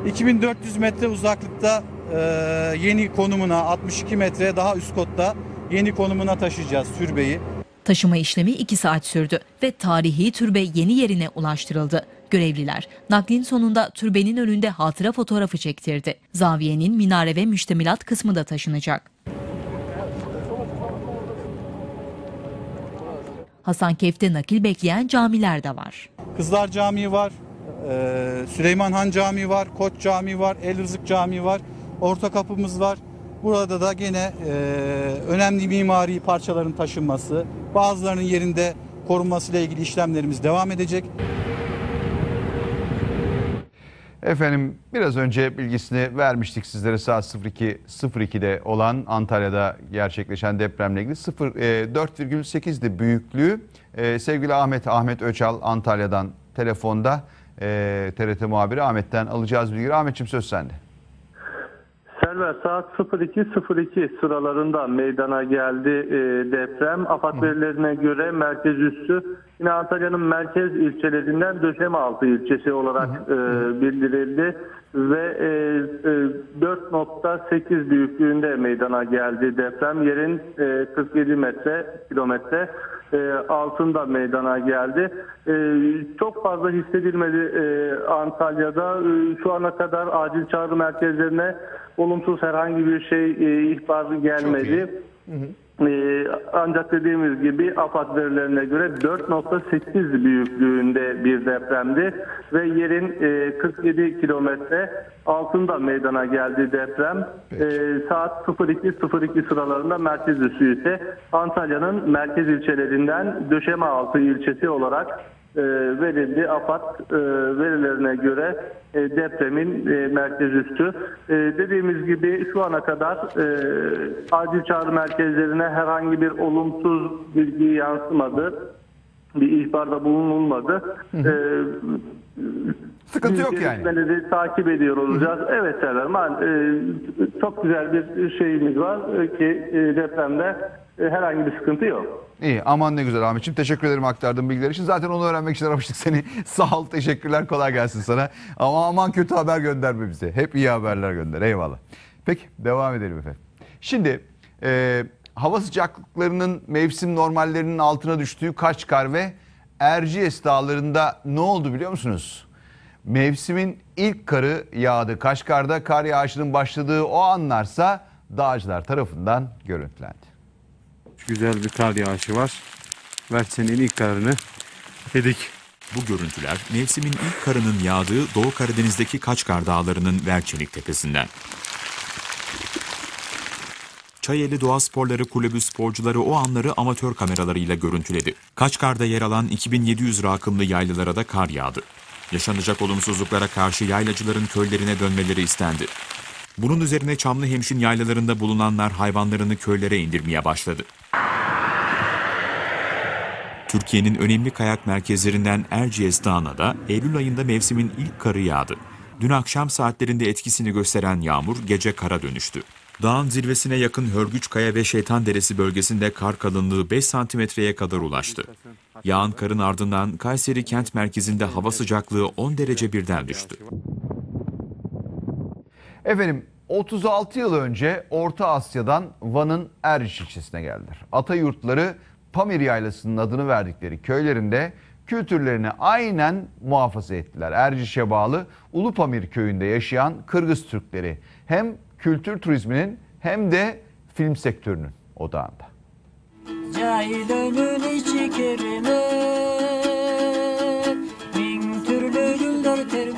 2400 metre uzaklıkta e, yeni konumuna 62 metre daha üst kotta yeni konumuna taşıyacağız türbeyi. Taşıma işlemi 2 saat sürdü ve tarihi türbe yeni yerine ulaştırıldı. Görevliler naklin sonunda türbenin önünde hatıra fotoğrafı çektirdi. Zaviyenin minare ve müştemilat kısmı da taşınacak. Hasankeyf'te nakil bekleyen camiler de var. Kızlar Camii var, e, Süleyman Han Camii var, Koç Camii var, El Rızık Camii var, Orta Kapımız var. Burada da gene e, önemli mimari parçaların taşınması, bazılarının yerinde korunmasıyla ilgili işlemlerimiz devam edecek. Efendim biraz önce bilgisini vermiştik sizlere saat 02.02'de olan Antalya'da gerçekleşen depremle ilgili 0, e, 4,8'di büyüklüğü. E, sevgili Ahmet, Ahmet Öçal Antalya'dan telefonda e, TRT muhabiri Ahmet'ten alacağız bilgileri. Ahmetciğim söz sende. Selver saat 02.02 sıralarında meydana geldi e, deprem. AFAD verilerine göre merkez üssü yine Antalya'nın merkez ilçelerinden Döşemealtı ilçesi olarak e, bildirildi ve e, e, 4.8 büyüklüğünde meydana geldi deprem. Yerin e, 47 metre kilometre e, altında meydana geldi. E, çok fazla hissedilmedi e, Antalya'da. E, şu ana kadar acil çağrı merkezlerine olumsuz herhangi bir şey e, ihbarı gelmedi. Ee, ancak dediğimiz gibi AFAD verilerine göre 4.8 büyüklüğünde bir depremdi ve yerin e, 47 kilometre altında meydana geldi deprem. Ee, saat 02.02 sıralarında merkez üssü ise Antalya'nın merkez ilçelerinden Döşemealtı ilçesi olarak e, verildi. AFAD e, verilerine göre e, depremin e, merkez üstü. E, dediğimiz gibi şu ana kadar e, acil çağrı merkezlerine herhangi bir olumsuz bilgi yansımadı. Bir ihbarda bulunulmadı. E, Sıkıntı yok yani. gelişmeleri takip ediyor olacağız. Evet Serdar, mal- e, çok güzel bir şeyimiz var ki e, depremde herhangi bir sıkıntı yok. İyi aman ne güzel Ahmetciğim. Teşekkür ederim aktardığın bilgiler için. Zaten onu öğrenmek için aramıştık seni. Sağ ol teşekkürler kolay gelsin sana. Ama aman kötü haber gönderme bize. Hep iyi haberler gönder eyvallah. Peki devam edelim efendim. Şimdi e, hava sıcaklıklarının mevsim normallerinin altına düştüğü Kaçkar ve Erciyes dağlarında ne oldu biliyor musunuz? Mevsimin ilk karı yağdı. Kaşgar'da kar yağışının başladığı o anlarsa dağcılar tarafından görüntülendi. Güzel bir kar yağışı var. Versenin ilk karını yedik. Bu görüntüler mevsimin ilk karının yağdığı Doğu Karadeniz'deki Kaçkar Dağları'nın Verçenik Tepesi'nden. Çayeli Doğa Sporları Kulübü sporcuları o anları amatör kameralarıyla görüntüledi. Kaçkar'da yer alan 2700 rakımlı yaylalara da kar yağdı. Yaşanacak olumsuzluklara karşı yaylacıların köylerine dönmeleri istendi. Bunun üzerine Çamlıhemşin yaylalarında bulunanlar hayvanlarını köylere indirmeye başladı. Türkiye'nin önemli kayak merkezlerinden Erciyes Dağı'na da Eylül ayında mevsimin ilk karı yağdı. Dün akşam saatlerinde etkisini gösteren yağmur gece kara dönüştü. Dağın zirvesine yakın Hörgüçkaya ve Şeytan Deresi bölgesinde kar kalınlığı 5 santimetreye kadar ulaştı. Yağan karın ardından Kayseri kent merkezinde hava sıcaklığı 10 derece birden düştü. Efendim 36 yıl önce Orta Asya'dan Van'ın Erciş ilçesine geldiler. Ata yurtları Pamir Yaylası'nın adını verdikleri köylerinde kültürlerini aynen muhafaza ettiler. Erciş'e bağlı Ulu Pamir köyünde yaşayan Kırgız Türkleri hem kültür turizminin hem de film sektörünün odağında. Cahilönün içi kirli Bin türlü güldür termeli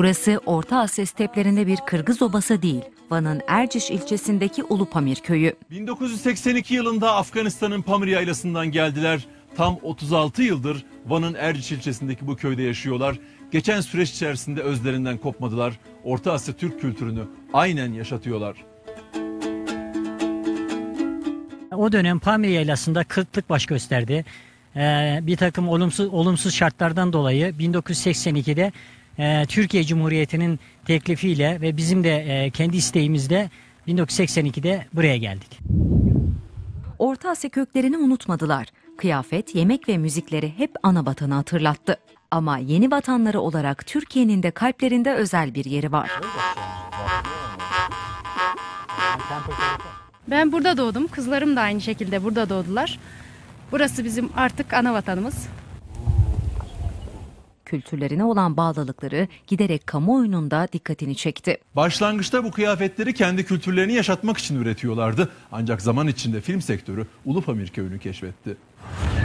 Burası Orta Asya steplerinde bir Kırgız obası değil. Van'ın Erciş ilçesindeki Ulupamir köyü. 1982 yılında Afganistan'ın Pamir Yaylası'ndan geldiler. Tam 36 yıldır Van'ın Erciş ilçesindeki bu köyde yaşıyorlar. Geçen süreç içerisinde özlerinden kopmadılar. Orta Asya Türk kültürünü aynen yaşatıyorlar. O dönem Pamir Yaylası'nda kıtlık baş gösterdi. Ee, bir takım olumsuz olumsuz şartlardan dolayı 1982'de e, Türkiye Cumhuriyeti'nin teklifiyle ve bizim de e, kendi isteğimizle 1982'de buraya geldik. Orta Asya köklerini unutmadılar. Kıyafet, yemek ve müzikleri hep ana vatanı hatırlattı. Ama yeni vatanları olarak Türkiye'nin de kalplerinde özel bir yeri var. Ben burada doğdum. Kızlarım da aynı şekilde burada doğdular. Burası bizim artık ana vatanımız. Kültürlerine olan bağlılıkları giderek kamuoyunun da dikkatini çekti. Başlangıçta bu kıyafetleri kendi kültürlerini yaşatmak için üretiyorlardı. Ancak zaman içinde film sektörü Ulupamir köyünü keşfetti.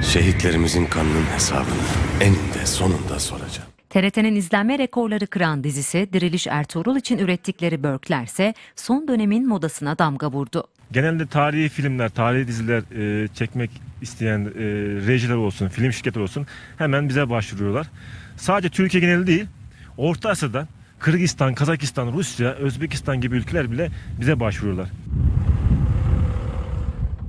Şehitlerimizin kanının hesabını eninde sonunda soracağım. TRT'nin izlenme rekorları kıran dizisi Diriliş Ertuğrul için ürettikleri Börklerse son dönemin modasına damga vurdu. Genelde tarihi filmler, tarihi diziler e, çekmek isteyen e, rejiler olsun, film şirketleri olsun hemen bize başvuruyorlar. Sadece Türkiye geneli değil, Orta Asya'dan Kırgızistan, Kazakistan, Rusya, Özbekistan gibi ülkeler bile bize başvuruyorlar.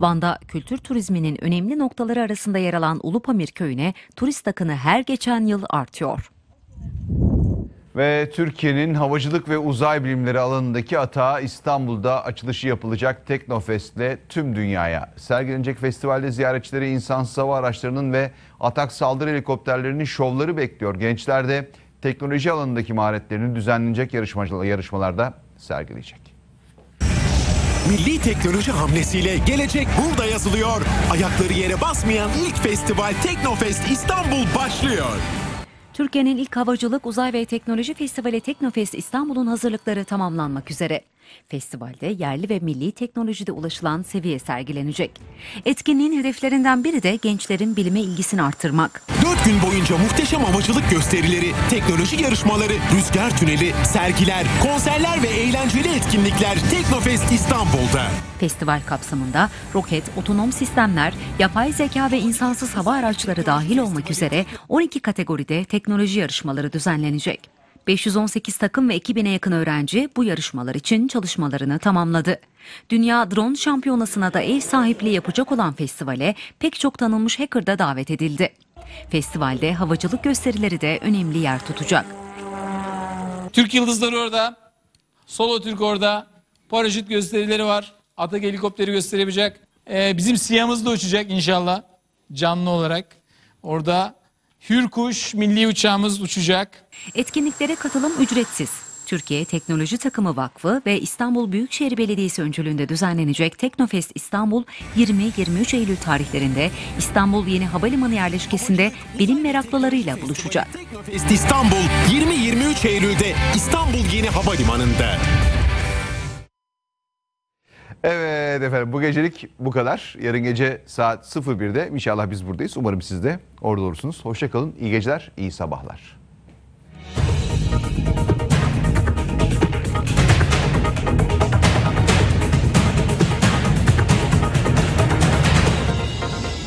Van'da kültür turizminin önemli noktaları arasında yer alan Ulupamir köyüne turist akını her geçen yıl artıyor. Ve Türkiye'nin havacılık ve uzay bilimleri alanındaki atağı İstanbul'da açılışı yapılacak Teknofest'le tüm dünyaya sergilenecek festivalde ziyaretçileri insansız hava araçlarının ve atak saldırı helikopterlerinin şovları bekliyor. Gençler de teknoloji alanındaki maharetlerini düzenlenecek yarışmalarda sergileyecek. Milli teknoloji hamlesiyle gelecek burada yazılıyor. Ayakları yere basmayan ilk festival Teknofest İstanbul başlıyor. Türkiye'nin ilk havacılık, uzay ve teknoloji festivali Teknofest İstanbul'un hazırlıkları tamamlanmak üzere. Festivalde yerli ve milli teknolojide ulaşılan seviye sergilenecek. Etkinliğin hedeflerinden biri de gençlerin bilime ilgisini arttırmak. Dört gün boyunca muhteşem havacılık gösterileri, teknoloji yarışmaları, rüzgar tüneli, sergiler, konserler ve eğlenceli etkinlikler Teknofest İstanbul'da. Festival kapsamında roket, otonom sistemler, yapay zeka ve insansız hava araçları dahil olmak üzere 12 kategoride teknoloji yarışmaları düzenlenecek. 518 takım ve 2000'e yakın öğrenci bu yarışmalar için çalışmalarını tamamladı. Dünya Drone Şampiyonası'na da ev sahipliği yapacak olan festivale pek çok tanınmış hacker da davet edildi. Festivalde havacılık gösterileri de önemli yer tutacak. Türk yıldızları orada. Solo Türk orada. Paraşüt gösterileri var. Atak helikopteri gösterebilecek. Ee, bizim siyahımız da uçacak inşallah. Canlı olarak. Orada Hürkuş milli uçağımız uçacak. Etkinliklere katılım ücretsiz. Türkiye Teknoloji Takımı Vakfı ve İstanbul Büyükşehir Belediyesi öncülüğünde düzenlenecek Teknofest İstanbul 20-23 Eylül tarihlerinde İstanbul Yeni Havalimanı yerleşkesinde bilim meraklılarıyla buluşacak. Teknofest İstanbul 20-23 Eylül'de İstanbul Yeni Havalimanı'nda. Evet efendim bu gecelik bu kadar. Yarın gece saat 01'de inşallah biz buradayız. Umarım siz de orada olursunuz. Hoşçakalın, iyi geceler, iyi sabahlar.